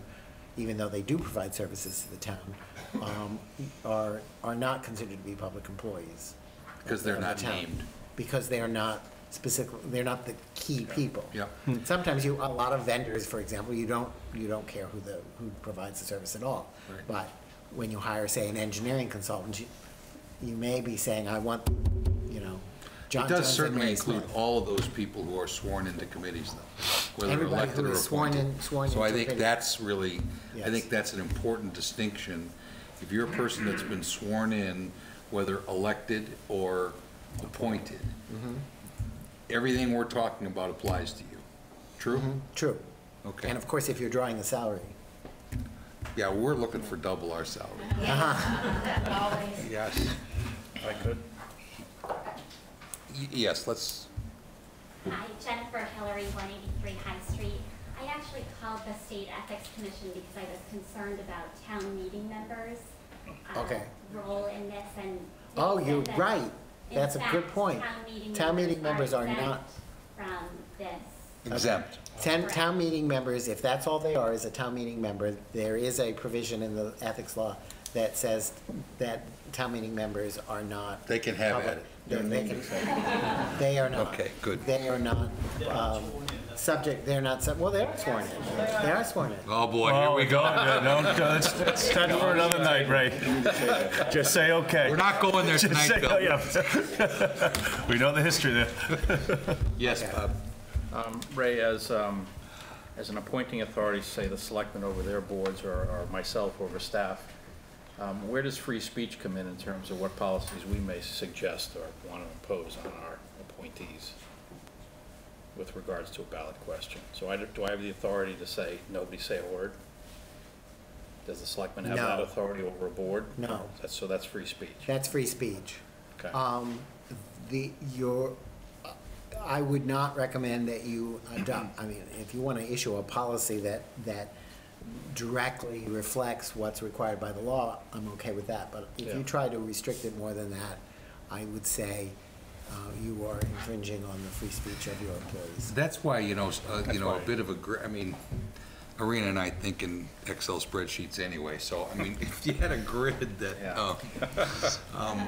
even though they do provide services to the town, um, are, are not considered to be public employees. Because they're of the not town. named. Because they're not specific, they're not the key people. Yep. Sometimes you, a lot of vendors, for example, you don't, you don't care who the, who provides the service at all. Right. But when you hire, say, an engineering consultant, you, you may be saying, I want, you know, John It Jones does and certainly Mary include Smith. all of those people who are sworn into committees, though, whether Everybody elected who or is sworn appointed. in- sworn So I into a think committee. that's really, I Yes. think that's an important distinction. If you're a person that's been sworn in, whether elected or appointed, Mhm. everything we're talking about applies to you. True? Mhm, True. Okay. And of course, if you're drawing a salary. Yeah, we're looking for double our salary. Always. Yes. If I could, Y- Yes, let's, Hi, Jennifer Hillary, 183 High Street. I actually called the State Ethics Commission because I was concerned about town meeting members' uh, Okay. role in this, and they Oh, said you're that, right. in That's a good fact, point. Town meeting Town meeting members are members are not- exempt from this. exempt. Ten, town meeting members, if that's all they are, is a town meeting member, there is a provision in the ethics law that says that town meeting members are not. They can have at public- it. They they can, they are not. Okay, good. They are not, um, subject, they're not, sub- well, they are sworn in. They are sworn in. Oh, boy, here we go. No, no, let's, let's for another night, Ray. Just say okay. We're not going there Just tonight, say- Bill. yeah. We know the history there. Yes, Bob. Um, Ray, as, um, as an appointing authority, say the selectmen over their boards or, or myself over staff, um, where does free speech come in in terms of what policies we may suggest or want to impose on our appointees with regards to a ballot question? So I, do I have the authority to say, nobody say a word? Does the selectman have that No. authority over a board? No. That's- So that's free speech. That's free speech. Okay. Um, the, your, I would not recommend that you adopt, I mean, if you want to issue a policy that, that directly reflects what's required by the law, I'm okay with that. But if you try to restrict it more than that, I would say uh, you are infringing on the free speech of your employees. That's why, you know, uh, you That's know, a bit of a, gr- I mean, Arena and I think in Excel spreadsheets anyway, so, I mean, if you had a grid that, Yeah. uh, um,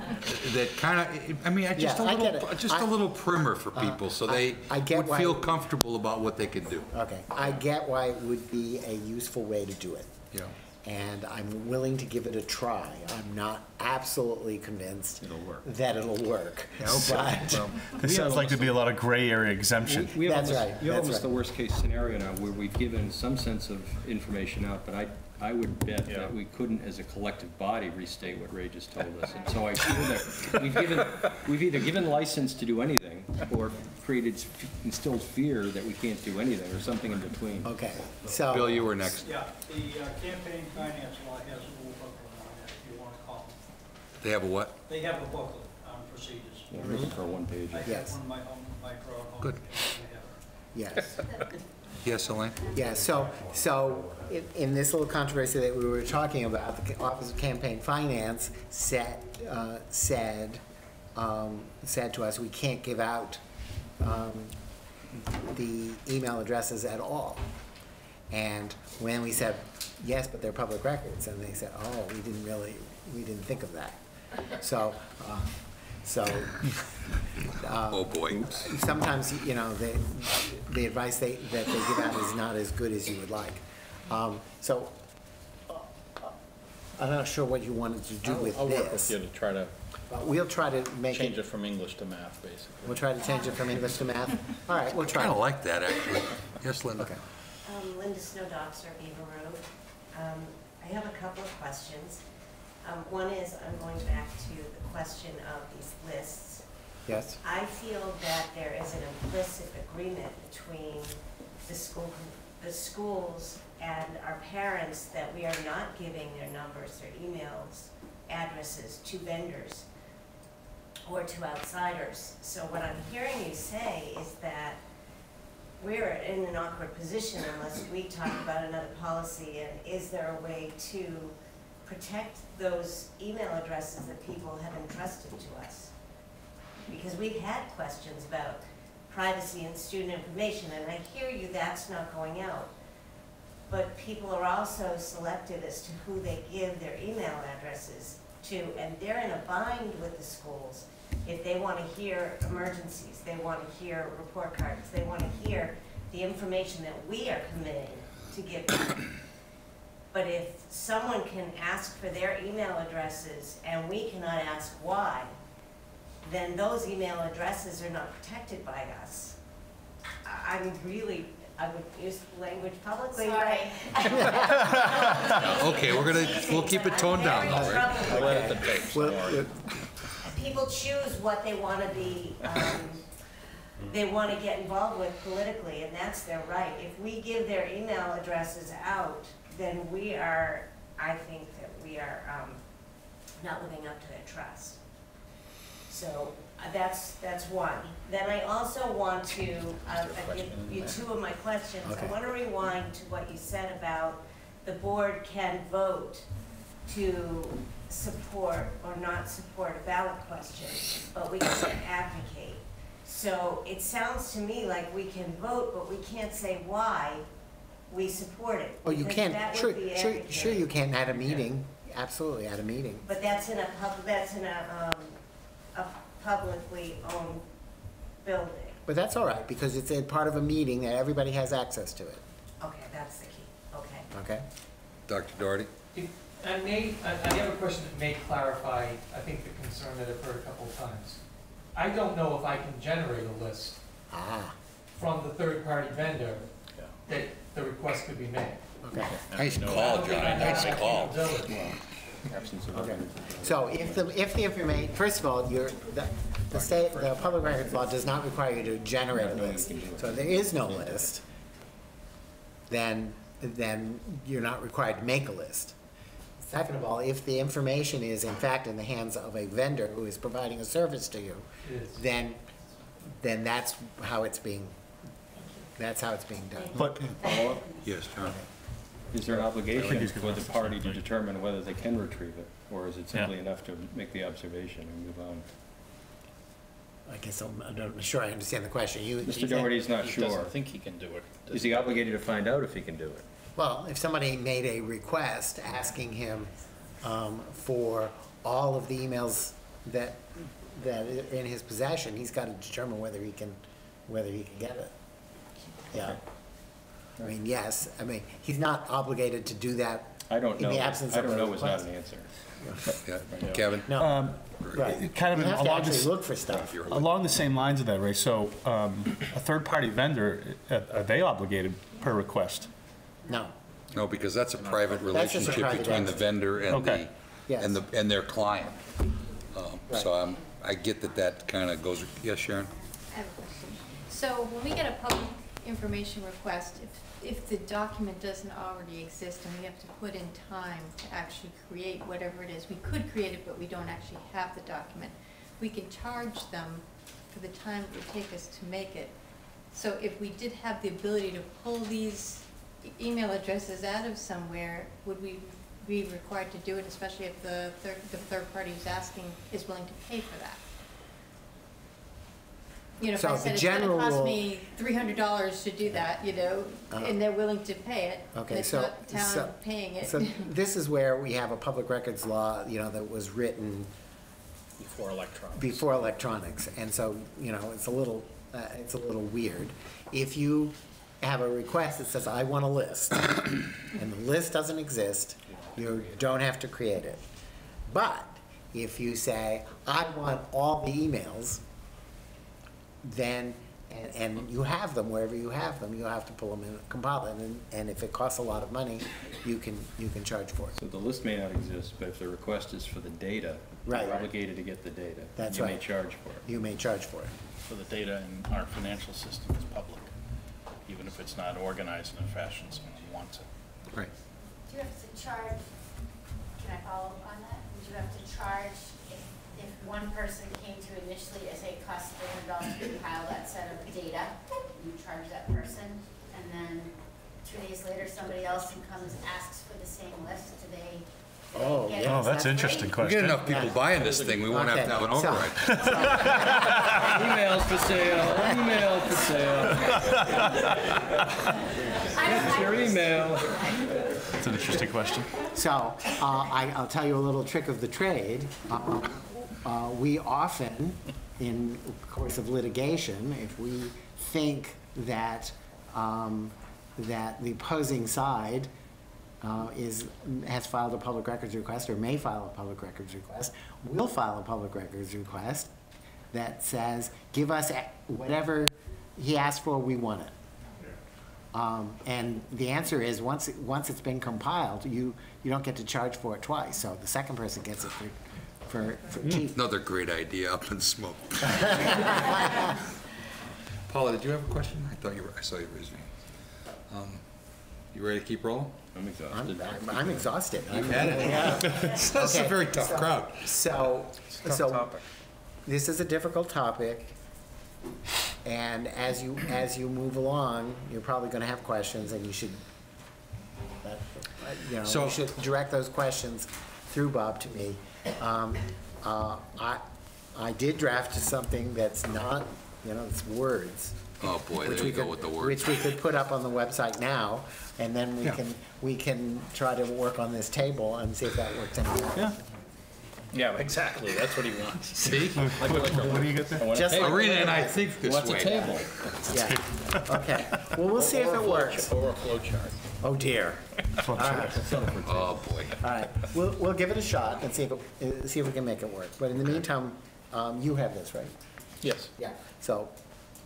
that kind of, I mean, just a Yeah, I get little, it. just a I- little primer for Uh, people, so I- they I get would why- feel comfortable about what they could do, Okay, I get why it would be a useful way to do it. you know? And I'm willing to give it a try. I'm not absolutely convinced It'll work. that it'll work. But, this sounds like there'd be a lot of gray area exemption. We have That's almost- right, You have that's almost the worst-case scenario now, where we've given some sense of information out, but I, I would bet Yeah. that we couldn't, as a collective body, restate what Ray just told us. And so I feel that we've given, we've either given license to do anything, or created, instilled fear that we can't do anything, or something in between. okay, so. Bill, you were next. Yeah, the uh, campaign finance law has a little booklet on that, if you want to call it. They have a what? They have a booklet on procedures. Yeah, looking for one-page. I have Yes. one of my own, my pro home. Good. and I have it. Yes. Yes, Elaine? Yeah, so, so in, in this little controversy that we were talking about, the Office of Campaign Finance said, uh, said, um, said to us, we can't give out, um, the email addresses at all. And when we said, yes, but they're public records, and they said, oh, we didn't really, we didn't think of that. So, uh, so, uh, Oh, boy. sometimes, you know, the, the advice they, that they give out is not as good as you would like. Um, So, uh, I'm not sure what you wanted to do with I'll work with this. you to try to but We'll try to make change it, it from English to math, basically. we'll try to change it from English to math. All right, we'll try. I Kind of like that, actually. Yes, Linda? Okay. Um, Linda Snow Dockser, Beaver Road. Um, I have a couple of questions. Um, one is, I'm going back to the question of these lists. Yes? I feel that there is an implicit agreement between the school, the schools and our parents that we are not giving their numbers, their emails, addresses to vendors or to outsiders. So what I'm hearing you say is that we're in an awkward position unless we talk about another policy, and is there a way to protect those email addresses that people have entrusted to us? Because we've had questions about privacy and student information, and I hear you, that's not going out. But people are also selective as to who they give their email addresses to, and they're in a bind with the schools. If they want to hear emergencies, they want to hear report cards, they want to hear the information that we are committing to give them. But if someone can ask for their email addresses and we cannot ask why, then those email addresses are not protected by us. I- I'm really, I would use language publicly, Sorry. right? Okay, we're gonna, we'll keep it toned down, all right? I'll edit the tapes, Well, don't worry. People choose what they want to be, um, they want to get involved with politically, and that's their right. If we give their email addresses out, then we are, I think that we are um, not living up to that trust. So uh, that's, that's one. Then I also want to, uh, I give you two of my questions. I Okay. want to rewind to what you said about the board can vote to support or not support a ballot question, but we can't advocate. So it sounds to me like we can vote, but we can't say why we support it. Oh, you because can, that sure, would be sure, advocating. sure you can at a meeting, absolutely, at a meeting. But that's in a pub, that's in a, um, a publicly owned building. But that's all right, because it's a part of a meeting that everybody has access to it, Okay, that's the key, okay. okay? Dr. Doherty? I may, I I have a question that may clarify, I think, the concern that I've heard a couple of times. I don't know if I can generate a list Ah, from the third-party vendor that the request could be made. okay. Nice call, don't think I Johnny, nice call. capability. Absence of Okay. So if the, if the information, first of all, you're, the, the state, the public records law does not require you to generate a list. So if there is no list, then, then you're not required to make a list. Second of all, if the information is in fact in the hands of a vendor who is providing a service to you, It is. then, then that's how it's being, that's how it's being done. But, Yes, John? Is there an obligation for the party to determine whether they can retrieve it? Or is it simply Yeah. enough to make the observation and move on? I guess I'm, I'm not sure I understand the question. You. Mr. Doherty's not He sure. doesn't think he can do it. Is he obligated to find out if he can do it? Well, if somebody made a request asking him um, for all of the emails that, that are in his possession, he's got to determine whether he can, whether he can get it. Yeah. I mean, yes, I mean, he's not obligated to do that I don't know. in know. the absence I of a don't know is not request. an answer. Yeah. Kevin? No, Um, right. kind of You have to along actually this- look for stuff. Along the same lines of that, Ray, so um, a third-party vendor, uh, are they obligated per request? No. No, because that's a private That's just a relationship private between the entity. vendor and the, Okay. Yes. and the, and their client. Um, So Right. I'm, I get that that kind of goes, yes, Sharon? I have a question. So when we get a public information request, if, if the document doesn't already exist and we have to put in time to actually create whatever it is, we could create it, but we don't actually have the document, we can charge them for the time it would take us to make it. So if we did have the ability to pull these email addresses out of somewhere, would we be required to do it, especially if the third, the third party who's asking is willing to pay for that? You know, if So I the said it's gonna general cost rule- me three hundred dollars to do that, you know, Uh-huh. and they're willing to pay it, and Okay, it's so, not so. paying it. So this is where we have a public records law, you know, that was written Before electronics. before electronics, and so, you know, it's a little, uh, it's a little weird. If you have a request that says, I want a list, and the list doesn't exist, you don't have to create it. But if you say, I want all the emails, then, and, and you have them wherever you have them, you have to pull them in, compile them, and, and if it costs a lot of money, you can, you can charge for it. So the list may not exist, but if the request is for the data, Right. you're obligated to get the data. That's You may right. charge for it. You may charge for it. So the data in our financial system is public, even if it's not organized in a fashion someone wants it. Right. Do you have to charge, can I follow up on that? Would you have to charge if, if one person came to initially, say, it costs three hundred dollars to compile that set of data, you charge that person, and then two days later, somebody else who comes and asks for the same list, do they? Oh, get yes, it? Oh, that's that's interesting We question. get enough people Yeah. buying this thing, we won't have to have an Okay, so- override. Emails for sale, email for sale. Get your email. That's an interesting question. So, uh, I, I'll tell you a little trick of the trade. Uh, uh, We often, in the course of litigation, if we think that, um, that the opposing side uh, is, has filed a public records request or may file a public records request, we'll file a public records request that says, give us whatever he asked for, we want it. Um, And the answer is, once, it- once it's been compiled, you, you don't get to charge for it twice. So the second person gets it for, for, for cheap. Another great idea, up in smoke. Paula, did you have a question? I thought you were, I saw you raise your hand. Um, You ready to keep rolling? I'm I'm, exhausted. I'm- I'm exhausted. You've had it. Yeah. That's a very tough so- crowd. So, so, this is a difficult topic. And as you, as you move along, you're probably gonna have questions and you should, uh, you know, So- you should direct those questions through Bob to me. Um, uh, I, I did draft to something that's not, you know, it's words. Oh, boy, which there we you go could- with the words. Which we could put up on the website now, and then we Yeah. can, we can try to work on this table and see if that works anymore. Yeah. Yeah, exactly, that's what he wants. See? What do you get there? Want a Just table. like- Arena and I think this What's a way. table? Yeah, okay. Well, we'll see if it works. Or a flow chart. Oh dear. All right, Oh, boy. all right. We'll, we'll give it a shot and see if, it- uh, see if we can make it work. But in the meantime, um, you have this, right? Yes, Yeah. So,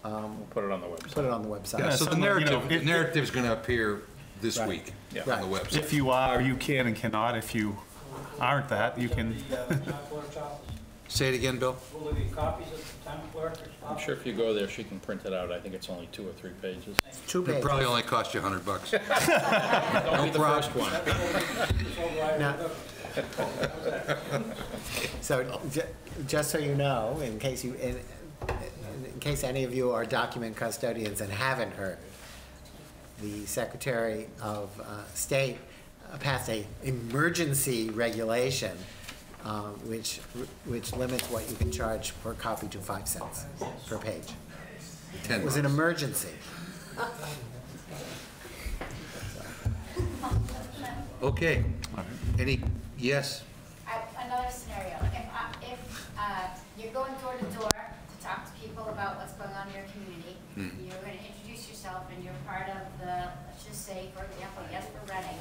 um, we'll put it on the website. put it on the website. Yeah, so the some, you know, narrative, the if- narrative's gonna appear this Right. week Yeah. on the website. If you are, you can and cannot. If you aren't that, you can, The uh, town clerk's office, Say it again, Bill? will there be copies at the town clerk's I'm sure if you go there, she can print it out. I think it's only two or three pages. Two It pages. probably only cost you a hundred bucks. Don't be the problem. first one. It's over, I Now- So, ju- just so you know, in case you, in, in case any of you are document custodians and haven't heard, the Secretary of uh, State uh, passed a emergency regulation, uh, which, which limits what you can charge per copy to five cents per page. Ten It was an bucks. emergency. Okay. Any, yes? I- Another scenario, if, I- if uh, you're going door to door to talk to people about what's going on in your community, Hmm. you're gonna introduce yourself and you're part of the, let's just say, for example, Yes for Reading,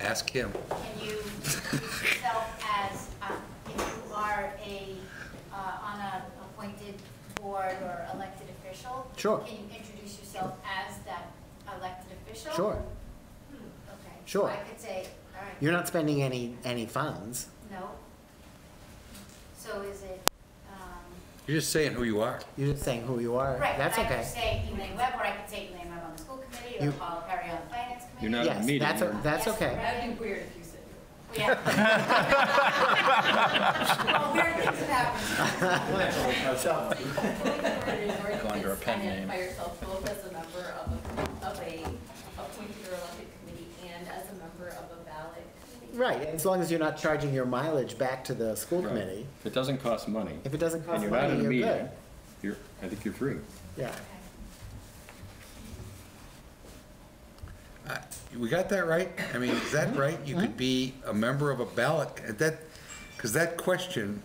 Ask him. Can you introduce yourself as, um, if you are a, uh, on a appointed board or elected official? Sure. Can you introduce yourself as that elected official? Sure. Hmm, Okay. Sure. So I could say, all right. You're not spending any, any funds. No. So is it, um, You're just saying who you are. You're just saying who you are. right, That's I okay. could say Elaine Webb, or I could say Elaine Webb on the school committee, or You- Paul Perry on the finance committee. You're not at a meeting. that's, o- you're- that's Yes, okay. That'd be weird if you said you. Yeah. Well, weird things have happened. Go under a pen name. By yourself, both as a member of a, of a appointed or elected committee and as a member of a ballot committee. Right, as long as you're not charging your mileage back to the school Right. committee. If it doesn't cost money, If it doesn't and cost you're not at money, a you're meeting, good. you're, I think you're free. Yeah. Uh, We got that right? I mean, is that right? You could be a member of a ballot, uh, that, because that question,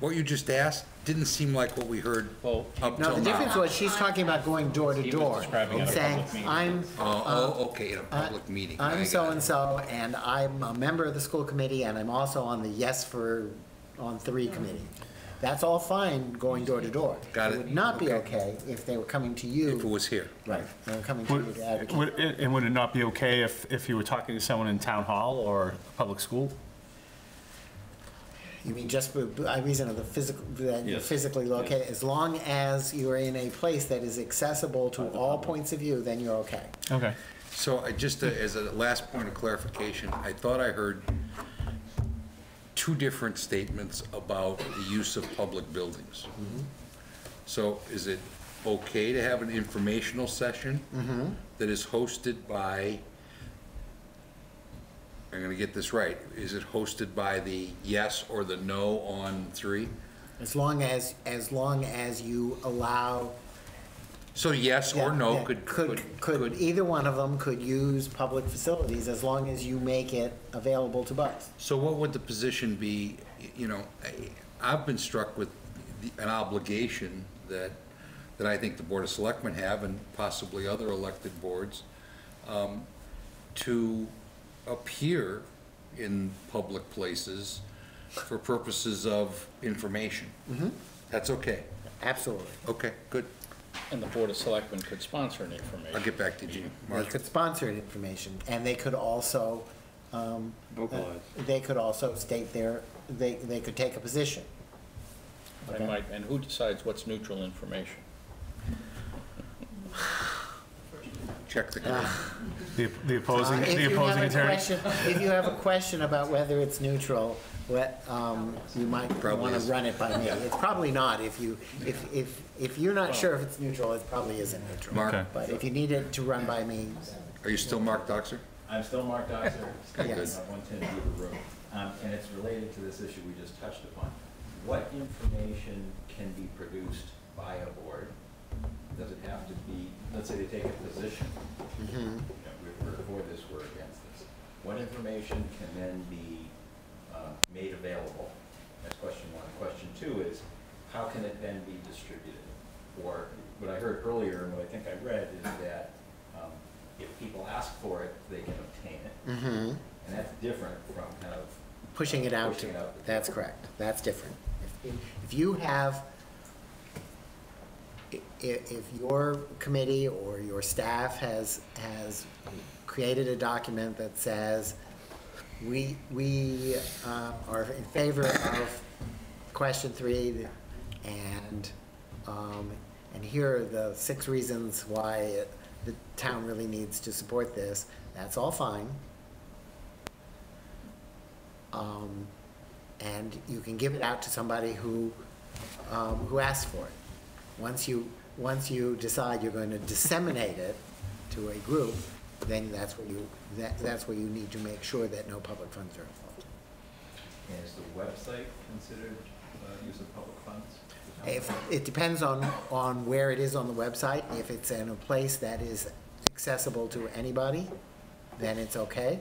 what you just asked, didn't seem like what we heard Well, up No, till the difference now. was, she's talking about going door to He was door describing and it at a saying, public meeting. I'm, Oh, uh, oh, okay, in a public meeting. I I'm got it. so-and-so, and I'm a member of the school committee, and I'm also on the Yes for, on Three committee. That's all fine, going door to door. Got it. would not be Okay. okay if they were coming to you. If it was here. right, they were coming to you Would, to advocate. would- and would it not be okay if, if you were talking to someone in town hall or a public school? You mean just by by reason of the physical, that you're Yes. physically located, as long as you're in a place that is accessible to all points of view, then you're okay. Okay. So I just, uh, as a last point of clarification, I thought I heard two different statements about the use of public buildings. Mm-hmm. So is it okay to have an informational session mm-hmm. that is hosted by, I'm gonna get this right, is it hosted by the yes or the no on three? As long as, as long as you allow. So yes or Yeah, no yeah. could, Could, could, either one of them could use public facilities as long as you make it available to both. So what would the position be, you know, I- I've been struck with the- an obligation that, that I think the Board of Selectmen have and possibly other elected boards, um, to appear in public places for purposes of information. That's okay. Absolutely. Okay, good. And the Board of Selectmen could sponsor an information. I'll get back to you, Gene. They Mark. could sponsor information, and they could also, um, Vocalize. they could also state their, they, they could take a position. And might, and who decides what's neutral information? Check the. The the opposing, Uh, if the you have opposing a attorney? question- If you have a question about whether it's neutral, what, um, you might Probably want is. to run it by me. It's probably not. If you, if, if, if you're not sure if it's neutral, it probably isn't neutral. Mark, Okay. But if you need it to run by me, are you still Mark Dockser? I'm still Mark Dockser, Okay, Yes. 110 Beaver Road, Um, and it's related to this issue we just touched upon. What information can be produced by a board? Does it have to be, let's say they take a position, mhm, you know, we're we're for this, we're against this. What information can then be uh, made available? That's question one. Question two is, how can it then be distributed? Or, what I heard earlier, and what I think I read, is that um, if people ask for it, they can obtain it. mhm. And that's different from kind of. pushing it out, Pushing it out. that's correct. That's different. If if you have, i- i- if your committee or your staff has, has created a document that says, we, we uh, are in favor of question three, and, um, and here are the six reasons why it- the town really needs to support this, that's all fine. Um, and you can give it out to somebody who, um, who asks for it. Once you, once you decide you're going to disseminate it to a group, then that's what you, that, that's where you need to make sure that no public funds are involved. And is the website considered uh, use of public funds? If, it depends on, on where it is on the website. If it's in a place that is accessible to anybody, then it's okay.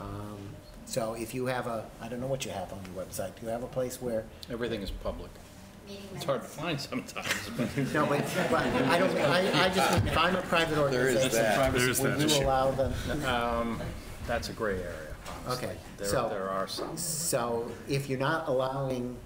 Um, So if you have a, I don't know what you have on your website. Do you have a place where, Everything is public. Meeting It's hard to find sometimes, but. no, but, but I don't, I, I just mean, if I'm a private There is organization, that. There is would that you issue. allow them? Um, That's a gray area, honestly. Okay, There, so- there are some. So if you're not allowing,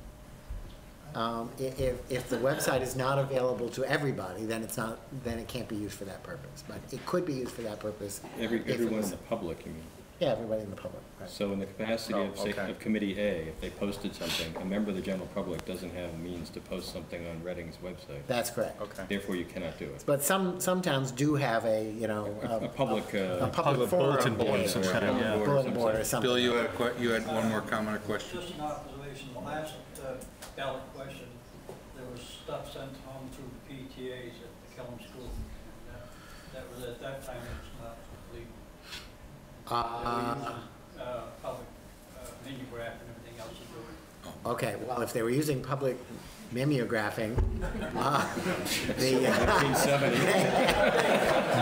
um, i- if, if the website is not available to everybody, then it's not, then it can't be used for that purpose. But it could be used for that purpose. Every, if it everyone in was- the public, you mean? Yeah, everybody in the public, right. So in the capacity Oh, of, say, okay. of Committee A, if they posted something, a member of the general public doesn't have a means to post something on Reading's website. That's correct. Okay. Therefore, you cannot do it. But some, some towns do have a, you know, A a public, a uh, public bulletin forum. board, yeah, some or kind of, yeah. Bulletin board or something. Bill, you had, a que- you had one more comment or question? Just an observation, the last uh, ballot question, there was stuff sent home through the PTAs at the Killam School. That- That was, at that time, it was not legal. They were Uh, using, uh, public uh, mimeograph and everything else to do it. Okay, well, if they were using public mimeographing, uh, the. 1970.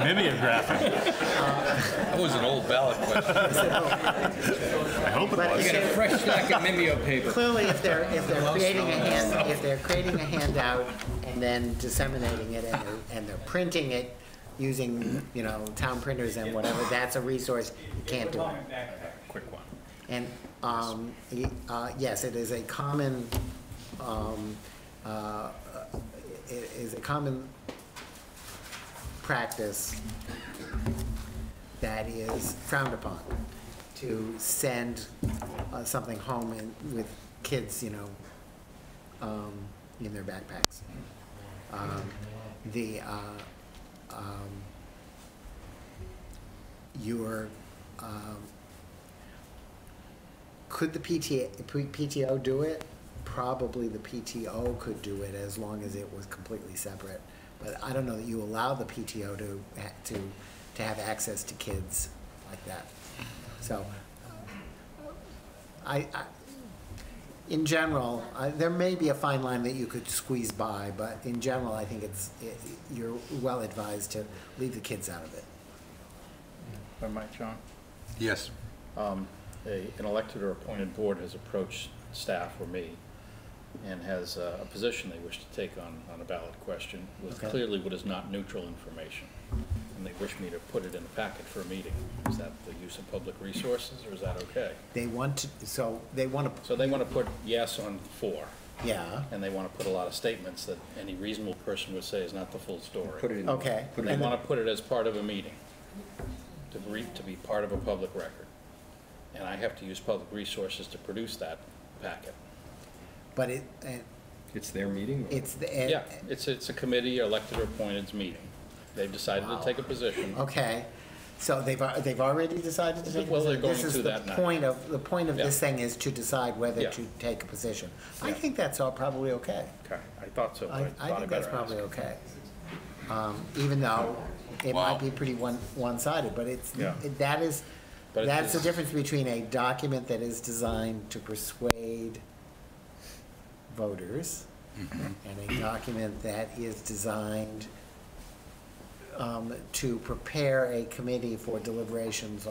Mimeographing. That was an old ballot question. I hope it But was. You get a fresh stack of Mimeo paper. Clearly, if they're, if they're creating a hand, if they're creating a handout and then disseminating it and they're, and they're printing it using, you know, town printers and whatever, that's a resource, you can't do it. Coming back, Quick one. And, um, uh, yes, it is a common, um, uh, it is a common practice that is frowned upon, to send uh, something home in, with kids, you know, um, in their backpacks. Um, The, uh, um, your, um, could the PTA, PTO do it? Probably the PTO could do it as long as it was completely separate. But I don't know that you allow the PTO to, to, to have access to kids like that. So, I, I, in general, I, there may be a fine line that you could squeeze by, but in general, I think it's, it, you're well advised to leave the kids out of it. If I might, John? Yes. Um, a, an elected or appointed board has approached staff or me and has uh, a position they wish to take on, on a ballot question with Okay. clearly what is not neutral information. And they wish me to put it in the packet for a meeting. Is that the use of public resources, or is that okay? They want to, so they want to, So they want to put yes on four, yeah, and they want to put a lot of statements that any reasonable person would say is not the full story. Put it in. okay. And they And- want to put it as part of a meeting, to re, to be part of a public record. And I have to use public resources to produce that packet. But it, it- It's their meeting? or- it's the. Yeah, it's, it's a committee, elected or appointed's meeting. They've decided to take a position. Okay, so they've, al- they've already decided to take a Well, they're position? going to that This is night. the point of, the point of this Yeah. thing is to decide whether Yeah. to take a position. I Yeah. think that's all probably okay. Okay, I thought so, but I, I I thought I think that's better ask. probably okay. Um, even though it Wow. might be pretty one, one-sided, but it's, Yeah. it- that is, But that's the is- difference between a document that is designed to persuade voters and a document that is designed um, to prepare a committee for deliberations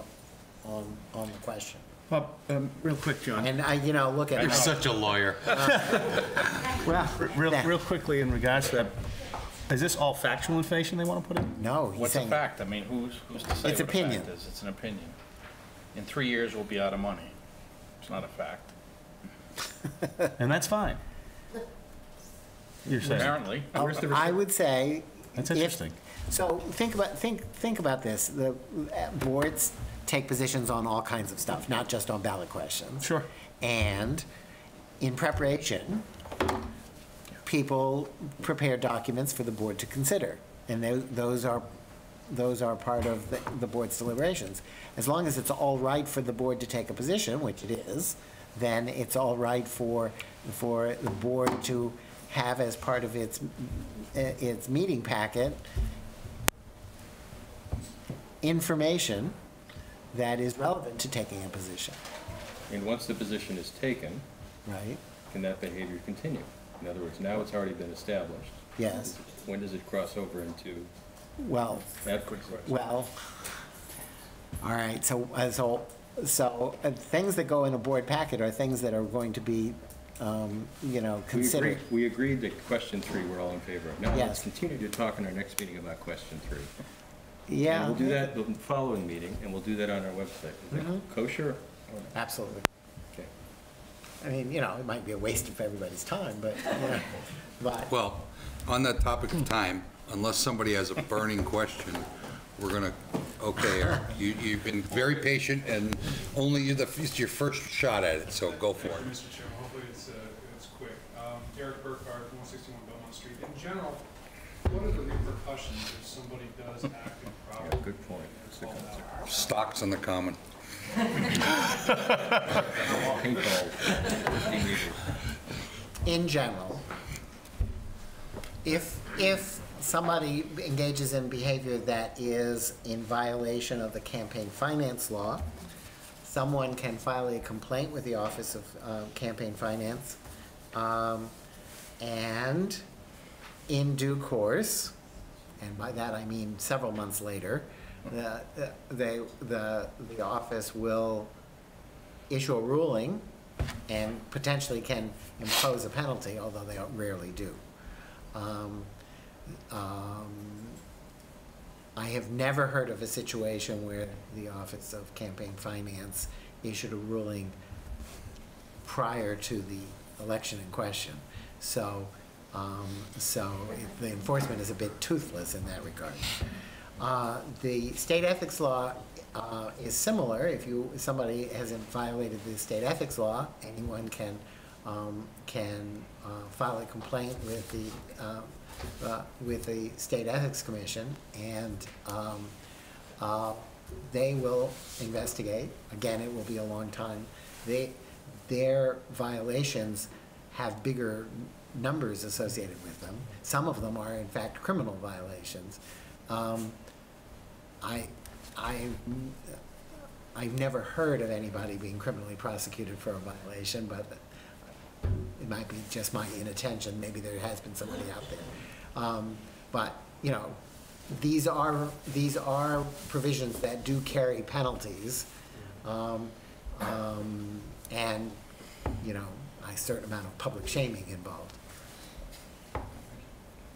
on, on the question. Bob, um, real quick, John. And I, you know, look at. You're such a lawyer. Well, Real, yeah. real quickly in regards to that, is this all factual information they want to put in? No, he's What's a saying, fact? I mean, who's, who's to say It's what a opinion. fact is? It's an opinion. In three years, we'll be out of money. It's not a fact. And that's fine. You're saying, Apparently. I would say. that's if- interesting. So think about, think, think about this. The uh, boards take positions on all kinds of stuff, not just on ballot questions. Sure. And in preparation, people prepare documents for the board to consider. And tho- those are, those are part of the, the board's deliberations. As long as it's all right for the board to take a position, which it is, then it's all right for, for the board to have as part of its, eh, its meeting packet, information that is relevant to taking a position, And once the position is taken, right? can that behavior continue? In other words, now it's already been established. Yes. When does it cross over into Well, that quick question? Well, all right, so, uh, so, so, uh, things that go in a board packet are things that are going to be, um, you know, We considered. agreed, we agreed that question three we're all in favor of. Now, let's Yes. continue to talk in our next meeting about question three. Yeah. And we'll do that the following meeting, and we'll do that on our website. Is that Mhm. kosher? Absolutely. Okay. I mean, you know, it might be a waste of everybody's time, but, you know, but, Well, on the topic of time, unless somebody has a burning question, we're gonna, okay, uh, you, you've been very patient and only you, the, it's your first shot at it, so go for it. Mr. Chairman, hopefully it's, uh, it's quick. Um, Derek Burkhardt, one sixty-one Belmont Street. In general, what are the repercussions if somebody does act improperly? Yeah, good point. That's the concept. Stocks in the common. in general, if, if somebody engages in behavior that is in violation of the campaign finance law, someone can file a complaint with the Office of uh, Campaign Finance. um, And in due course, and by that I mean several months later, the, they, the, the office will issue a ruling and potentially can impose a penalty, although they rarely do. Um, um, I have never heard of a situation where the Office of Campaign Finance issued a ruling prior to the election in question. So, um, so it- the enforcement is a bit toothless in that regard. Uh, The state ethics law uh, is similar. If you, somebody hasn't violated the state ethics law, anyone can, um, can uh, file a complaint with the, uh, with the State Ethics Commission, and um, uh, they will investigate. Again, it will be a long time. They, their violations have bigger numbers associated with them. Some of them are in fact criminal violations. Um, I, I, I've never heard of anybody being criminally prosecuted for a violation, but it might be just my inattention, maybe there has been somebody out there. Um, But, you know, these are, these are provisions that do carry penalties. um, um, And, you know, a certain amount of public shaming involved.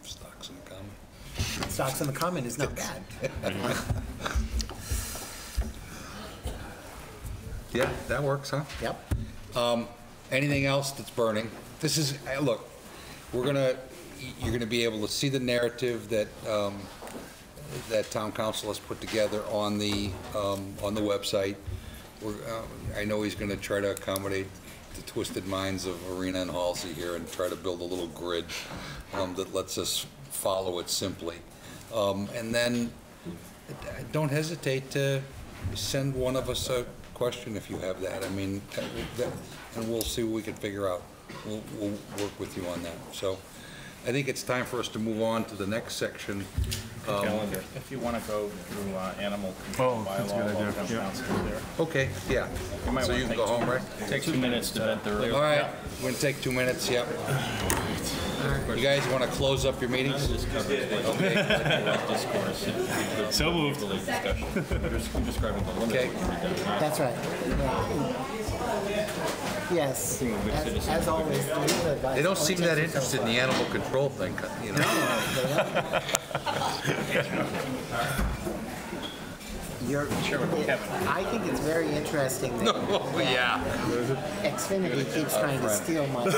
Stocks in the common. Stocks in the common is not bad. Yeah, that works, huh? Yep. Um, anything else that's burning? This is, uh, look, we're gonna, you're gonna be able to see the narrative that, um, that town counsel has put together on the, um, on the website. Uh, I know he's gonna try to accommodate the twisted minds of Arena and Halsey here and try to build a little grid, um, that lets us follow it simply. Um, and then, don't hesitate to send one of us a question if you have that. I mean, that- and we'll see what we can figure out. We'll, we'll work with you on that. So I think it's time for us to move on to the next section. Um, Calendar. If you want to go through uh, animal control Oh, that's a good bylaw, idea. while town Yeah. council is there. Okay, yeah. You might So wanna you can take go two- home, right? Take two minutes to vent the room. All right, we're gonna take two minutes, yep. You guys want to close up your meetings? Okay. So moved. Describing the limits. Okay. That's right. Yes, as as always, the legal advice. They don't seem that you so interested in the animal control thing, you know? You're, I think it's very interesting that. Oh, yeah. Xfinity keeps trying to steal my.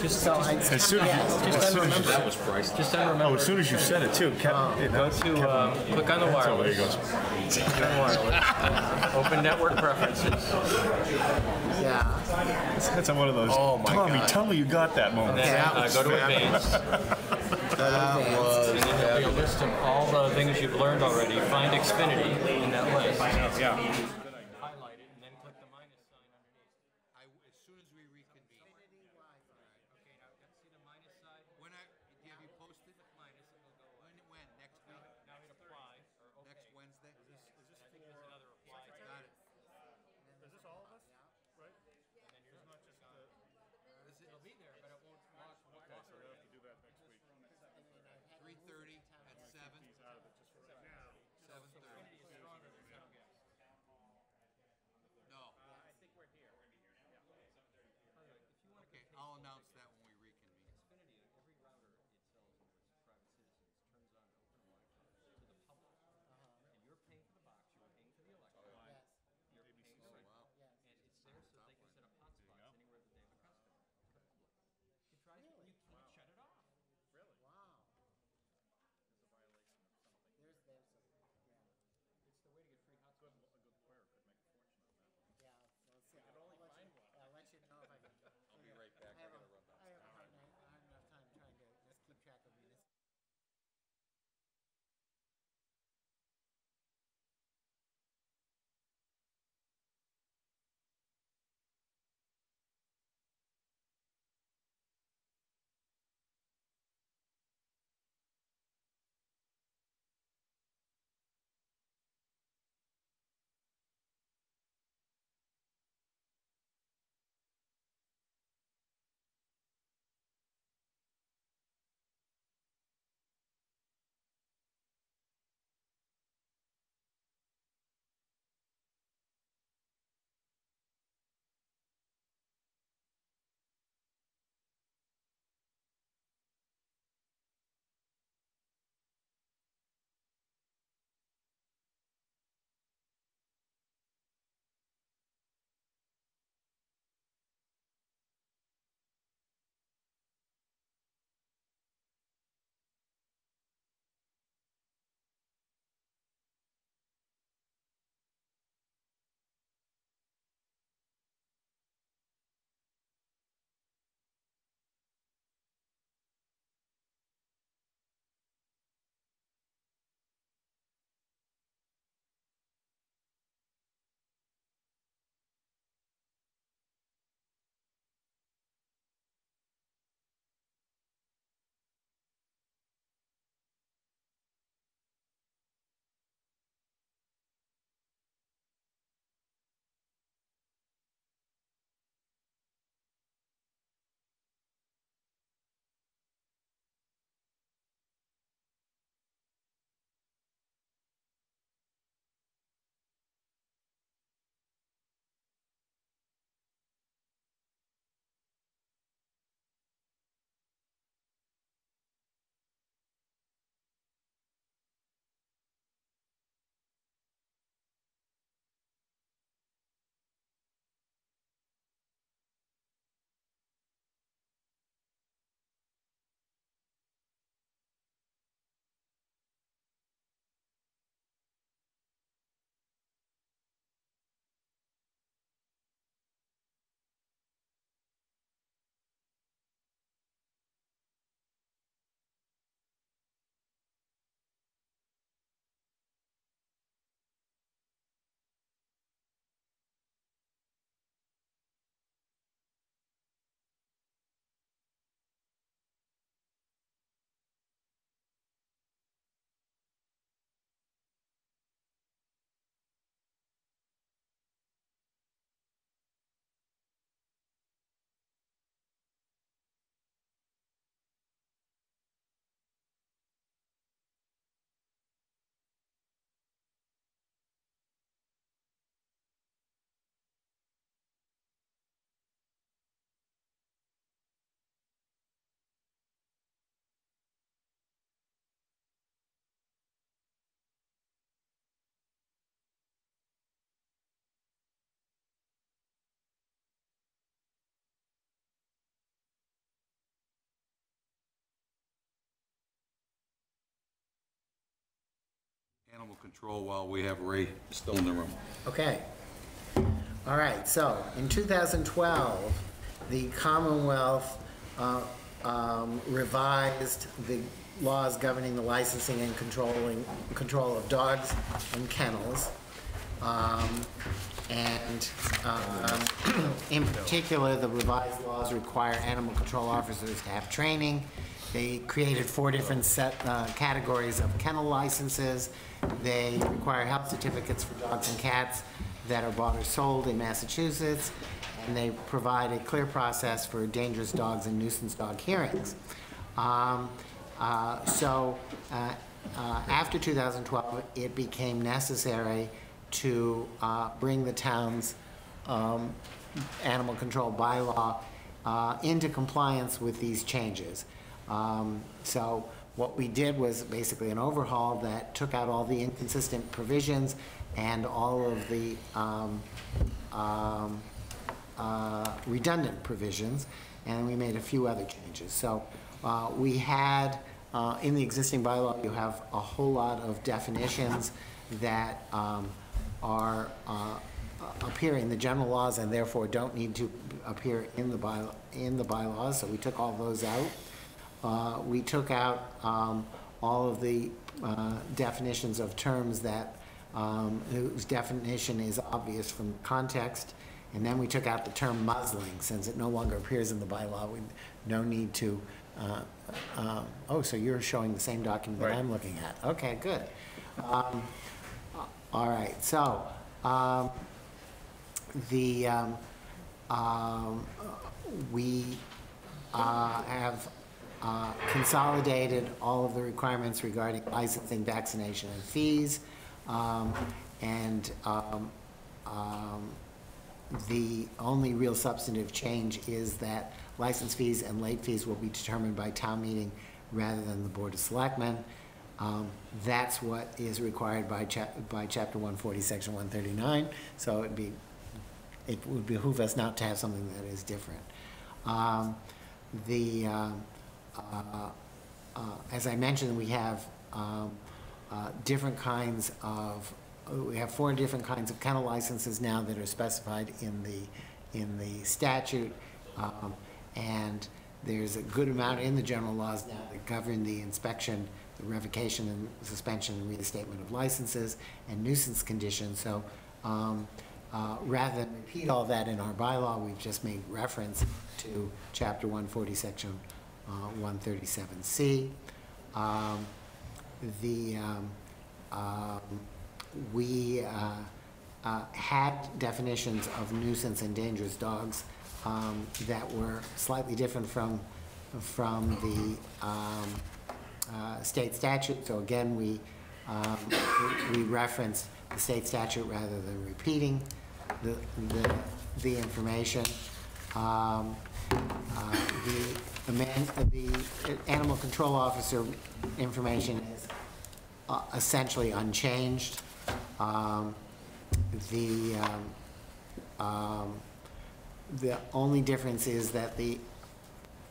Just so I. As soon as, Yes, you- as soon as you remember. said was Bryce. Just then Oh, as soon as you said it too, Kevin. go to, uh, click on the Oh, there he wireless. goes. Click on wireless. Open network preferences. Yeah. That's one of those, Oh, my Tommy, God. tell me you got that moment. Then That uh, go to advanced. That was And then there'll be a list of all the things you've learned already. Find Xfinity in that list. Yeah. Animal control while we have Ray still in the room. Okay. All right, so in 2012, the Commonwealth uh, um, revised the laws governing the licensing and controlling, control of dogs and kennels. Um, And um, in particular, the revised laws require animal control officers to have training. They created four different set, uh, categories of kennel licenses. They require health certificates for dogs and cats that are bought or sold in Massachusetts. And they provide a clear process for dangerous dogs and nuisance dog hearings. Um, uh, So, uh, uh, after 2012, it became necessary to uh, bring the town's um, animal control bylaw uh, into compliance with these changes. Um, So what we did was basically an overhaul that took out all the inconsistent provisions and all of the um, um, uh, redundant provisions, and we made a few other changes. So uh, we had, uh, in the existing bylaw, you have a whole lot of definitions that um, are, uh, appear in the general laws and therefore don't need to appear in the by, in the bylaws, so we took all those out. Uh, We took out um, all of the uh, definitions of terms that, um, whose definition is obvious from context. And then we took out the term muzzling, since it no longer appears in the bylaw, we, no need to, uh, uh, oh, so you're showing the same document that I'm looking at. Okay, good. Um, All right, so, um, the, um, um, we uh, have uh, consolidated all of the requirements regarding licensing, vaccination, and fees. Um, And um, um, the only real substantive change is that license fees and late fees will be determined by town meeting rather than the Board of Selectmen. Um, That's what is required by chap, by chapter one forty, section one thirty-nine, so it'd be, it would behoove us not to have something that is different. Um, The, uh, as I mentioned, we have um, uh, different kinds of, uh, we have four different kinds of kennel licenses now that are specified in the, in the statute. Um, And there's a good amount in the general laws now that govern the inspection, the revocation and suspension and reinstatement of licenses and nuisance conditions. So um, uh, rather than repeat all that in our bylaw, we've just made reference to chapter 140, section uh, 137C. Um, The, um, um, we uh, uh, had definitions of nuisance and dangerous dogs um, that were slightly different from, from the um, uh, state statute. So again, we, um, we we referenced the state statute rather than repeating the, the, the information. Um, uh, The, the man, uh, the animal control officer information is uh, essentially unchanged. Um, The, um, um, the only difference is that the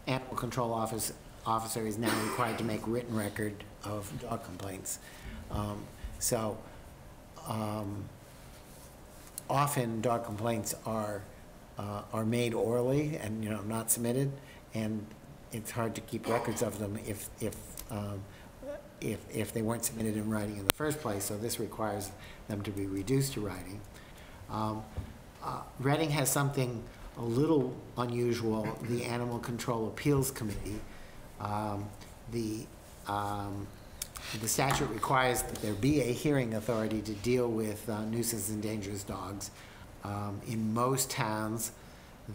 animal control office, officer is now required to make written record of dog complaints. Um, So, um, often dog complaints are, uh, are made orally and, you know, not submitted, and it's hard to keep records of them if, if, um, if, if they weren't submitted in writing in the first place, so this requires them to be reduced to writing. Um, uh, Reading has something a little unusual, the Animal Control Appeals Committee. Um, The, um, the statute requires that there be a hearing authority to deal with uh, nuisance and dangerous dogs. Um, In most towns,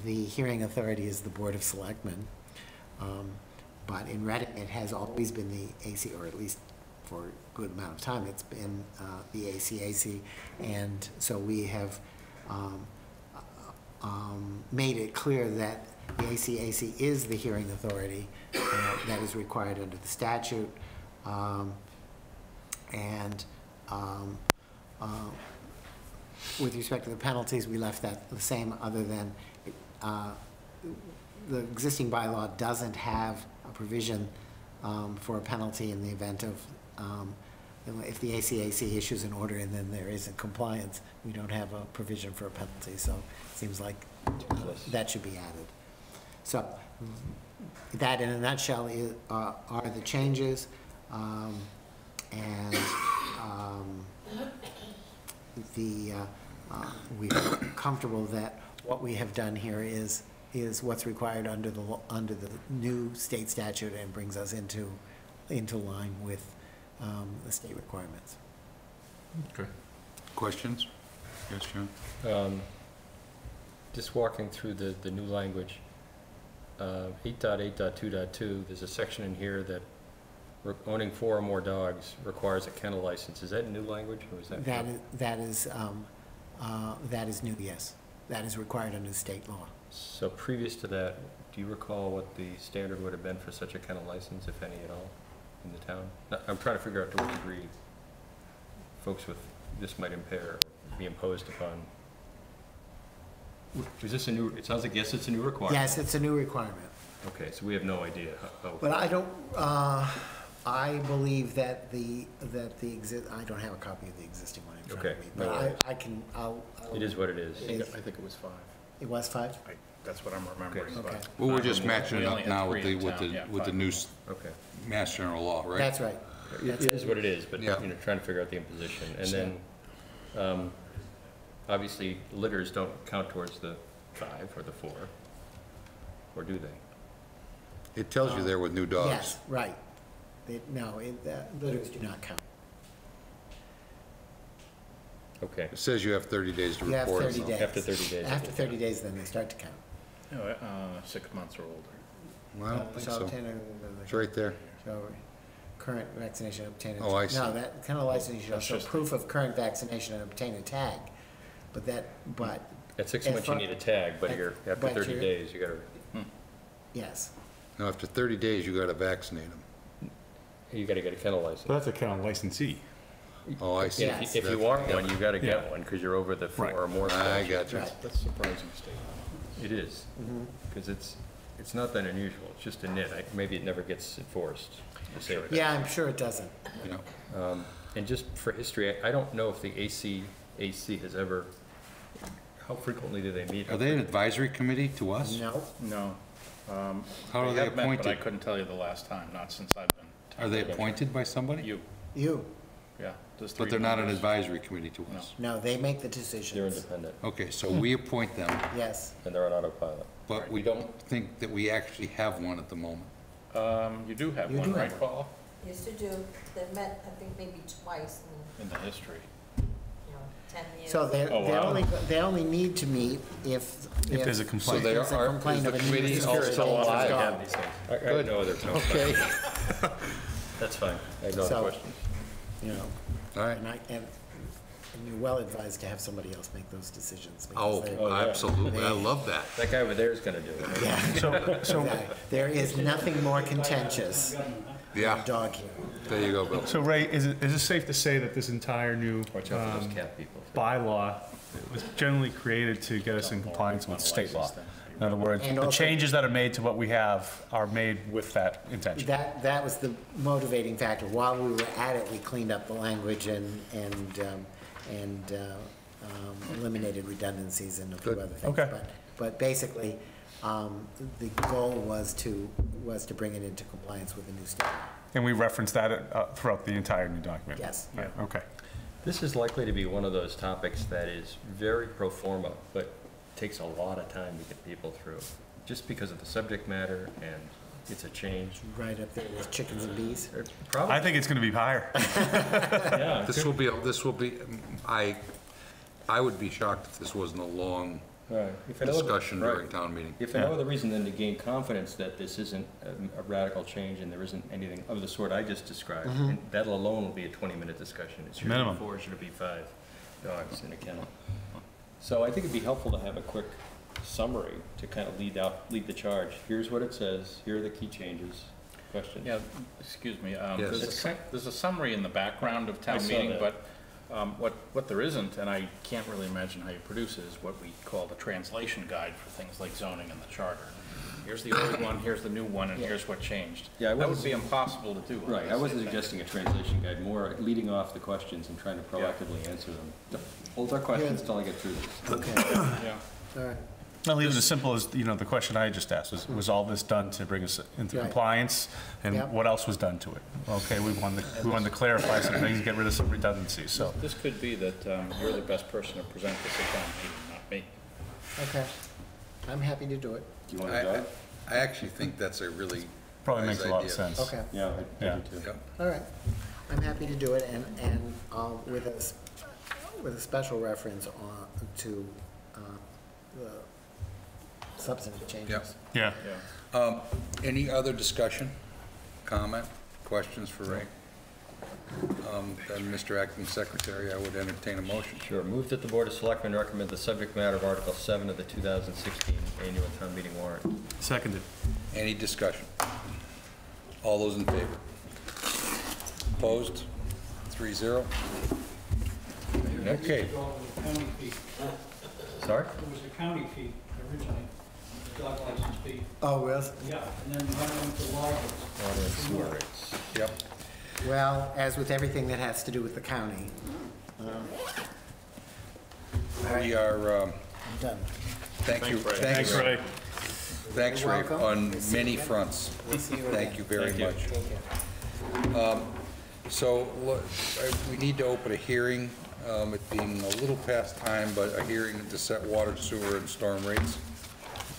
the hearing authority is the Board of Selectmen. Um, But in Reading, it has always been the AC, or at least for a good amount of time, it's been uh, the ACAC. And so we have um, um, made it clear that the ACAC is the hearing authority uh, that is required under the statute. Um, And um, uh, with respect to the penalties, we left that the same, other than uh, the existing bylaw doesn't have a provision um, for a penalty in the event of um, if the ACAC issues an order and then there isn't compliance, we don't have a provision for a penalty, so it seems like uh, that should be added. So, that in a nutshell is, uh, are the changes, um, and, um, the, uh, uh, we're comfortable that what we have done here is, is what's required under the, under the new state statute and brings us into, into line with, um, the state requirements. Okay. Questions? Yes, John? Um, Just walking through the, the new language, uh, 8.8.2.2, there's a section in here that re- owning four or more dogs requires a kennel license. Is that new language, or is that? That is, that is, um, uh, that is new, yes. That is required under state law. So previous to that, do you recall what the standard would have been for such a kennel license, if any at all, in the town? No, I'm trying to figure out to what degree folks with, this might impair, be imposed upon. Is this a new, it sounds like, yes, it's a new requirement. Yes, it's a new requirement. Okay, so we have no idea how. how- But I don't, uh, I believe that the, that the exist, I don't have a copy of the existing one in front of Okay, me. no But worries. I, I can, I'll. I'll- It is what it is. I think- it was five. It was five? I- That's what I'm remembering, Okay. but. Well, we're just matching it up now with the, with the, with the new s- Okay. Mass General Law, right? That's right. That's it is what it is, but, you Yeah. know, trying to figure out the imposition. And then, um, obviously, litters don't count towards the five or the four, or do they? It tells you there with new dogs. Yes, right. It, no, it, uh, litters do not count. Okay. It says you have thirty days to You have report. thirty days. After 30 days. After thirty days, then they start to count. No, uh, six months or older. Well, I don't think Shall so. It's right there. Shall current vaccination obtained. a. Oh, I see. No, that kind of license, you That's show just- proof of current vaccination and obtain a tag. But that, but, At six As months, you far- need a tag, but at- you're, after but thirty you're- days, you gotta, yes. Now, after thirty days, you gotta vaccinate them. You gotta get a kennel license. that's a kennel licensee. Oh, I see. If you- If you want one, you gotta get Yeah. one, because you're over the four Right. or more. I statute. got you. Right. That's surprising state. It is, Mhm. because it's, it's not that unusual, it's just a nit, I- maybe it never gets enforced. to say that. Yeah, I'm sure it doesn't. Yeah. Um, And just for history, I I don't know if the ACAC has ever, how frequently do they meet? Are they an advisory committee to us? No, No. Um, How are they have met, But I appointed? couldn't tell you the last time, not since I've been. Are they appointed by somebody? You, you, yeah. there's But three they're not an members. advisory committee to us? no, they make the decisions. They're decisions. independent, Okay, so we appoint them, Yes, and they're on autopilot. but we don't think that we actually have one at the moment. Um, you do have You one, do right, Paul, Used to do, they met, I think, maybe twice in, in the history? you know, ten years. so they, Oh, they wow. only, they only need to meet if. If there's a So complaint. they There's a are, complaint is the of an committee injury also to a alive? dog. have these things. I, I know there's no. Okay, That's fine, I have no So- other questions. You know, all right. and I, and, and you're well advised to have somebody else make those decisions. because Oh, they- Oh, yeah. absolutely, I love that. That guy over there is gonna do it. Yeah, So, so, exactly. there is nothing more contentious than Yeah, dog here. there you go, Bill. so Ray, is it, is it safe to say that this entire new Watch out for um, those cat people. bylaw was generally created to get us in compliance with state law? In other words, And the also- changes that are made to what we have are made with that intention. That, that was the motivating factor. While we were at it, we cleaned up the language and, and, um, and, uh, um, eliminated redundancies and a few Good. other things. Okay. But, but basically, um, the goal was to, was to bring it into compliance with the new standard. And we reference that uh, throughout the entire new document? Yes. Yeah, okay. This is likely to be one of those topics that is very pro forma, but takes a lot of time to get people through, just because of the subject matter and it's a change. Right up there with chickens and bees. Probably, I think it's gonna be higher. yeah. This will be, a- this will be, I, I would be shocked if this wasn't a long Right. If for no other- discussion right. during town meeting. If for no other reason than to gain confidence that this isn't a- a radical change and there isn't anything of the sort I just described, mm-hmm. and that alone will be a twenty-minute discussion. It should be Minimum. four, should it be five dogs in a kennel? So I think it'd be helpful to have a quick summary to kind of lead out, lead the charge. Here's what it says, here are the key changes. Questions? Yeah, excuse me, um, Yes. there's a, sum- there's a summary in the background of I town saw meeting, that. but, um, what, what there isn't, and I can't really imagine how you produce it, is what we call the translation guide for things like zoning and the charter. here's the old one, here's the new one, and here's what changed. Yeah, I That would wasn't- be impossible to do. Right, I wasn't suggesting a translation guide, more leading off the questions and trying to proactively answer them. Hold our questions till I get through this. Okay, Yeah. all right. I'll leave it as simple as, you know, the question I just asked, was, was all this done to bring us into Right. compliance? And Yep. what else was done to it? Okay, we wanted, to- we wanted to clarify some things, get rid of some redundancies, so. This could be that um, you're the best person to present this at town meeting, not me. Okay. I'm happy to do it. Do you want I, to I go? I actually think that's a really Probably wise makes a lot of idea. sense. Okay, Yeah, I- I Yeah. do too. Yep. all right. I'm happy to do it and, and uh, with a, s- with a special reference on, to uh, the substantive changes. Yep. Yeah. Um, Any other discussion, comment, questions for Ray? Um, Then, Mr. Acting Secretary, I would entertain a motion. Sure, move that the Board of Selectmen recommend the subject matter of Article 7 of the 2016 annual town meeting warrant. Seconded. Any discussion? All those in favor? Opposed? Three zero? Okay. It was a county fee. Sorry? It was a county fee originally, the dog license fee. Oh, really? Yeah, and then went on to law. Water and sewer rates. Yep. Well, as with everything that has to do with the county. um, All right, We are, um, I'm done. thank you. Thanks, Ray. Thanks, you, Ray. Thanks, You're Ray, welcome. on We'll see many you again. fronts. We'll see you Thank again. you very Thank you. much. Take care. Um, So, look, I- we need to open a hearing, um, it being a little past time, but a hearing to set water, sewer, and storm rates.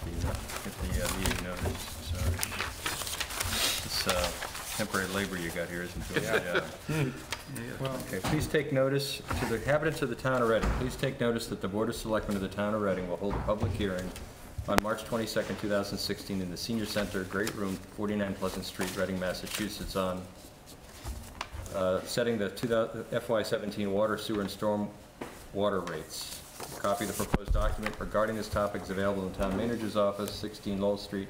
The, uh, Get the uh, meeting notice, sorry. This uh, temporary labor you got here isn't doing the job. Okay, please take notice, to the inhabitants of the town of Reading, please take notice that the Board of Selectmen of the town of Reading will hold a public hearing on March 22nd, 2016, in the Senior Center, Great Room, 49 Pleasant Street, Reading, Massachusetts, on uh, setting the FY17 water, sewer, and storm water rates. A copy of the proposed document regarding this topic is available in the town manager's office, 16 Lowell Street,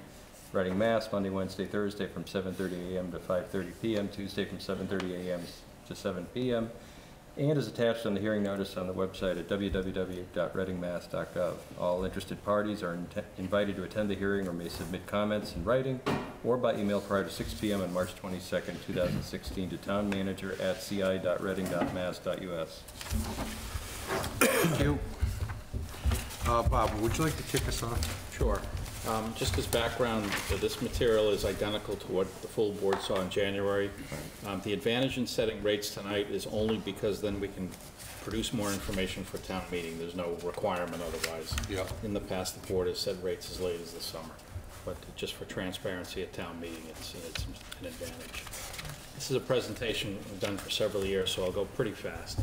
Reading, Mass, Monday, Wednesday, Thursday from 7:30 a.m. to 5:30 p.m., Tuesday from 7:30 a.m. to 7 p.m., and is attached on the hearing notice on the website at www.readingmass.gov. All interested parties are inte- invited to attend the hearing or may submit comments in writing or by email prior to 6 p.m. on March 22, 2016, to townmanager@ci.reading.mass.us. Thank you. Uh, Bob, would you like to kick us off? Sure. Um, Just as background, uh, this material is identical to what the full board saw in January. Um, The advantage in setting rates tonight is only because then we can produce more information for town meeting. There's no requirement otherwise. Yep. In the past, the board has set rates as late as the summer. But just for transparency at town meeting, it's, it's an advantage. This is a presentation we've done for several years, so I'll go pretty fast.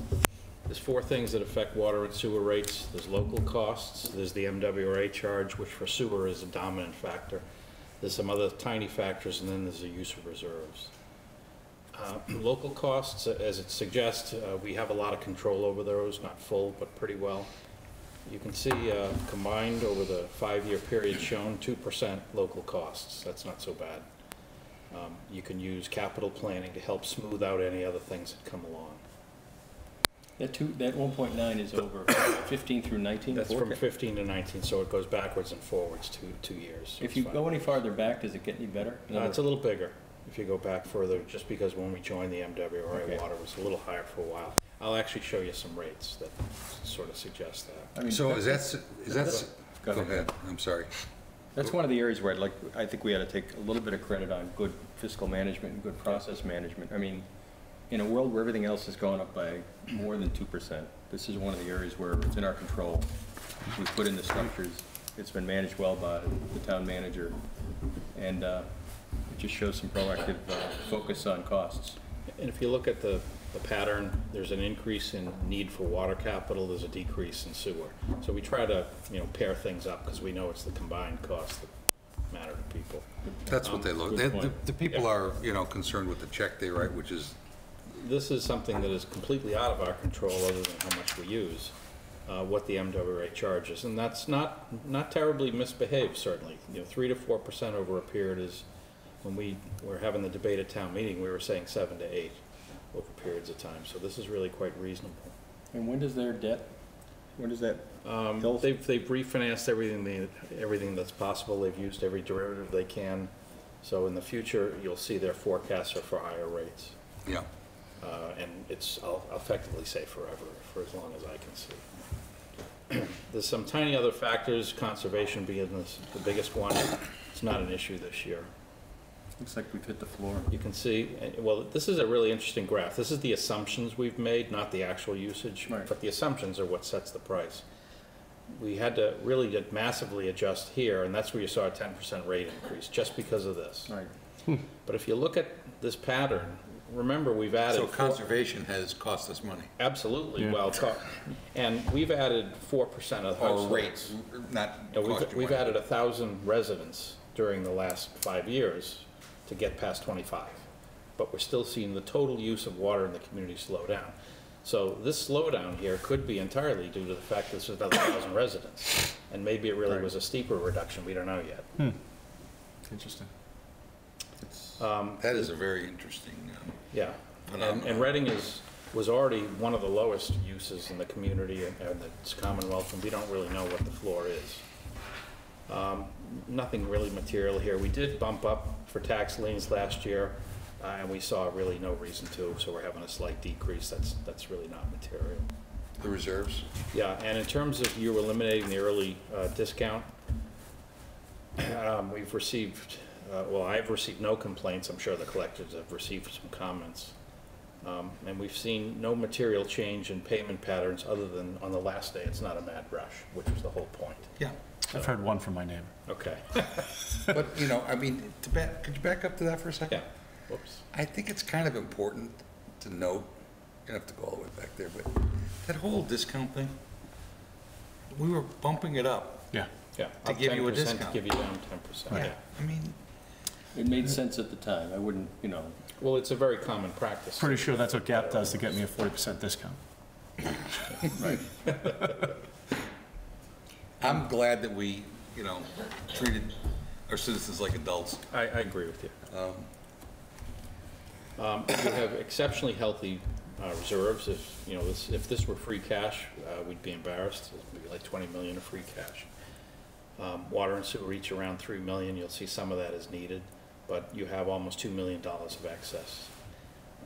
There's four things that affect water and sewer rates. There's local costs, there's the MWRA charge, which for sewer is a dominant factor. There's some other tiny factors, and then there's the use of reserves. Uh, Local costs, as it suggests, uh, we have a lot of control over those, not full, but pretty well. You can see uh, combined over the five-year period shown, 2% local costs. That's not so bad. Um, You can use capital planning to help smooth out any other things that come along. That two, that 1.9 is over 15 through 19? That's from 15 to 19, so it goes backwards and forwards two, two years. so If it's you fine. go any farther back, does it get any better? In Uh, It's a little bigger if you go back further, just because when we joined the MWRA, Okay. water was a little higher for a while. I'll actually show you some rates that sort of suggest that. I mean, So is that, s- is that, s- Go go ahead. ahead, I'm sorry. That's one of the areas where I'd like, I think we ought to take a little bit of credit on good fiscal management and good process management. I mean, in a world where everything else is going up by more than 2%, this is one of the areas where it's in our control. We put in the structures, it's been managed well by the town manager, and uh, it just shows some proactive uh, focus on costs. And if you look at the, the pattern, there's an increase in need for water capital, there's a decrease in sewer. So we try to, you know, pair things up, because we know it's the combined cost that matter to people. That's what Um, they look, good they- the, the people Yeah. are, you know, concerned with the check they write, which is, This is something that is completely out of our control, other than how much we use, uh, what the MWRA charges. And that's not, not terribly misbehaved, certainly. You know, three to four percent over a period is, when we were having the debate at town meeting, we were saying seven to eight over periods of time. So this is really quite reasonable. And when does their debt when does that? Um, Health? They've, they've refinanced everything, they- everything that's possible. They've used every derivative they can. So in the future, you'll see their forecasts are for higher rates. Yeah. Uh, And it's, I'll effectively say forever, for as long as I can see. There's some tiny other factors, conservation being the the biggest one. It's not an issue this year. Looks like we've hit the floor. You can see, well, this is a really interesting graph. This is the assumptions we've made, not the actual usage. Right. But the assumptions are what sets the price. We had to really get massively adjust here, and that's where you saw a ten percent rate increase, just because of this. Right. But if you look at this pattern, remember, we've added. So four- conservation has cost us money. Absolutely, Yeah. well, co- and we've added four percent of Or households. rates, not Yeah, cost we've, you we've money. added a thousand residents during the last five years to get past twenty-five. But we're still seeing the total use of water in the community slow down. So this slowdown here could be entirely due to the fact that this is another thousand residents. And maybe it really Right. was a steeper reduction, we don't know yet. Hmm. Interesting. Um, That is a very interesting, Yeah, and, and Reading is, was already one of the lowest uses in the community and, and the Commonwealth, and we don't really know what the floor is. Um, nothing really material here. We did bump up for tax liens last year, uh, and we saw really no reason to, so we're having a slight decrease. That's, that's really not material. The reserves? Yeah, and in terms of you eliminating the early uh, discount, um, we've received, uh, well, I've received no complaints. I'm sure the collectors have received some comments. Um, And we've seen no material change in payment patterns other than on the last day, it's not a mad rush, which was the whole point. Yeah. I've heard one from my neighbor. Okay. But, you know, I mean, to back, could you back up to that for a second? Yeah, whoops. I think it's kind of important to note, you don't have to go all the way back there, but that whole discount thing, we were bumping it up. Yeah. Yeah. To up give you a 10%, discount. To give you down ten percent, Yeah, yeah. I mean, It made sense at the time. I wouldn't, you know, Well, it's a very common practice. Pretty sure that's what GAP does to get me a forty percent discount. right. I'm glad that we, you know, treated our citizens like adults. I, I agree with you. Um, Um, We have exceptionally healthy uh, reserves. If, you know, this- if this were free cash, uh, we'd be embarrassed. It'd be like 20 million of free cash. Um, Water and sewer reach around 3 million. You'll see some of that is needed, but you have almost $2 million of excess.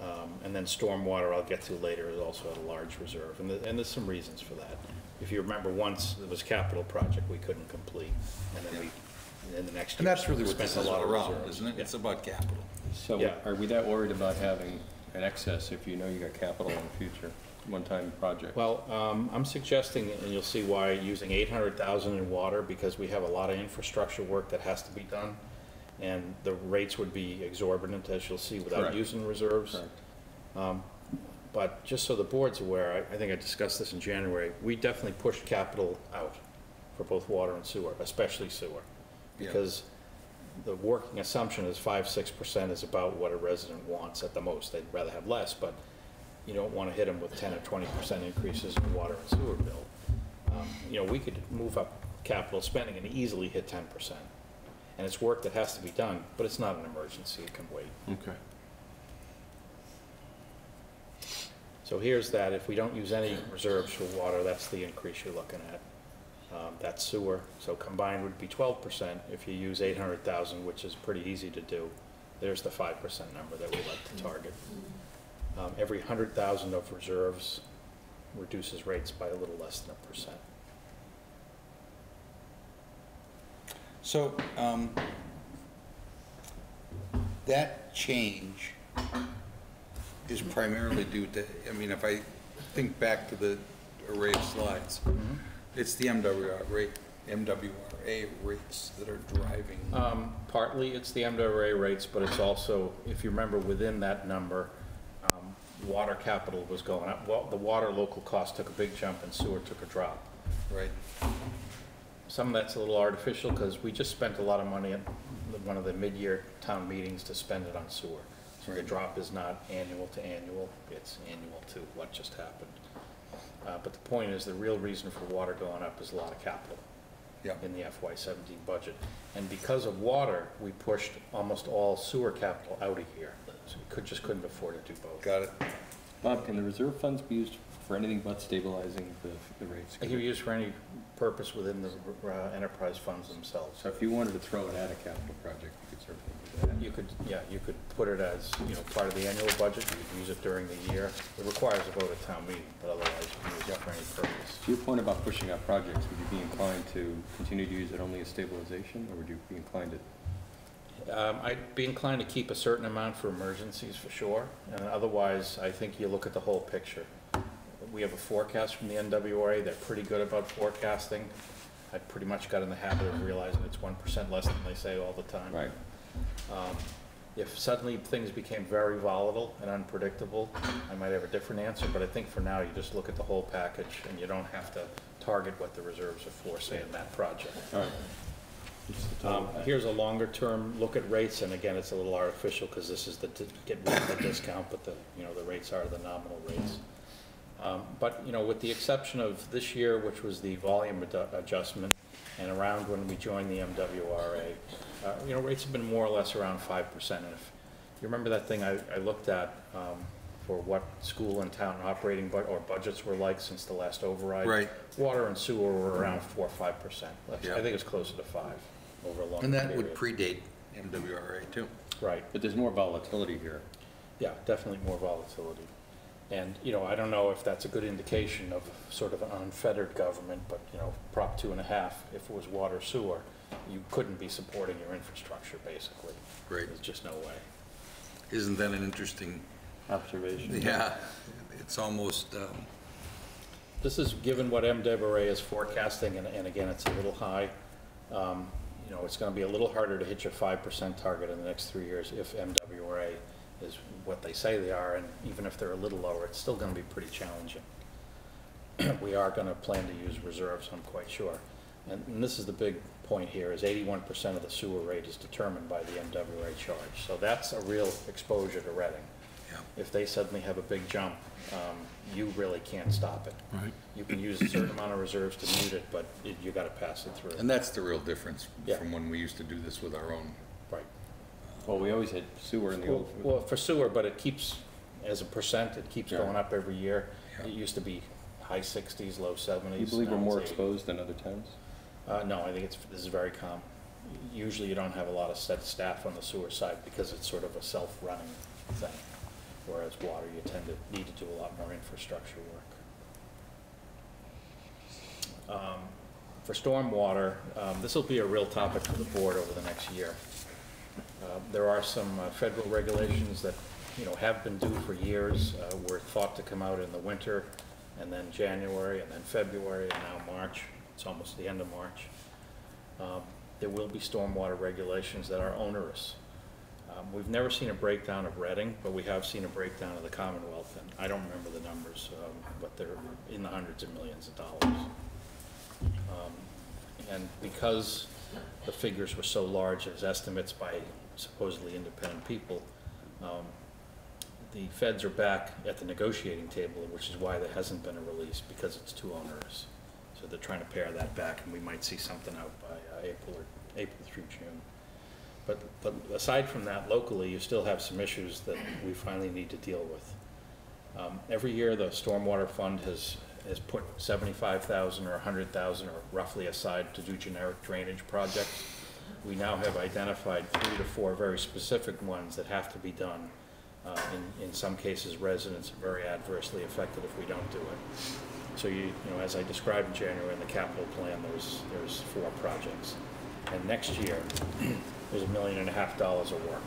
Um, And then stormwater, I'll get to later, is also at a large reserve. And there- and there's some reasons for that. If you remember, once it was capital project we couldn't complete, and then we, in the next And year. that's really what spent this a is lot all of around, reserves. isn't it? Yeah. It's about capital. so Yeah. are we that worried about having an excess if you know you got capital in the future, one-time project? Well, um, I'm suggesting, and you'll see why, using eight hundred thousand in water, because we have a lot of infrastructure work that has to be done. And the rates would be exorbitant, as you'll see, without Correct. using reserves. Um, But just so the board's aware, I, I think I discussed this in January, we definitely pushed capital out for both water and sewer, especially sewer. Yeah. Because the working assumption is five, six percent is about what a resident wants at the most. They'd rather have less, but you don't want to hit them with ten or twenty percent increases in water and sewer bill. Um, You know, we could move up capital spending and easily hit ten percent. And it's work that has to be done, but it's not an emergency, it can wait. Okay. So here's that, if we don't use any reserves for water, that's the increase you're looking at. Um, That's sewer, so combined would be twelve percent. If you use eight hundred thousand, which is pretty easy to do, there's the five percent number that we like to target. Um, Every hundred thousand of reserves reduces rates by a little less than a percent. So, um, that change is primarily due to, I mean, if I think back to the array of slides, it's the MWR rate, MWRA rates that are driving. Um, Partly it's the MWRA rates, but it's also, if you remember, within that number, um, water capital was going up. Well, the water local cost took a big jump and sewer took a drop. Right. Some of that's a little artificial because we just spent a lot of money at one of the mid-year town meetings to spend it on sewer. So the drop is not annual to annual, it's annual to what just happened. Uh, But the point is, the real reason for water going up is a lot of capital Yeah. in the FY seventeen budget. And because of water, we pushed almost all sewer capital out of here. So we could, just couldn't afford to do both. Got it. Bob, can the reserve funds be used for for anything but stabilizing the, the rates. It can be used for any purpose within the uh, enterprise funds themselves. So if you wanted to throw it at a capital project, you could certainly do that. You could, yeah, you could put it as, you know, part of the annual budget, you could use it during the year. It requires a vote at town meeting, but otherwise you can use it for any purpose. To your point about pushing out projects, would you be inclined to continue to use it only as stabilization, or would you be inclined to Um, I'd be inclined to keep a certain amount for emergencies for sure, and otherwise, I think you look at the whole picture. We have a forecast from the MWRA, they're pretty good about forecasting. I pretty much got in the habit of realizing it's one percent less than they say all the time. Right. Um, If suddenly things became very volatile and unpredictable, I might have a different answer, but I think for now, you just look at the whole package, and you don't have to target what the reserves are for, say, in that project. All right. The Um. Here's a longer-term look at rates, and again, it's a little artificial because this is the, di- get rid of the discount, but the, you know, the rates are the nominal rates. Um, But, you know, with the exception of this year, which was the volume adju- adjustment, and around when we joined the MWRA, uh, you know, rates have been more or less around five percent. And if you remember that thing I, I looked at um, for what school and town operating bu, or budgets were like since the last override? Right. Water and sewer were around four or five percent. Yeah. I think it's closer to five over a long And period. that would predate MWRA too. Right. But there's more volatility here. Yeah, definitely more volatility. And, you know, I don't know if that's a good indication of sort of an unfettered government, but, you know, Prop two and a half, if it was water sewer, you couldn't be supporting your infrastructure, basically. Right. There's just no way. Isn't that an interesting, Observation. yeah, it's almost, um, This is given what MWRA is forecasting, and, and again, it's a little high. Um, You know, it's gonna be a little harder to hit your five percent target in the next three years if MWRA is what they say they are, and even if they're a little lower, it's still gonna be pretty challenging. We are gonna plan to use reserves, I'm quite sure. And, and this is the big point here, is eighty-one percent of the sewer rate is determined by the MWRA charge. So that's a real exposure to Reading. Yeah. If they suddenly have a big jump, um, you really can't stop it. Right. You can use a certain amount of reserves to mute it, but it- you gotta pass it through. and that's the real difference Yeah. from when we used to do this with our own. Well, we always had sewer in the Well, old. well, for sewer, but it keeps, as a percent, it keeps Yeah. going up every year. Yeah. It used to be high sixties, low seventies. Do you believe we're now it's more 80. exposed than other towns? Uh, no, I think it's, this is very calm. Usually you don't have a lot of set staff on the sewer side because it's sort of a self-running thing. Whereas water, you tend to need to do a lot more infrastructure work. Um, For stormwater, um, this will be a real topic for the board over the next year. Uh, There are some uh, federal regulations that, you know, have been due for years, uh, were thought to come out in the winter, and then January, and then February, and now March. It's almost the end of March. Um, There will be stormwater regulations that are onerous. Um, We've never seen a breakdown of Reading, but we have seen a breakdown of the Commonwealth, and I don't remember the numbers, um, but they're in the hundreds of millions of dollars. Um, And because the figures were so large as estimates by supposedly independent people, um, the feds are back at the negotiating table, which is why there hasn't been a release, because it's too onerous. So they're trying to pare that back, and we might see something out by uh, April or, April through June. But, but aside from that, locally, you still have some issues that we finally need to deal with. Um, Every year, the Stormwater Fund has, has put seventy-five thousand or a hundred thousand or roughly aside to do generic drainage projects. We now have identified three to four very specific ones that have to be done. Uh, In, in some cases, residents are very adversely affected if we don't do it. So you, you know, as I described in January in the capital plan, there's, there's four projects. And next year, there's a million and a half dollars of work.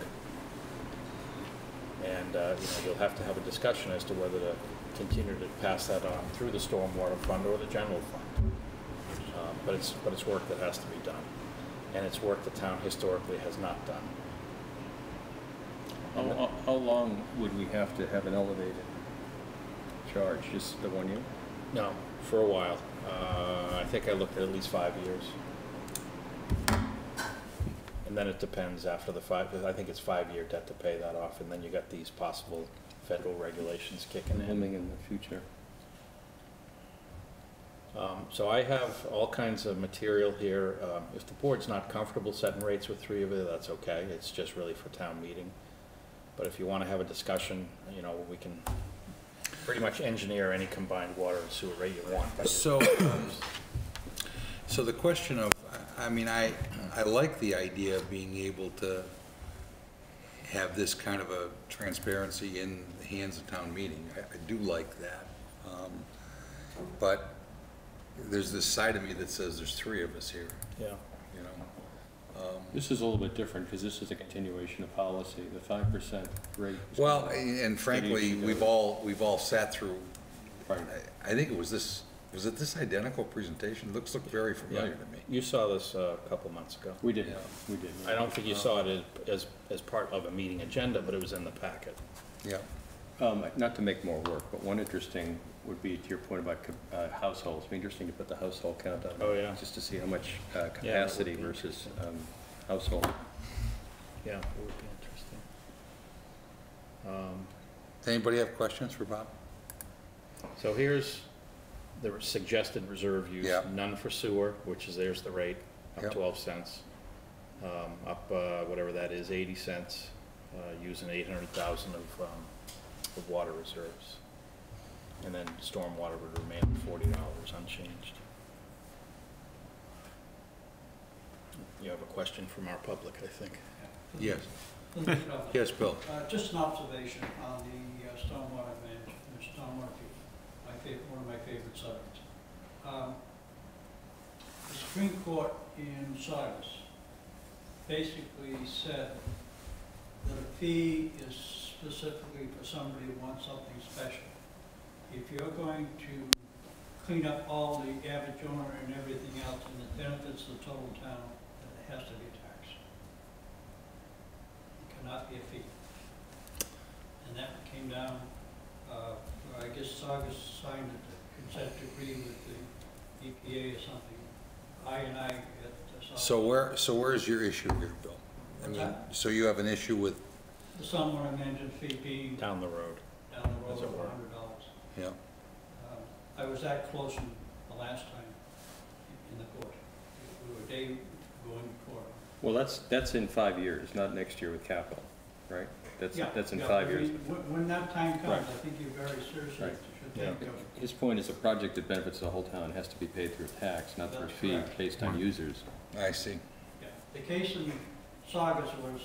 And, uh, you know, you'll have to have a discussion as to whether to continue to pass that on through the stormwater fund or the general fund. Um, But it's, but it's work that has to be done. And it's work the town historically has not done. How, how- how long would we have to have an elevated charge, just the one year? No, for a while. Uh, I think I looked at at least five years. And then it depends after the five, I think it's five-year debt to pay that off, and then you got these possible federal regulations kicking in. In the future. Um, So I have all kinds of material here. Um, If the board's not comfortable setting rates with three of you, that's okay. It's just really for town meeting. But if you want to have a discussion, you know, we can, pretty much engineer any combined water and sewer rate you want. but- So, um, so the question of, I mean, I, I like the idea of being able to have this kind of a transparency in the hands of town meeting. I, I do like that. Um, But there's this side of me that says there's three of us here, Yeah. you know? Um, This is a little bit different, because this is a continuation of policy, the five percent rate. is Well, and frankly, That needs to we've all, we've all sat through, Right. I, I think it was this, was it this identical presentation? Looks, look very familiar to me. You saw this uh, a couple months ago. We did, Yeah. we did. I don't think you saw it as, as part of a meeting agenda, but it was in the packet. Yeah. Um, not to make more work, but one interesting would be to your point about co- uh, households, It'd be interesting to put the household count on. Oh, yeah. Just to see how much uh, capacity be versus um, household. Yeah, it would be interesting. Um, Does anybody have questions for Bob? So here's the suggested reserve use. Yeah. None for sewer, which is, there's the rate, Yep. up 12 cents. Um, Up, uh, whatever that is, 80 cents, uh, using 800,000 of, um, of water reserves. And then stormwater would remain at $40 unchanged. You have a question from our public, I think. Yes. Yes. Yes, Bill. Uh, Just an observation on the uh, stormwater management, the stormwater people, my favorite, one of my favorite subjects. Um, The Supreme Court in Saugus basically said that a fee is specifically for somebody who wants something special. If you're going to clean up all the average owner and everything else and it benefits the total town, then it has to be taxed. It cannot be a fee. And that came down, uh, I guess Saugus signed a consent decree with the EPA or something. I and I at uh, So where, so where's your issue here, Bill? I mean, that? so you have an issue with, The stormwater management fee being Down the road. down the As road it of were. a hundred dollars. Yeah, Um, I was that close in the last time in the court. We were day going to court. Well, that's, that's in five years, not next year with capital, right? That's, Yeah, that's in yeah, five I years. mean, When, when that time comes, Right. I think you very seriously Right. should Yeah. take, uh, His point is a project that benefits the whole town has to be paid through a tax, not through a That's fee correct. based on users. I see. yeah. The case in Saugus was,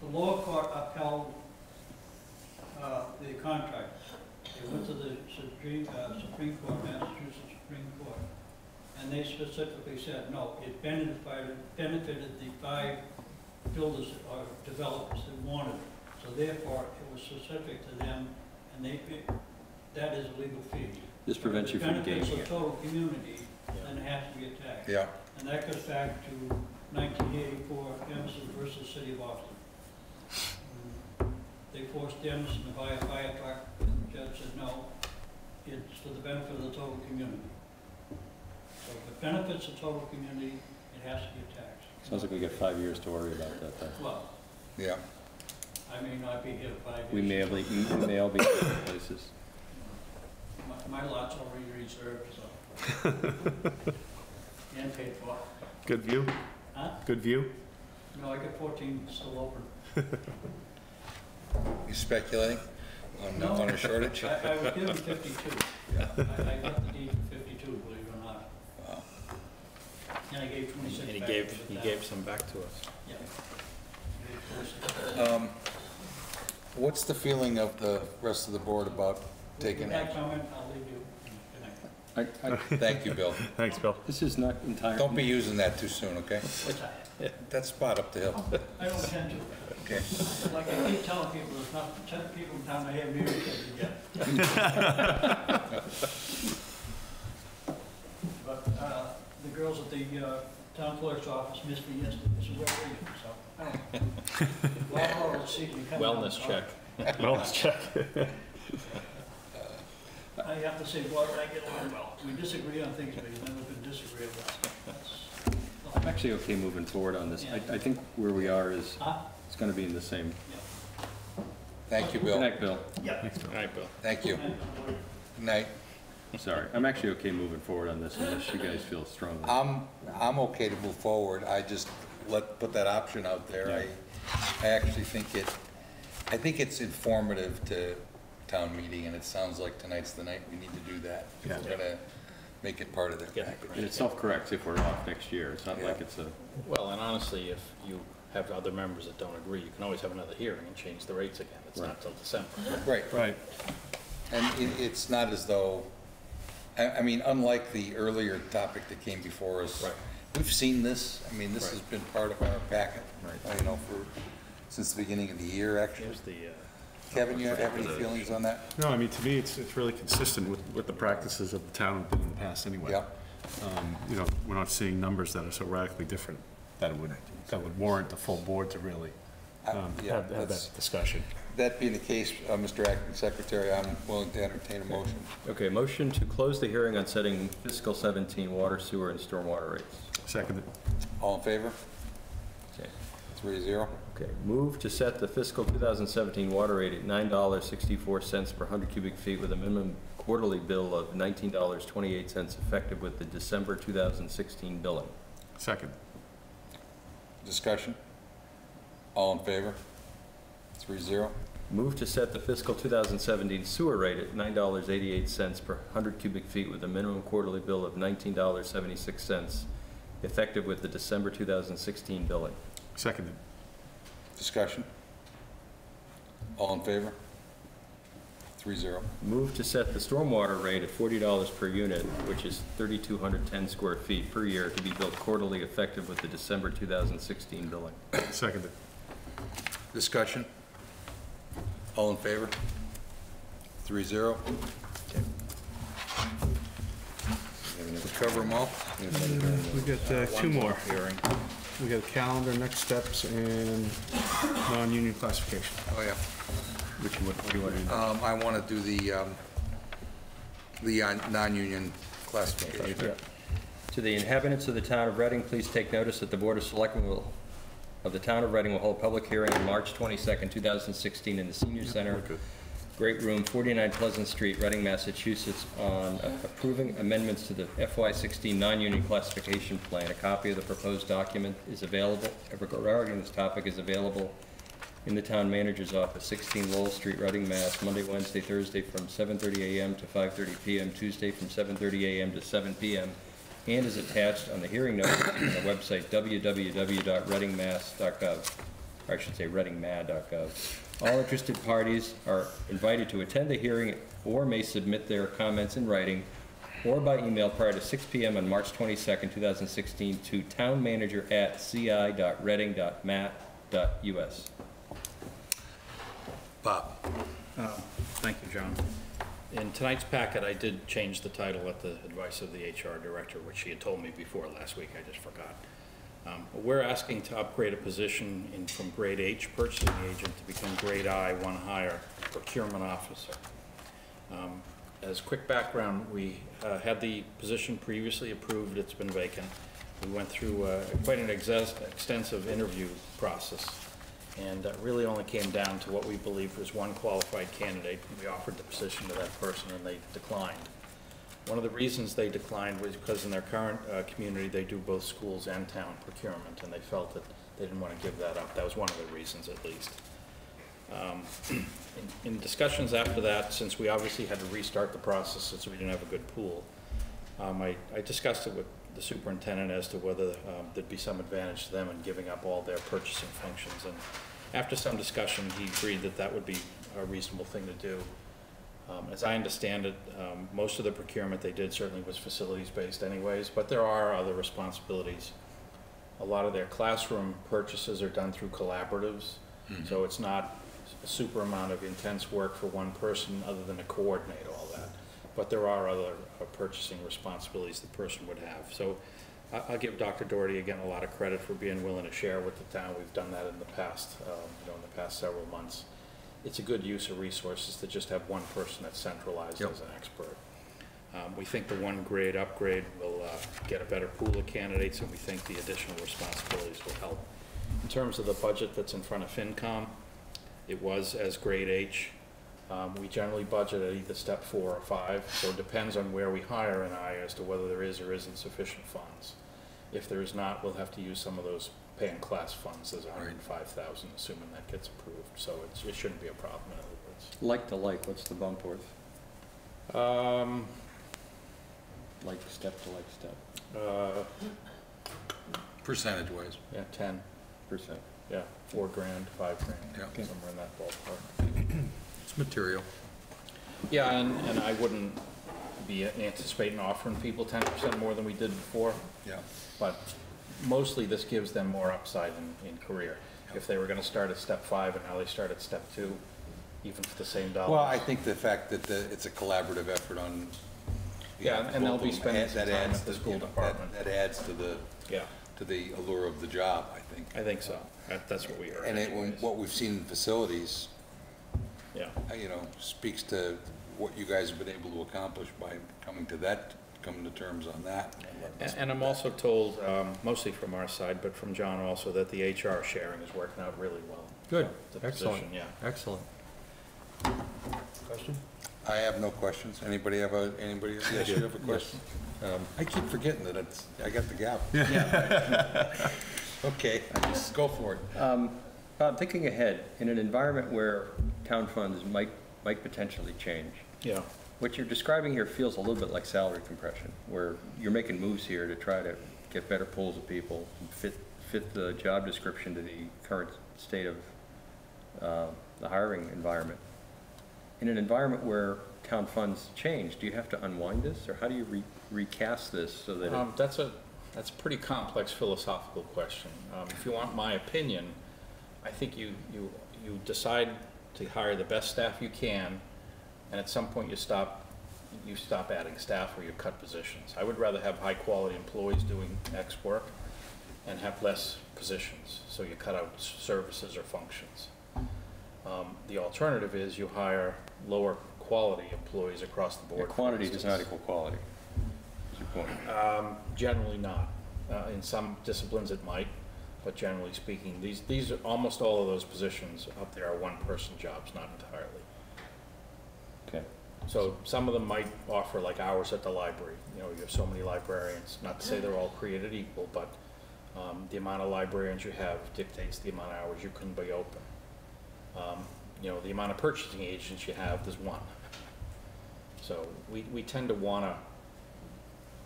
the lower court upheld, uh, the contract. They went to the Supreme, uh, Supreme Court, Massachusetts Supreme Court, and they specifically said, no, it benefited, benefited the five builders or developers that wanted it. So therefore, it was specific to them, and they, that is a legal fee. This prevents you from If it benefits the it. total community, then it has to be a tax. Yeah, And that goes back to nineteen eighty-four, Emerson versus City of Boston. And They forced Emerson to buy a fire truck, and the judge said, no, it's for the benefit of the total community. So if it benefits the total community, it has to be a tax. Sounds like we got five years to worry about that, then. Well, yeah. I may not be here five years. We may have, we may all be in different places. My, my lot's already reserved, so. And paid for. Good view? Huh? Good view? No, I got fourteen still open. You speculating on, No. on a shortage? I, I was given fifty-two. Yeah. I, I got the deed for fifty-two, believe it or not. Wow. And I gave twenty-six And back. he to gave, the he town. gave some back to us. Yeah. Um, what's the feeling of the rest of the board about taking With that action? comment, I'll leave you. Good night. I, I, Thank you, Bill. Thanks, Bill. this is not entirely. Don't be using that too soon, okay? What's that? That spot up the hill. I don't intend to. Okay. Like I keep telling people, it's not ten people in town that have music yet. But, uh, the girls at the, uh, town clerk's office missed me yesterday, so where were you? So, I don't know. Well, I'll see you come down. Wellness check. Wellness check. I have to say, Bob and I get along well. We disagree on things, but he's never been disagreeable. That's- I'm actually okay moving forward on this. I, I think where we are is, Huh? It's gonna be in the same. Thank you, Good Bill. night, Bill. Yeah. All right, Bill. Thank you. Good night. Sorry, I'm actually okay moving forward on this unless you guys feel strongly. I'm, I'm okay to move forward. I just let, put that option out there. I, I actually think it, I think it's informative to town meeting, and it sounds like tonight's the night we need to do that. If Yeah. We're gonna make it part of their package. And it self-corrects if we're off next year. It's not like Yeah. it's a, Well, and honestly, if you have other members that don't agree, you can always have another hearing and change the rates again. It's not till December. Right. Right. And it, it's not as though, I, I mean, unlike the earlier topic that came before us. Right. We've seen this, I mean, this has been part of our packet, Right. you know, for, since the beginning of the year, actually. Here's the, uh, Kevin, you have any feelings on that? No, I mean, to me, it's, it's really consistent with, with the practices of the town in the past anyway. Yeah. Um, You know, we're not seeing numbers that are so radically different that it would, that would warrant the full board to really Uh, um, yeah, have, have that's- that discussion. That being the case, uh, Mr. Acting Secretary, I'm willing to entertain a motion. Okay, motion to close the hearing on setting fiscal 17 water, sewer, and stormwater rates. Second, All in favor? Okay. Three zero. Okay, move to set the fiscal 2017 water rate at $9.64 per 100 cubic feet with a minimum quarterly bill of $19.28 effective with the December 2016 billing. Second. Discussion? All in favor? Three zero. Move to set the fiscal 2017 sewer rate at $9.88 per 100 cubic feet with a minimum quarterly bill of $19.76 effective with the December 2016 billing. Seconded. Discussion? All in favor? Three zero. Move to set the stormwater rate at $40 per unit, which is 3,210 square feet per year, to be billed quarterly effective with the December 2016 billing. Seconded. Discussion? All in favor? Three zero. We cover them all? We got uh, two more. Hearing. We got calendar, next steps, and non-union classification. Oh, yeah. Which, what what do you want to do? Um, I want to do the, um, the uh, non-union classification. To the inhabitants of the town of Reading, please take notice that the Board of Selectmen will, of the town of Reading will hold a public hearing on March 22nd, 2016 in the Senior Center, Great Room, 49 Pleasant Street, Reading, Massachusetts, on approving amendments to the FY16 non-union classification plan. A copy of the proposed document is available, Every regarding this topic is available in the town manager's office, 16 Lowell Street, Reading, Mass., Monday, Wednesday, Thursday from 7:30 a.m. to 5:30 p.m., Tuesday from 7:30 a.m. to 7 p.m., and is attached on the hearing notice on the website www.readingmass.gov, or I should say readingma.gov. All interested parties are invited to attend the hearing or may submit their comments in writing or by email prior to 6 p.m. on March 22, 2016, to townmanager@ci.reading.ma.us. Bob? Uh, Thank you, John. In tonight's packet, I did change the title at the advice of the HR director, which she had told me before last week, I just forgot. Um, We're asking to upgrade a position in, from grade H purchasing agent to become grade I, one higher procurement officer. Um, As quick background, we uh, had the position previously approved, it's been vacant. We went through uh, quite an extensive interview process, and really only came down to what we believed was one qualified candidate. We offered the position to that person, and they declined. One of the reasons they declined was because in their current uh, community, they do both schools and town procurement, and they felt that they didn't want to give that up. That was one of the reasons, at least. Um, in- In discussions after that, since we obviously had to restart the process since we didn't have a good pool, um, I I discussed it with the superintendent as to whether um, there'd be some advantage to them in giving up all their purchasing functions. And after some discussion, he agreed that that would be a reasonable thing to do. Um, As I understand it, um, most of the procurement they did certainly was facilities-based anyways, but there are other responsibilities. A lot of their classroom purchases are done through collaboratives, so it's not a super amount of intense work for one person other than to coordinate all that. But there are other uh, purchasing responsibilities the person would have. So I- I'll give Dr. Doherty again a lot of credit for being willing to share with the town. We've done that in the past, um, you know, in the past several months. It's a good use of resources to just have one person that's centralized Yep. as an expert. Um, We think the one grade upgrade will uh, get a better pool of candidates, and we think the additional responsibilities will help. In terms of the budget that's in front of FinCom, it was as grade H. Um, We generally budget at either step four or five, so it depends on where we hire an I as to whether there is or isn't sufficient funds. If there is not, we'll have to use some of those pay and class funds, there's hundred and five thousand, assuming that gets approved, so it's, it shouldn't be a problem, in other words. Like to like, what's the bump worth? Um, Like step to like step? uh, Percentage wise. yeah, ten, Percent. yeah, four grand, five grand, Yeah. somewhere in that ballpark. Material. Yeah, and, and I wouldn't be anticipating offering people ten percent more than we did before, Yeah. but mostly this gives them more upside in, in career. If they were gonna start at step five and now they start at step two, even for the same dollars. Well, I think the fact that the, it's a collaborative effort on. Yeah, and they'll be both of them, spending some that time adds at the to, school you know, that- department. That adds to the, Yeah, to the allure of the job, I think. I think so. That, that's what we heard. And it, when- what we've seen in facilities, Yeah, you know, speaks to what you guys have been able to accomplish by coming to that, coming to terms on that. and, and I'm also told, um, mostly from our side, but from John also, that the HR sharing is working out really well. Good, The excellent, position, yeah. excellent. Question? I have no questions. Anybody have a, anybody, yes, you have a question? Um, I keep forgetting that it's, I got the gap. Yeah. Okay, just go for it. Um, Bob, thinking ahead, in an environment where town funds might, might potentially change, Yeah. what you're describing here feels a little bit like salary compression, where you're making moves here to try to get better pools of people, fit, fit the job description to the current state of uh, the hiring environment. In an environment where town funds change, do you have to unwind this, or how do you re- recast this so that it? Um, that's a, that's a pretty complex philosophical question. Um, if you want my opinion, I think you, you, you decide to hire the best staff you can, and at some point you stop, you stop adding staff or you cut positions. I would rather have high-quality employees doing X work and have less positions, so you cut out services or functions. Um, the alternative is you hire lower-quality employees across the board. For quantity does not equal quality, is your point. Um, generally not. Uh, in some disciplines it might, but generally speaking, these, these, are almost all of those positions up there are one-person jobs, not entirely. Okay. So some of them might offer like hours at the library, you know, you have so many librarians, not to say they're all created equal, but, um, the amount of librarians you have dictates the amount of hours you can be open. Um, you know, the amount of purchasing agents you have, there's one. So we, we tend to wanna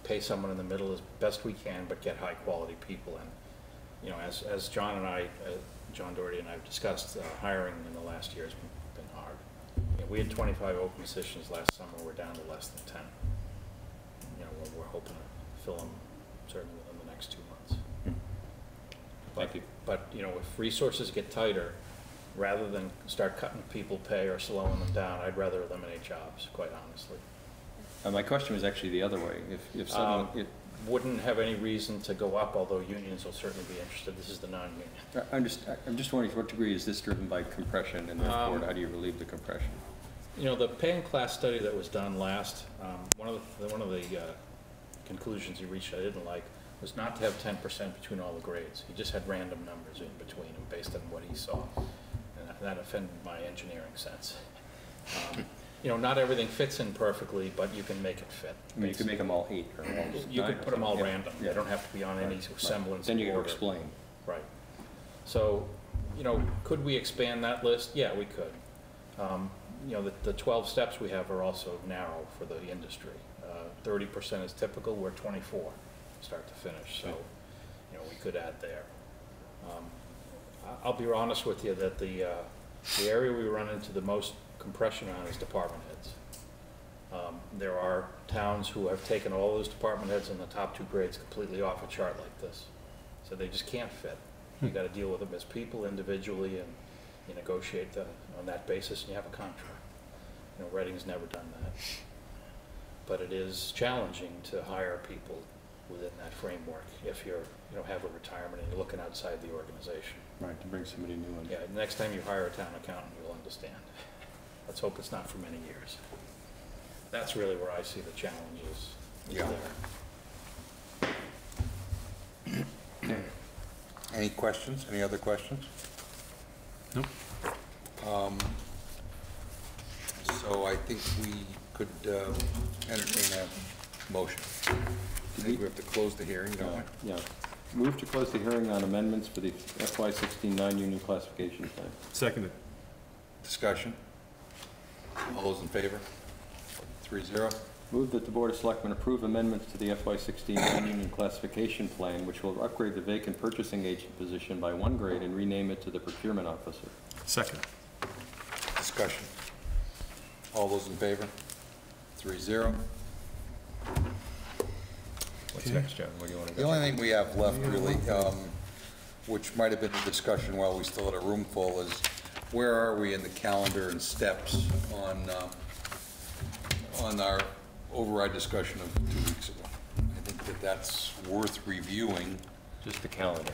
pay someone in the middle as best we can, but get high-quality people. And, you know, as, as John and I, uh, John Doherty and I have discussed, uh, hiring in the last year has been, been hard. You know, we had twenty-five open positions last summer, we're down to less than ten. You know, we're, we're hoping to fill them certainly within the next two months. Thank you. But, you know, if resources get tighter, rather than start cutting people pay or slowing them down, I'd rather eliminate jobs, quite honestly. Uh, My question was actually the other way. If, if Um, someone, it, Wouldn't have any reason to go up, although unions will certainly be interested. This is the non-union. I- I'm just, I'm just wondering, to what degree is this driven by compression, and therefore, Um, how do you relieve the compression? You know, the pay and class study that was done last, um, one of the, one of the uh, conclusions he reached I didn't like was not to have ten percent between all the grades. He just had random numbers in between them based on what he saw. And that- that offended my engineering sense. Um, You know, not everything fits in perfectly, but you can make it fit. I mean, you can make them all eight or all You nine could or put them all something. Yeah, random. They yeah. don't have to be on any semblance Then of you can order. explain. Right. So, you know, could we expand that list? Yeah, we could. Um, You know, the, the 12 steps we have are also narrow for the industry. Uh, 30% is typical, we're 24, start to finish, so, you know, we could add there. Um, I- I'll be honest with you that the, uh, the area we run into the most compression on is department heads. Um, There are towns who have taken all those department heads in the top two grades completely off a chart like this. So they just can't fit. You gotta deal with them as people individually and you negotiate the, on that basis and you have a contract. You know, Reading's never done that. But it is challenging to hire people within that framework if you're, you know, have a retirement and you're looking outside the organization. Right, to bring somebody new in. Yeah, next time you hire a town accountant, you'll understand. Let's hope it's not for many years. That's really where I see the challenge is, is Yeah. there. Any questions? Any other questions? Nope. Um, So I think we could uh, entertain a motion. I think we have to close the hearing, don't we? Yeah. Move to close the hearing on amendments for the FY sixteen non-union classification plan. Seconded. Discussion? All those in favor? Three zero? Move that the Board of Selectmen approve amendments to the FY sixteen non-union classification plan, which will upgrade the vacant purchasing agent position by one grade and rename it to the procurement officer. Second. Discussion? All those in favor? Three zero? What's next, John? What do you want to The go? only thing we have left really, um, which might have been a discussion while we still had a room full, is where are we in the calendar and steps on, um, on our override discussion of two weeks ago? I think that that's worth reviewing. Just the calendar.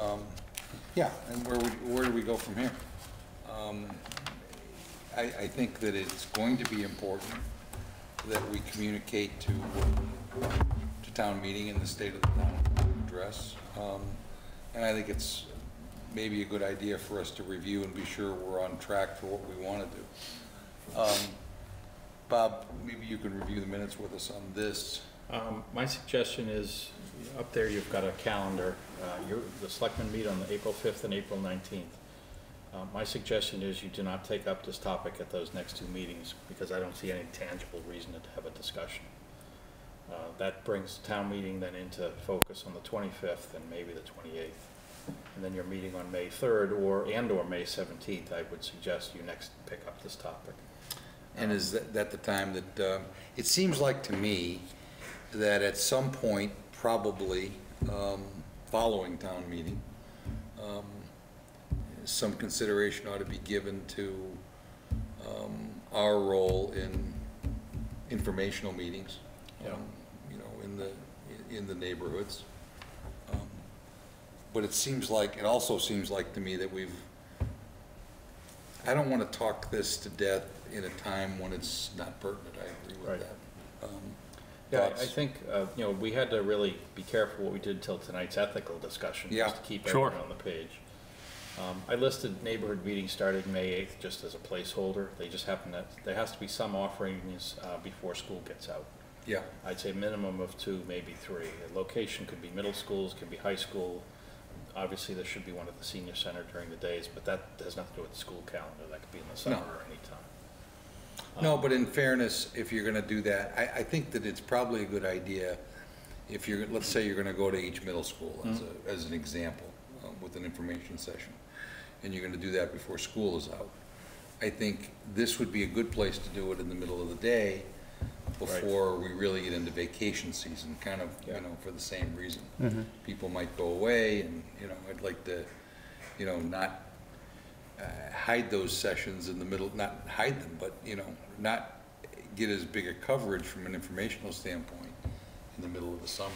Um, Yeah, and where, we- where do we go from here? Um, I, I think that it's going to be important that we communicate to, to town meeting in the state of the town address. Um, And I think it's maybe a good idea for us to review and be sure we're on track for what we want to do. Um, Bob, maybe you can review the minutes with us on this. Um, My suggestion is, up there you've got a calendar. Uh, you the selectmen meet on the April 5th and April 19th. Uh, My suggestion is you do not take up this topic at those next two meetings, because I don't see any tangible reason to have a discussion. Uh, That brings town meeting then into focus on the 25th and maybe the 28th. And then your meeting on May 3rd or, and/or May 17th, I would suggest you next pick up this topic. And is that that the time that, um, it seems like to me that at some point, probably um, following town meeting, um, some consideration ought to be given to um, our role in informational meetings. Yeah. um, You know, in the, in the neighborhoods. But it seems like, it also seems like to me that we've, I don't want to talk this to death in a time when it's not pertinent, I agree with Right. that. Um, Yeah, I- I thoughts? think, uh, you know, we had to really be careful what we did till tonight's ethical discussion, Yeah, just to keep sure. everyone on the page. Um, I listed neighborhood meetings starting May 8th just as a placeholder. They just happen to, there has to be some offerings uh, before school gets out. Yeah, I'd say minimum of two, maybe three. The location could be middle schools, could be high school. Obviously, there should be one at the senior center during the days, but that has nothing to do with the school calendar. That could be in the summer No. or anytime. no, but in fairness, if you're going to do that, I, I think that it's probably a good idea if you're, let's say you're going to go to each middle school as a, as an example, um, with an information session, and you're going to do that before school is out. I think this would be a good place to do it in the middle of the day before we really get into vacation season, kind of, you know, for the same reason. People might go away and, you know, I'd like to, you know, not uh, hide those sessions in the middle, not hide them, but, you know, not get as big a coverage from an informational standpoint in the middle of the summer.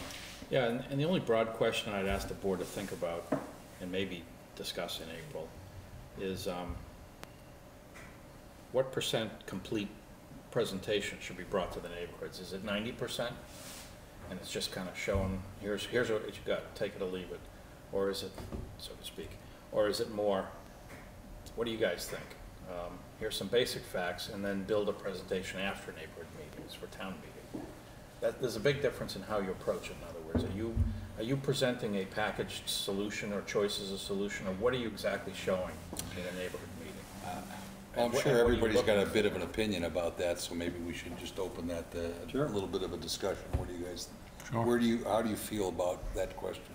Yeah, and, and the only broad question I'd ask the board to think about, and maybe discuss in April, is, um, what percent complete presentation should be brought to the neighborhoods? Is it ninety percent? And it's just kind of showing, here's, here's what you got, take it or leave it? Or is it, so to speak, or is it more, what do you guys think? Um, here's some basic facts, and then build a presentation after neighborhood meetings for town meeting. That, there's a big difference in how you approach it, in other words. Are you, are you presenting a packaged solution or choices of solution, or what are you exactly showing in a neighborhood meeting? Well, I'm sure and what are you everybody's got a bit of an opinion about that, so maybe we should just open that to a little bit of a discussion. What do you guys, Sure. where do you, how do you feel about that question?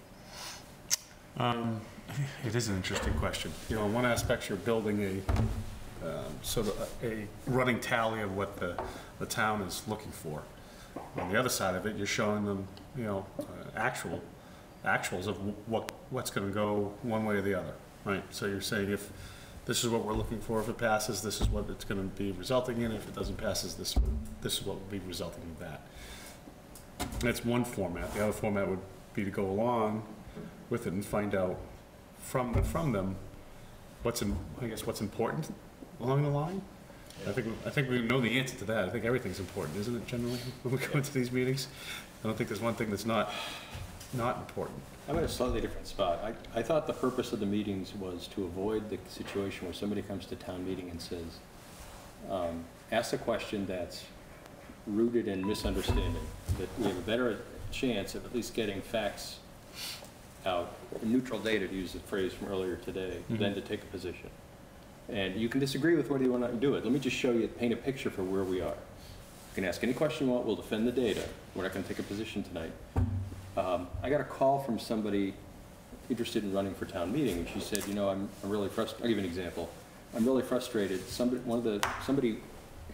Um, It is an interesting question. You know, in one aspect, you're building a, um, sort of a a running tally of what the, the town is looking for. On the other side of it, you're showing them, you know, uh, actual, actuals of what, what's gonna go one way or the other, right? So you're saying if this is what we're looking for, if it passes, this is what it's gonna be resulting in, if it doesn't pass, is this, this is what will be resulting in that. That's one format. The other format would be to go along with it and find out from, from them what's, in- I guess, what's important along the line. I think, I think we know the answer to that. I think everything's important, isn't it, generally, when we go into these meetings? I don't think there's one thing that's not, not important. I'm in a slightly different spot. I, I thought the purpose of the meetings was to avoid the situation where somebody comes to town meeting and says, um, ask a question that's rooted in misunderstanding, that we have a better chance of at least getting facts out neutral data, to use the phrase from earlier today, than to take a position. And you can disagree with whether you want to do it. Let me just show you, paint a picture for where we are. You can ask any question you want, we'll defend the data. We're not going to take a position tonight. Um, I got a call from somebody interested in running for town meeting, and she said, you know, I'm I'm really frustrated, I'll give you an example. I'm really frustrated. Somebody, one of the, somebody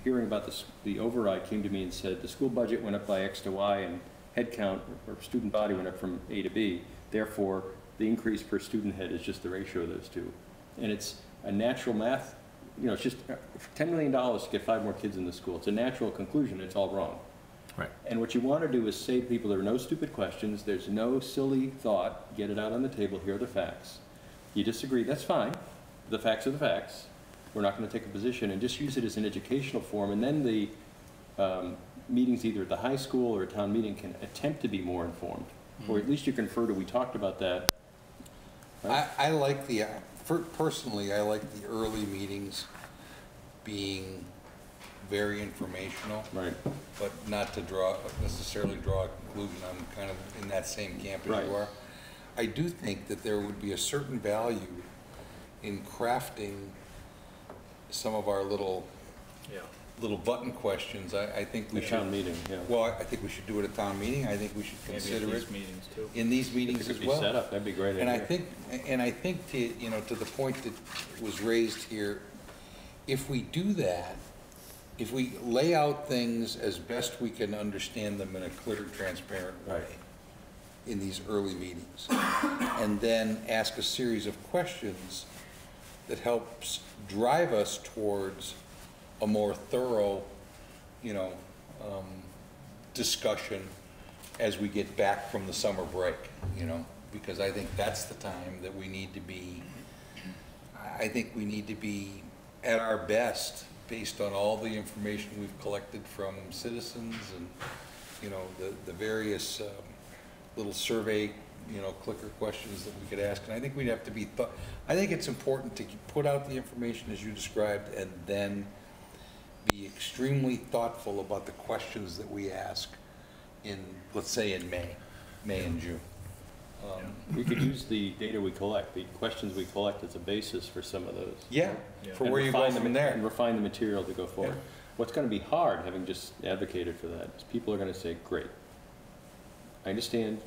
hearing about this, the override came to me and said, the school budget went up by X to Y, and head count, or student body went up from A to B. Therefore, the increase per student head is just the ratio of those two. And it's a natural math, you know, it's just uh, $10 million to get five more kids in the school. It's a natural conclusion, it's all wrong. Right. And what you want to do is say to people, there are no stupid questions, there's no silly thought, get it out on the table, here are the facts. You disagree, that's fine, the facts are the facts. We're not going to take a position, and just use it as an educational form. and then the um, meetings either at the high school or a town meeting can attempt to be more informed. Or at least you can refer to, we talked about that. I, I like the, uh, for- personally, I like the early meetings being very informational. Right. But not to draw, necessarily draw a conclusion. I'm kind of in that same camp as Right. you are. I do think that there would be a certain value in crafting some of our little, Yeah. little button questions. I, I think we At should. town meeting, yeah. Well, I think we should do it at town meeting. I think we should Maybe at consider these it. meetings, too. In these meetings as could be well. set up, that'd be a great And I idea. think, and I think to, you know, to the point that was raised here, if we do that, if we lay out things as best we can understand them in a clear, transparent way in these early meetings, and then ask a series of questions that helps drive us towards a more thorough, you know, um, discussion as we get back from the summer break, you know? Because I think that's the time that we need to be, I think we need to be at our best based on all the information we've collected from citizens and, you know, the, the various um, little survey, you know, clicker questions that we could ask. And I think we'd have to be, thought. I think it's important to put out the information as you described and then be extremely thoughtful about the questions that we ask in, let's say, in May, May and June. Um, We could use the data we collect, the questions we collect as a basis for some of those. Yeah, for And where you go refine the from ma- there. And refine the material to go forward. Yeah. What's gonna be hard, having just advocated for that, is people are gonna say, great. I understand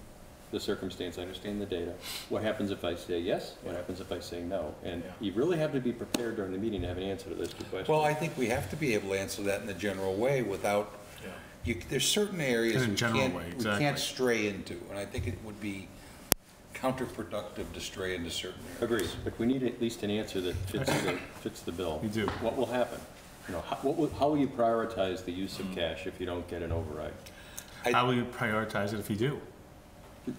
the circumstance, I understand the data. What happens if I say yes? What happens if I say no? And you really have to be prepared during the meeting to have an answer to those two questions. Well, I think we have to be able to answer that in a general way without, you, there's certain areas In a we general can't, way, we exactly. can't stray into. And I think it would be counterproductive to stray into certain areas. Agreed, but we need at least an answer that fits the, fits the bill. You do. What will happen? You know, how, what will, how will you prioritize the use of hmm. cash if you don't get an override? How will you prioritize it if you do?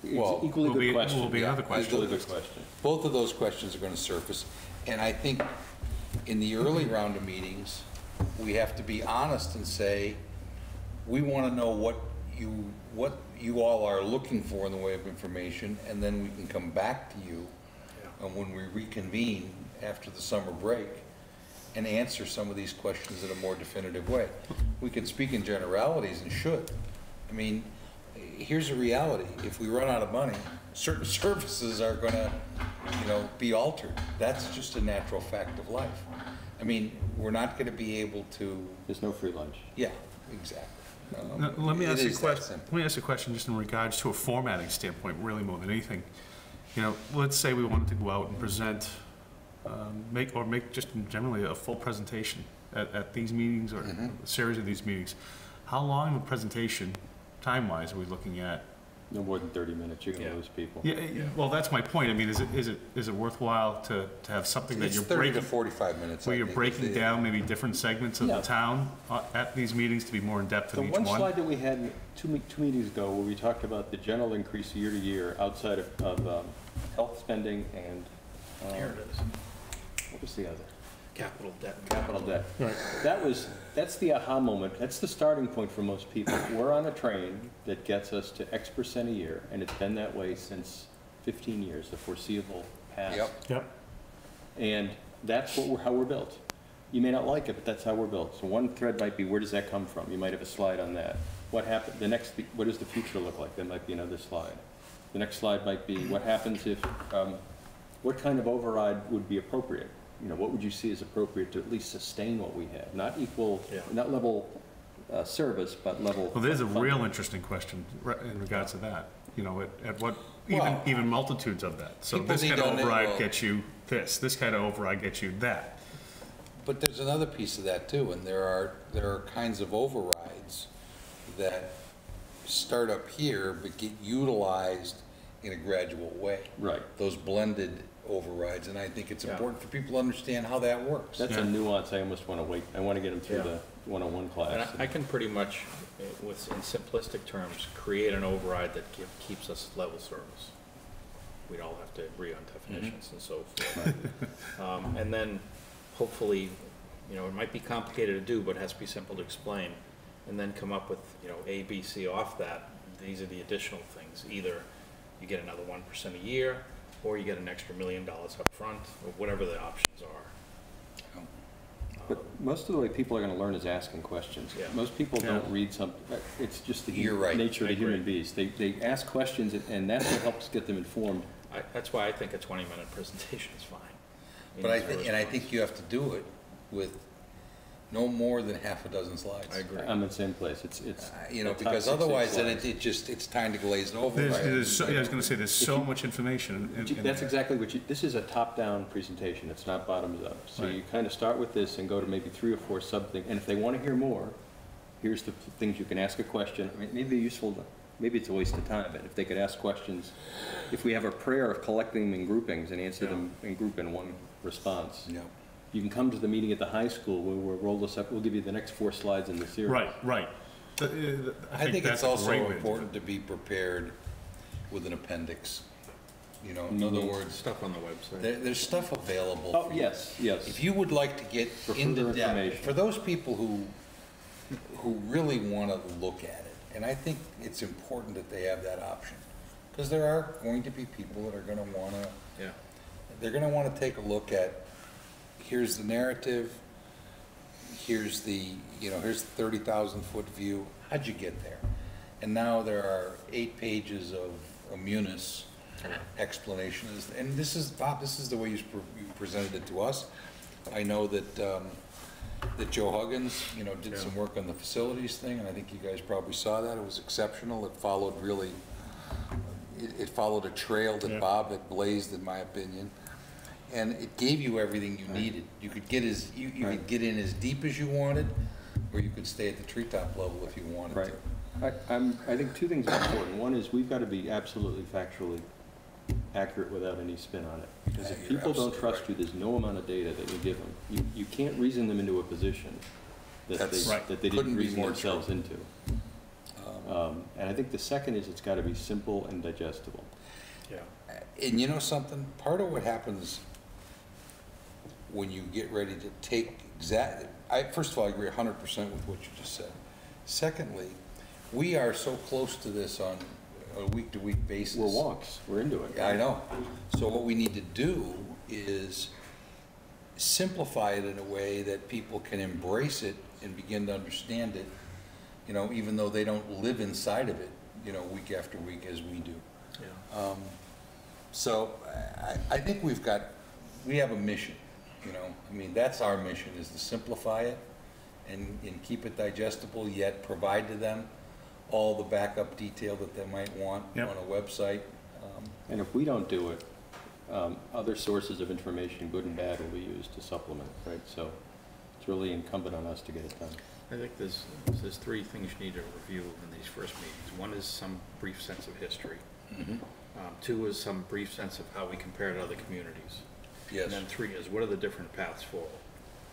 Well, It's equally will be- good question. will be another Yeah, question. Equally good question. Both of those questions are gonna surface, and I think in the early round of meetings, we have to be honest and say, we wanna know what you, what you all are looking for in the way of information, and then we can come back to you, and when we reconvene after the summer break, and answer some of these questions in a more definitive way. We can speak in generalities and should. I mean, here's a reality, if we run out of money, certain services are gonna, you know, be altered. That's just a natural fact of life. I mean, we're not gonna be able to, There's no free lunch. yeah, exactly. Um, Let me ask you a question, let me ask you a question just in regards to a formatting standpoint, really more than anything. You know, let's say we wanted to go out and present, um, make, or make just generally a full presentation at, at these meetings or Mhm. a series of these meetings. How long of a presentation, time-wise, are we looking at? No more than thirty minutes, you're gonna lose people. Yeah, yeah, well, that's my point. I mean, is it, is it, is it worthwhile to, to have something that It's you're thirty to breaking? forty-five minutes, I Where you're think, is breaking the- down maybe different segments of the Yeah. town uh, at these meetings to be more in-depth The in each one one? slide that we had two, me- two meetings ago, where we talked about the general increase year to year outside of, of, um, health spending and. um, Here it is. What was the other? Capital debt. Capital debt. Right. That was, that's the aha moment, that's the starting point for most people. We're on a train that gets us to X percent a year, and it's been that way since fifteen years, the foreseeable past. Yep. Yep. And that's what we're, how we're built. You may not like it, but that's how we're built. So one thread might be, where does that come from? You might have a slide on that. What happened, the next, what does the future look like? That might be another slide. The next slide might be, what happens if, um, what kind of override would be appropriate? You know, what would you see as appropriate to at least sustain what we have? Not equal, not level uh, service, but level. Well, there's a funding. real interesting question in regards to that, you know, at, at what, even, Well, even multitudes of that. So this kind of override well- gets you this, this kind of override gets you that. But there's another piece of that too, and there are, there are kinds of overrides that start up here but get utilized in a gradual way. Right. Those blended overrides, and I think it's Yeah. important for people to understand how that works. That's a nuance I almost want to wait, I want to get them through Yeah. the one-on-one And class. I- I can pretty much, uh, with, in simplistic terms, create an override that keep- keeps us level service. We'd all have to agree on definitions and so forth. Um, And then, hopefully, you know, it might be complicated to do, but it has to be simple to explain. And then come up with, you know, A, B, C off that. These are the additional things. Either you get another one percent a year, or you get an extra million dollars up front, or whatever the options are. Oh. But most of the way people are going to learn is asking questions. Yeah. Most people don't read something. Uh, it's just the You're right. nature of I the human agree. beings. They, they ask questions and- and that's what helps get them informed. I, that's why I think a twenty-minute presentation is fine. But I Easy think, and I think you have to do it with no more than half a dozen slides. I agree. I'm in the same place. It's, it's. Uh, You know, the top because six, eight otherwise then it, slides. it just, it's time to glaze it over. There's, right? there's, so- yeah, I was gonna say, there's so much information in, in That's there. exactly what you, this is a top-down presentation, it's not bottoms up. So Right. you kind of start with this and go to maybe three or four sub-things, and if they want to hear more, here's the things you can ask a question. I mean, maybe useful, to- maybe it's a waste of time, but if they could ask questions, if we have a prayer of collecting them in groupings and answer them in group in one response. Yeah. You can come to the meeting at the high school, where we'll roll this up, we'll give you the next four slides in the series. Right, right. The- uh, I think that's it's a also great way to do important to be prepared with an appendix. You know, in other words, Stuff on the website. there, there's stuff available. Oh, for you. yes, yes. If you would like to get For into further depth, information. for those people who, who really want to look at it, and I think it's important that they have that option. Because there are going to be people that are going to want to, Yeah. they're going to want to take a look at, here's the narrative, here's the, you know, here's the thirty thousand foot view, how'd you get there? And now there are eight pages of a munis explanation, and this is, Bob, this is the way you pre- you presented it to us. I know that, um, that Joe Huggins, you know, did some work on the facilities thing, and I think you guys probably saw that, it was exceptional, it followed really, it, it followed a trail that Bob had blazed, in my opinion. And it gave you everything you needed. You could get as, you, you could get in as deep as you wanted, or you could stay at the treetop level if you wanted to. Right. I, I'm, I think two things are important. One is we've got to be absolutely factually accurate without any spin on it. Because Yeah, if people don't trust right. you, there's no amount of data that you give them. You, you can't reason them into a position that That's- they, Right. that they couldn't didn't reason themselves true. into. Um, Um, and I think the second is it's got to be simple and digestible. Yeah. And you know something? Part of what happens when you get ready to take exact, I, first of all, I agree hundred percent with what you just said. Secondly, we are so close to this on a week-to-week basis. We're wonks, we're into it. Yeah, I know. So what we need to do is simplify it in a way that people can embrace it and begin to understand it, you know, even though they don't live inside of it, you know, week after week as we do. Yeah. Um, So I, I think we've got, we have a mission, you know, I mean, that's our mission, is to simplify it and, and keep it digestible, yet provide to them all the backup detail that they might want Yep. on a website. Um, And if we don't do it, um, other sources of information, good and bad, will be used to supplement, right? So it's really incumbent on us to get it done. I think there's, there's three things you need to review in these first meetings. One is some brief sense of history. mhm. Um, Two is some brief sense of how we compare to other communities. Yes. And then three is what are the different paths forward?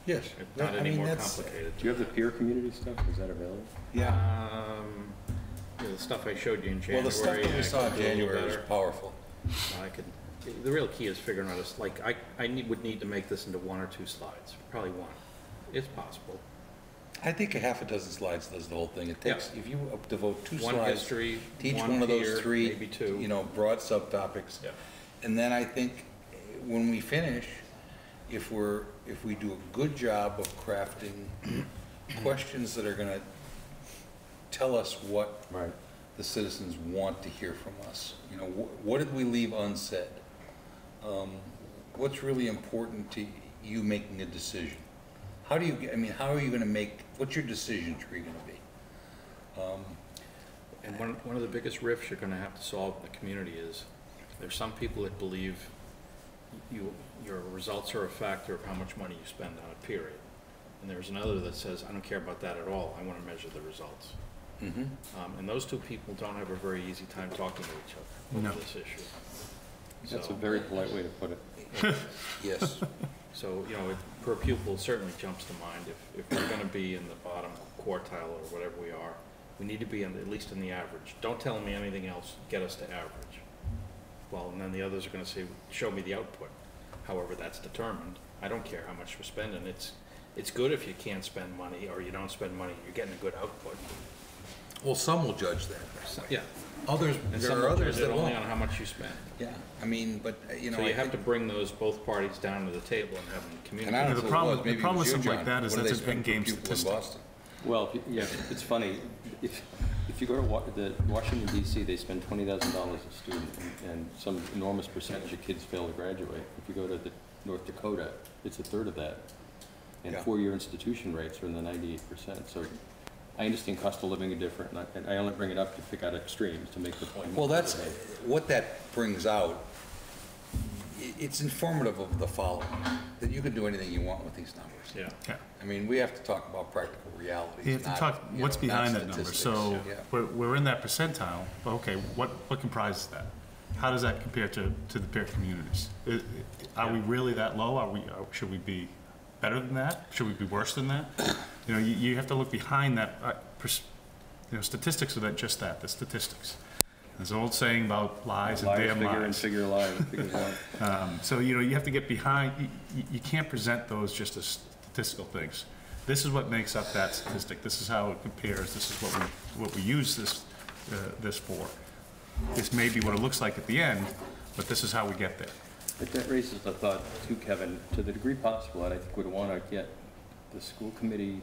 Yes. Not I any mean, more that's- complicated. Do you have the peer community stuff? Is that available? Yeah. Um, yeah, the stuff I showed you in January. Well, the stuff that I we saw in could do January was better. powerful. I could, the real key is figuring out, is like, I, I need, would need to make this into one or two slides, probably one. It's possible. I think a half a dozen slides does the whole thing. It takes, if you devote two One slides history, to each one one of those here, three, maybe two. you know, broad subtopics. Yeah. And then I think when we finish, if we're, if we do a good job of crafting questions that are gonna tell us what Right. the citizens want to hear from us. You know, wh- what did we leave unsaid? Um, What's really important to you making a decision? How do you, get- I mean, how are you gonna make, what's your decision tree gonna be? Um, And one, one of the biggest rifts you're gonna have to solve in the community is, there's some people that believe you, your results are a factor of how much money you spend on a period. And there's another that says, I don't care about that at all, I wanna measure the results. mhm. Um, and those two people don't have a very easy time talking to each other No. over this issue. That's a So- very polite way to put it. Yes. So, you know, it- per pupil certainly jumps to mind. If, if we're gonna be in the bottom quartile or whatever we are, we need to be in, at least in the average. Don't tell me anything else, get us to average. Well, and then the others are gonna say, show me the output. However, that's determined. I don't care how much we're spending. It's, it's good if you can't spend money or you don't spend money, you're getting a good output. Well, some will judge that. Yeah. Others, And there some are will others judge it that only won't. on how much you spend. Yeah, I mean, but, uh, you know. So I you have to think- bring those, both parties down to the table and have them And I communicate. don't know the who it problem- was, the maybe it problem was with you, something like John. that is What do that's they an spend per endgame pupil in statistic. Boston? Well, if yeah, it's funny, if, if you go to Wa, the Washington DC, they spend twenty thousand dollars a student, and- and some enormous percentage of kids fail to graduate. If you go to the North Dakota, it's a third of that. And Yeah. four-year institution rates are in the ninety-eight percent, so I understand cost of living are different, and I, and I only bring it up to pick out extremes, to make the point. Well, that's, what that brings out, it's informative of the following, that you can do anything you want with these numbers. Yeah. Yeah. I mean, we have to talk about practical realities, You have to not, talk, you what's know, not behind that number? statistics. So, Yeah. we're, we're in that percentile, but okay, what, what comprises that? How does that compare to, to the peer communities? I- I- Are we really that low? Are we, are- should we be better than that? Should we be worse than that? You know, you, you have to look behind that, uh, pers- you know, statistics are that, just that, the statistics. There's an old saying about lies and damn figure and lies. figure lies, figures out. Um, So, you know, you have to get behind, you, you- you can't present those just as statistical things. This is what makes up that statistic, this is how it compares, this is what we, what we use this, uh, this for. This may be what it looks like at the end, but this is how we get there. But that raises the thought too, Kevin, to the degree possible, I think we would want to get the school committee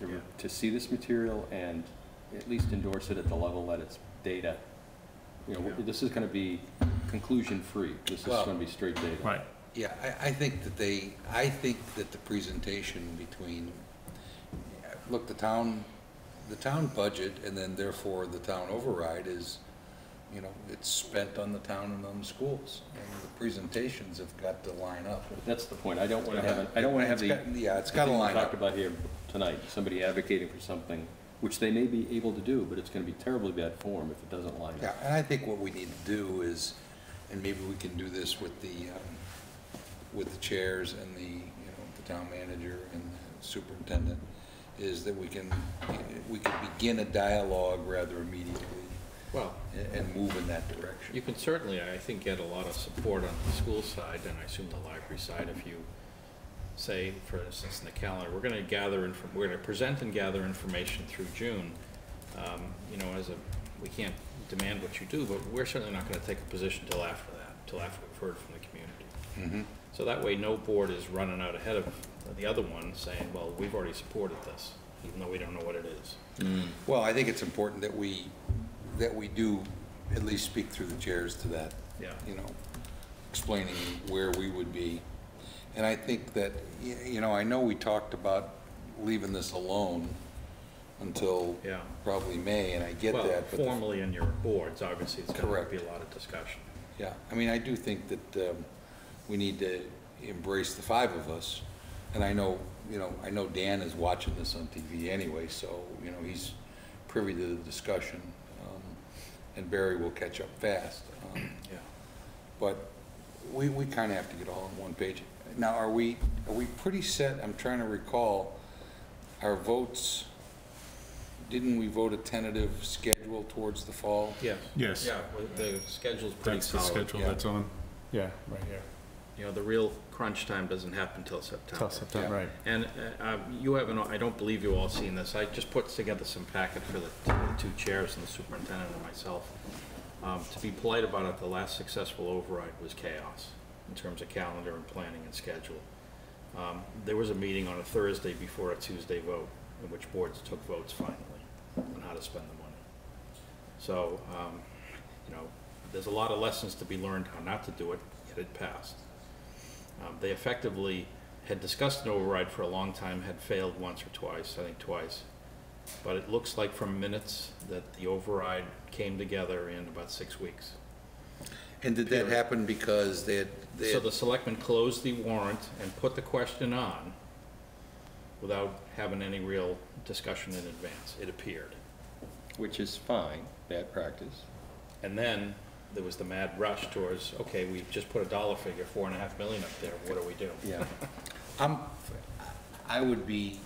to, to see this material and at least endorse it at the level that it's data. You know, this is going to be conclusion-free. This is Well- going to be straight data. Right. Yeah, I, I think that they, I think that the presentation between, look, the town, the town budget, and then therefore the town override is, you know, it's spent on the town and on the schools. And the presentations have got to line up. That's the point. I don't want to have, a- I don't want to have the. Yeah. It's got- yeah, it's the gotta thing we line Talked up. about here tonight, somebody advocating for something, which they may be able to do, but it's going to be terribly bad form if it doesn't line up. Yeah, up. and I think what we need to do is, and maybe we can do this with the, um, with the chairs and the, you know, the town manager and the superintendent, is that we can, we can begin a dialogue rather immediately Well, and, and move in that direction. You can certainly, I think, get a lot of support on the school side, and I assume the library side, if you say, for instance, in the calendar, we're gonna gather, inf- we're gonna present and gather information through June. Um, You know, as a, we can't demand what you do, but we're certainly not gonna take a position till after that, till after we've heard from the community. Mhm. So that way, no board is running out ahead of the other one saying, well, we've already supported this, even though we don't know what it is. Well, I think it's important that we, that we do at least speak through the chairs to that. Yeah. You know, explaining where we would be. And I think that, you know, I know we talked about leaving this alone until Yeah. probably May, and I get Well, that. but the- formally in your boards, obviously, it's gonna be a lot of discussion. Yeah, I mean, I do think that um, we need to embrace the five of us. And I know, you know, I know Dan is watching this on TV anyway, so, you know, he's privy to the discussion. um, And Barry will catch up fast. um, Yeah. But we, we kind of have to get all on one page. Now, are we, are we pretty set? I'm trying to recall, our votes, didn't we vote a tentative schedule towards the fall? Yes. Yes. Yeah, well, the schedule's pretty That's the solid. schedule yeah. that's on, yeah, right here. You know, the real crunch time doesn't happen till September. Till September, right. And uh, um, you haven't, I don't believe you all seen this. I just put together some packet for the the two chairs and the superintendent and myself. Um, To be polite about it, the last successful override was chaos in terms of calendar and planning and schedule. Um, There was a meeting on a Thursday before a Tuesday vote in which boards took votes finally on how to spend the money. So, um, you know, there's a lot of lessons to be learned how not to do it, yet it passed. Um, They effectively had discussed an override for a long time, had failed once or twice, I think twice. But it looks like from minutes that the override came together in about six weeks. And did that happen because they had, they So had the selectmen closed the warrant and put the question on without having any real discussion in advance, it appeared. Which is fine, bad practice. And then there was the mad rush towards, okay, we just put a dollar figure, four and a half million up there, what do we do? Yeah. I'm, I would be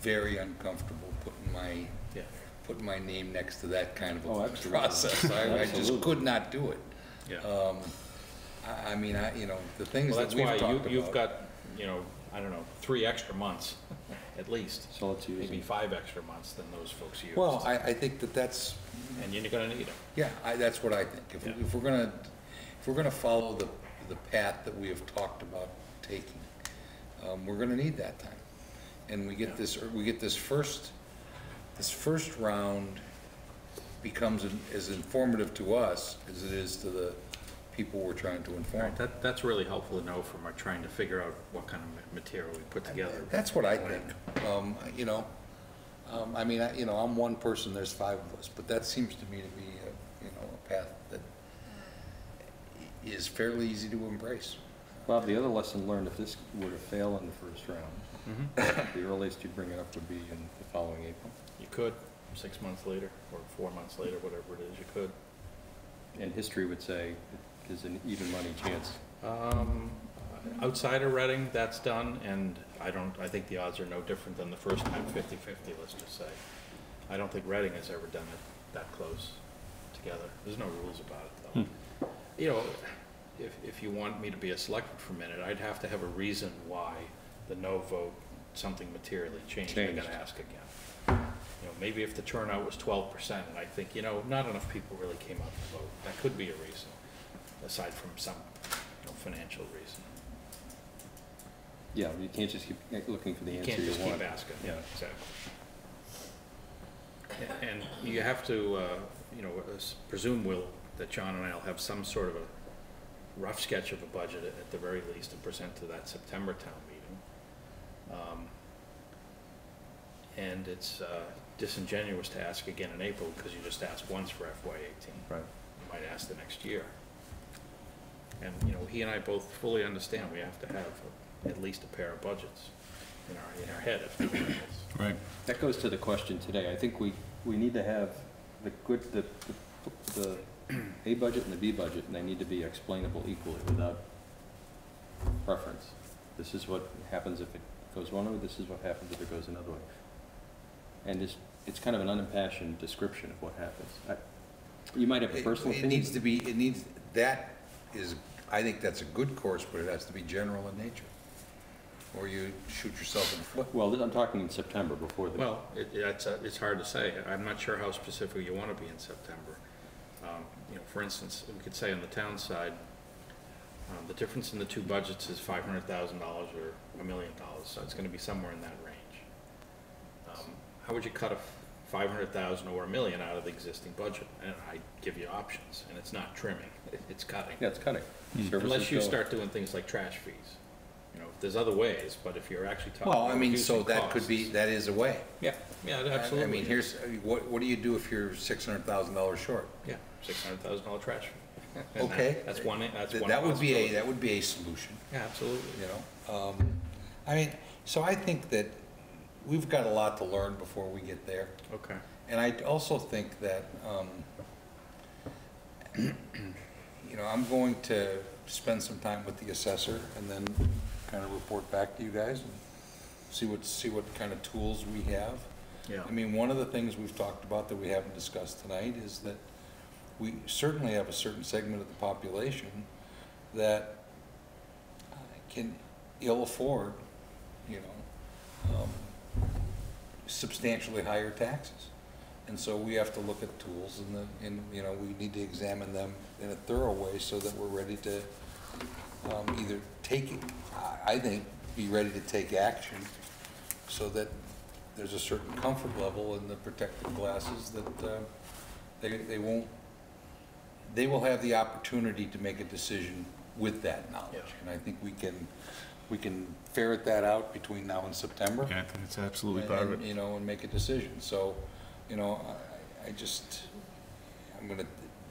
very uncomfortable putting my, Yeah. putting my name next to that kind of Oh, a absolutely. process. I, I just Absolutely. could not do it. Yeah. Um, I, I mean, I, you know, the things Well, that that's we've why talked you, about. you've got, you know, I don't know, three extra months, at least. So let's use Maybe them. five extra months than those folks used. Well, I, I think that that's, And you're gonna need them. yeah, I, that's what I think. If, Yeah. if we're gonna, if we're gonna follow the, the path that we have talked about taking, um, we're gonna need that time. And we Yeah. get this, we get this first, this first round becomes an- as informative to us as it is to the people we're trying to inform. Right, that, that's really helpful to know from our trying to figure out what kind of ma- material we put together. That's what I think. Um, you know, um, I mean, I, you know, I'm one person, there's five of us, but that seems to me to be, a, you know, a path that is fairly easy to embrace. Bob, the other lesson learned, if this were to fail in the first round, Mhm. the earliest you'd bring it up would be in the following April. Could, six months later, or four months later, whatever it is, you could. And history would say there's an even money chance. Um, outside of Reading, that's done, and I don't, I think the odds are no different than the first time, 50-50, let's just say. I don't think Reading has ever done it that close together. There's no rules about it, though. You know, if, if you want me to be a selectman for a minute, I'd have to have a reason why the no vote, something materially changed. I gotta ask again. Maybe if the turnout was twelve percent, and I think, you know, not enough people really came out to vote, that could be a reason, aside from some, you know, financial reason. Yeah, you can't just keep looking for the You answer can't you just want. keep asking, Yeah. exactly. And you have to, uh, you know, as- presume will, that John and I will have some sort of a rough sketch of a budget at at the very least to present to that September town meeting. Um, And it's uh, disingenuous to ask again in April, because you just asked once for FY eighteen. Right. You might ask the next year. And, you know, he and I both fully understand we have to have a- at least a pair of budgets in our, in our head if nothing else. Right. That goes to the question today. I think we, we need to have the good, the, the, the A budget and the B budget, and they need to be explainable equally without preference. This is what happens if it goes one way, this is what happens if it goes another way. And it's, it's kind of an unimpassioned description of what happens. I- You might have a It- personal It opinion. needs to be, it needs, that is, I think that's a good course, but it has to be general in nature. Or you shoot yourself in the foot. Well, I'm talking in September before the. Well, it, it's, uh, it's hard to say. I'm not sure how specific you want to be in September. Um, You know, for instance, we could say on the town side, um, the difference in the two budgets is five hundred thousand dollars or a million dollars, so it's gonna be somewhere in that range. How would you cut a five hundred thousand or a million out of the existing budget? And I give you options, and it's not trimming, it's cutting. Yeah, it's cutting. Services Unless you go- start doing things like trash fees. You know, there's other ways, but if you're actually talking Well, about I mean, so reducing that could be, costs- that is a way. Yeah, yeah, I- absolutely. I mean, here's, what, what do you do if you're six hundred thousand dollars short? Yeah, six hundred thousand dollar trash fee. And that- Okay. That's one, that's Th- one That would be a, possibility. that would be a solution, Yeah, absolutely. you know? Um, I mean, so I think that we've got a lot to learn before we get there. Okay. And I also think that, um, you know, I'm going to spend some time with the assessor and then kind of report back to you guys and see what, see what kind of tools we have. Yeah. I mean, one of the things we've talked about that we haven't discussed tonight is that we certainly have a certain segment of the population that can ill afford, you know, um, substantially higher taxes. And so we have to look at tools and the, and, you know, we need to examine them in a thorough way so that we're ready to, um, either take, I, I think, be ready to take action so that there's a certain comfort level in the protective glasses that, uh, They, they won't, they will have the opportunity to make a decision with that knowledge. And I think we can, we can ferret that out between now and September. Yeah, I think it's absolutely part of and, it. You know, and make a decision. So, you know, I, I just, I'm gonna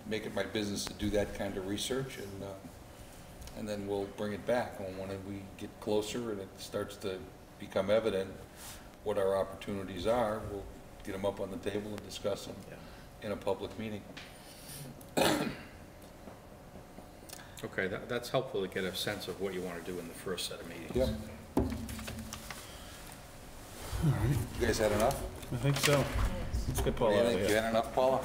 make it my business to do that kind of research and, uh, and then we'll bring it back. And when we get closer and it starts to become evident what our opportunities are, we'll get them up on the table and discuss them in a public meeting. Okay, that, that's helpful to get a sense of what you want to do in the first set of meetings. Yep. You guys had enough? I think so. Let's get Paul What do you out of think? You here. had enough, Paula?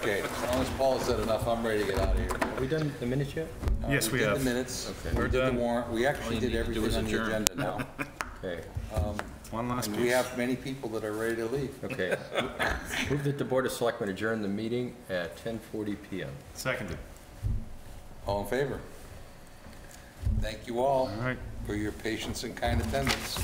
Okay, as long as Paula said enough, I'm ready to get out of here. Have we done the minutes yet? Uh, Yes, we did have. the minutes. Okay. We We're did the done. warrant. We All actually you did need to do everything is on the adjourn. agenda now. Okay, Um, One last And we piece. have many people that are ready to leave. okay. Move that the Board of Selectmen adjourn the meeting at 10:40 PM. Seconded. All in favor? Thank you all All right. for your patience and kind attendance.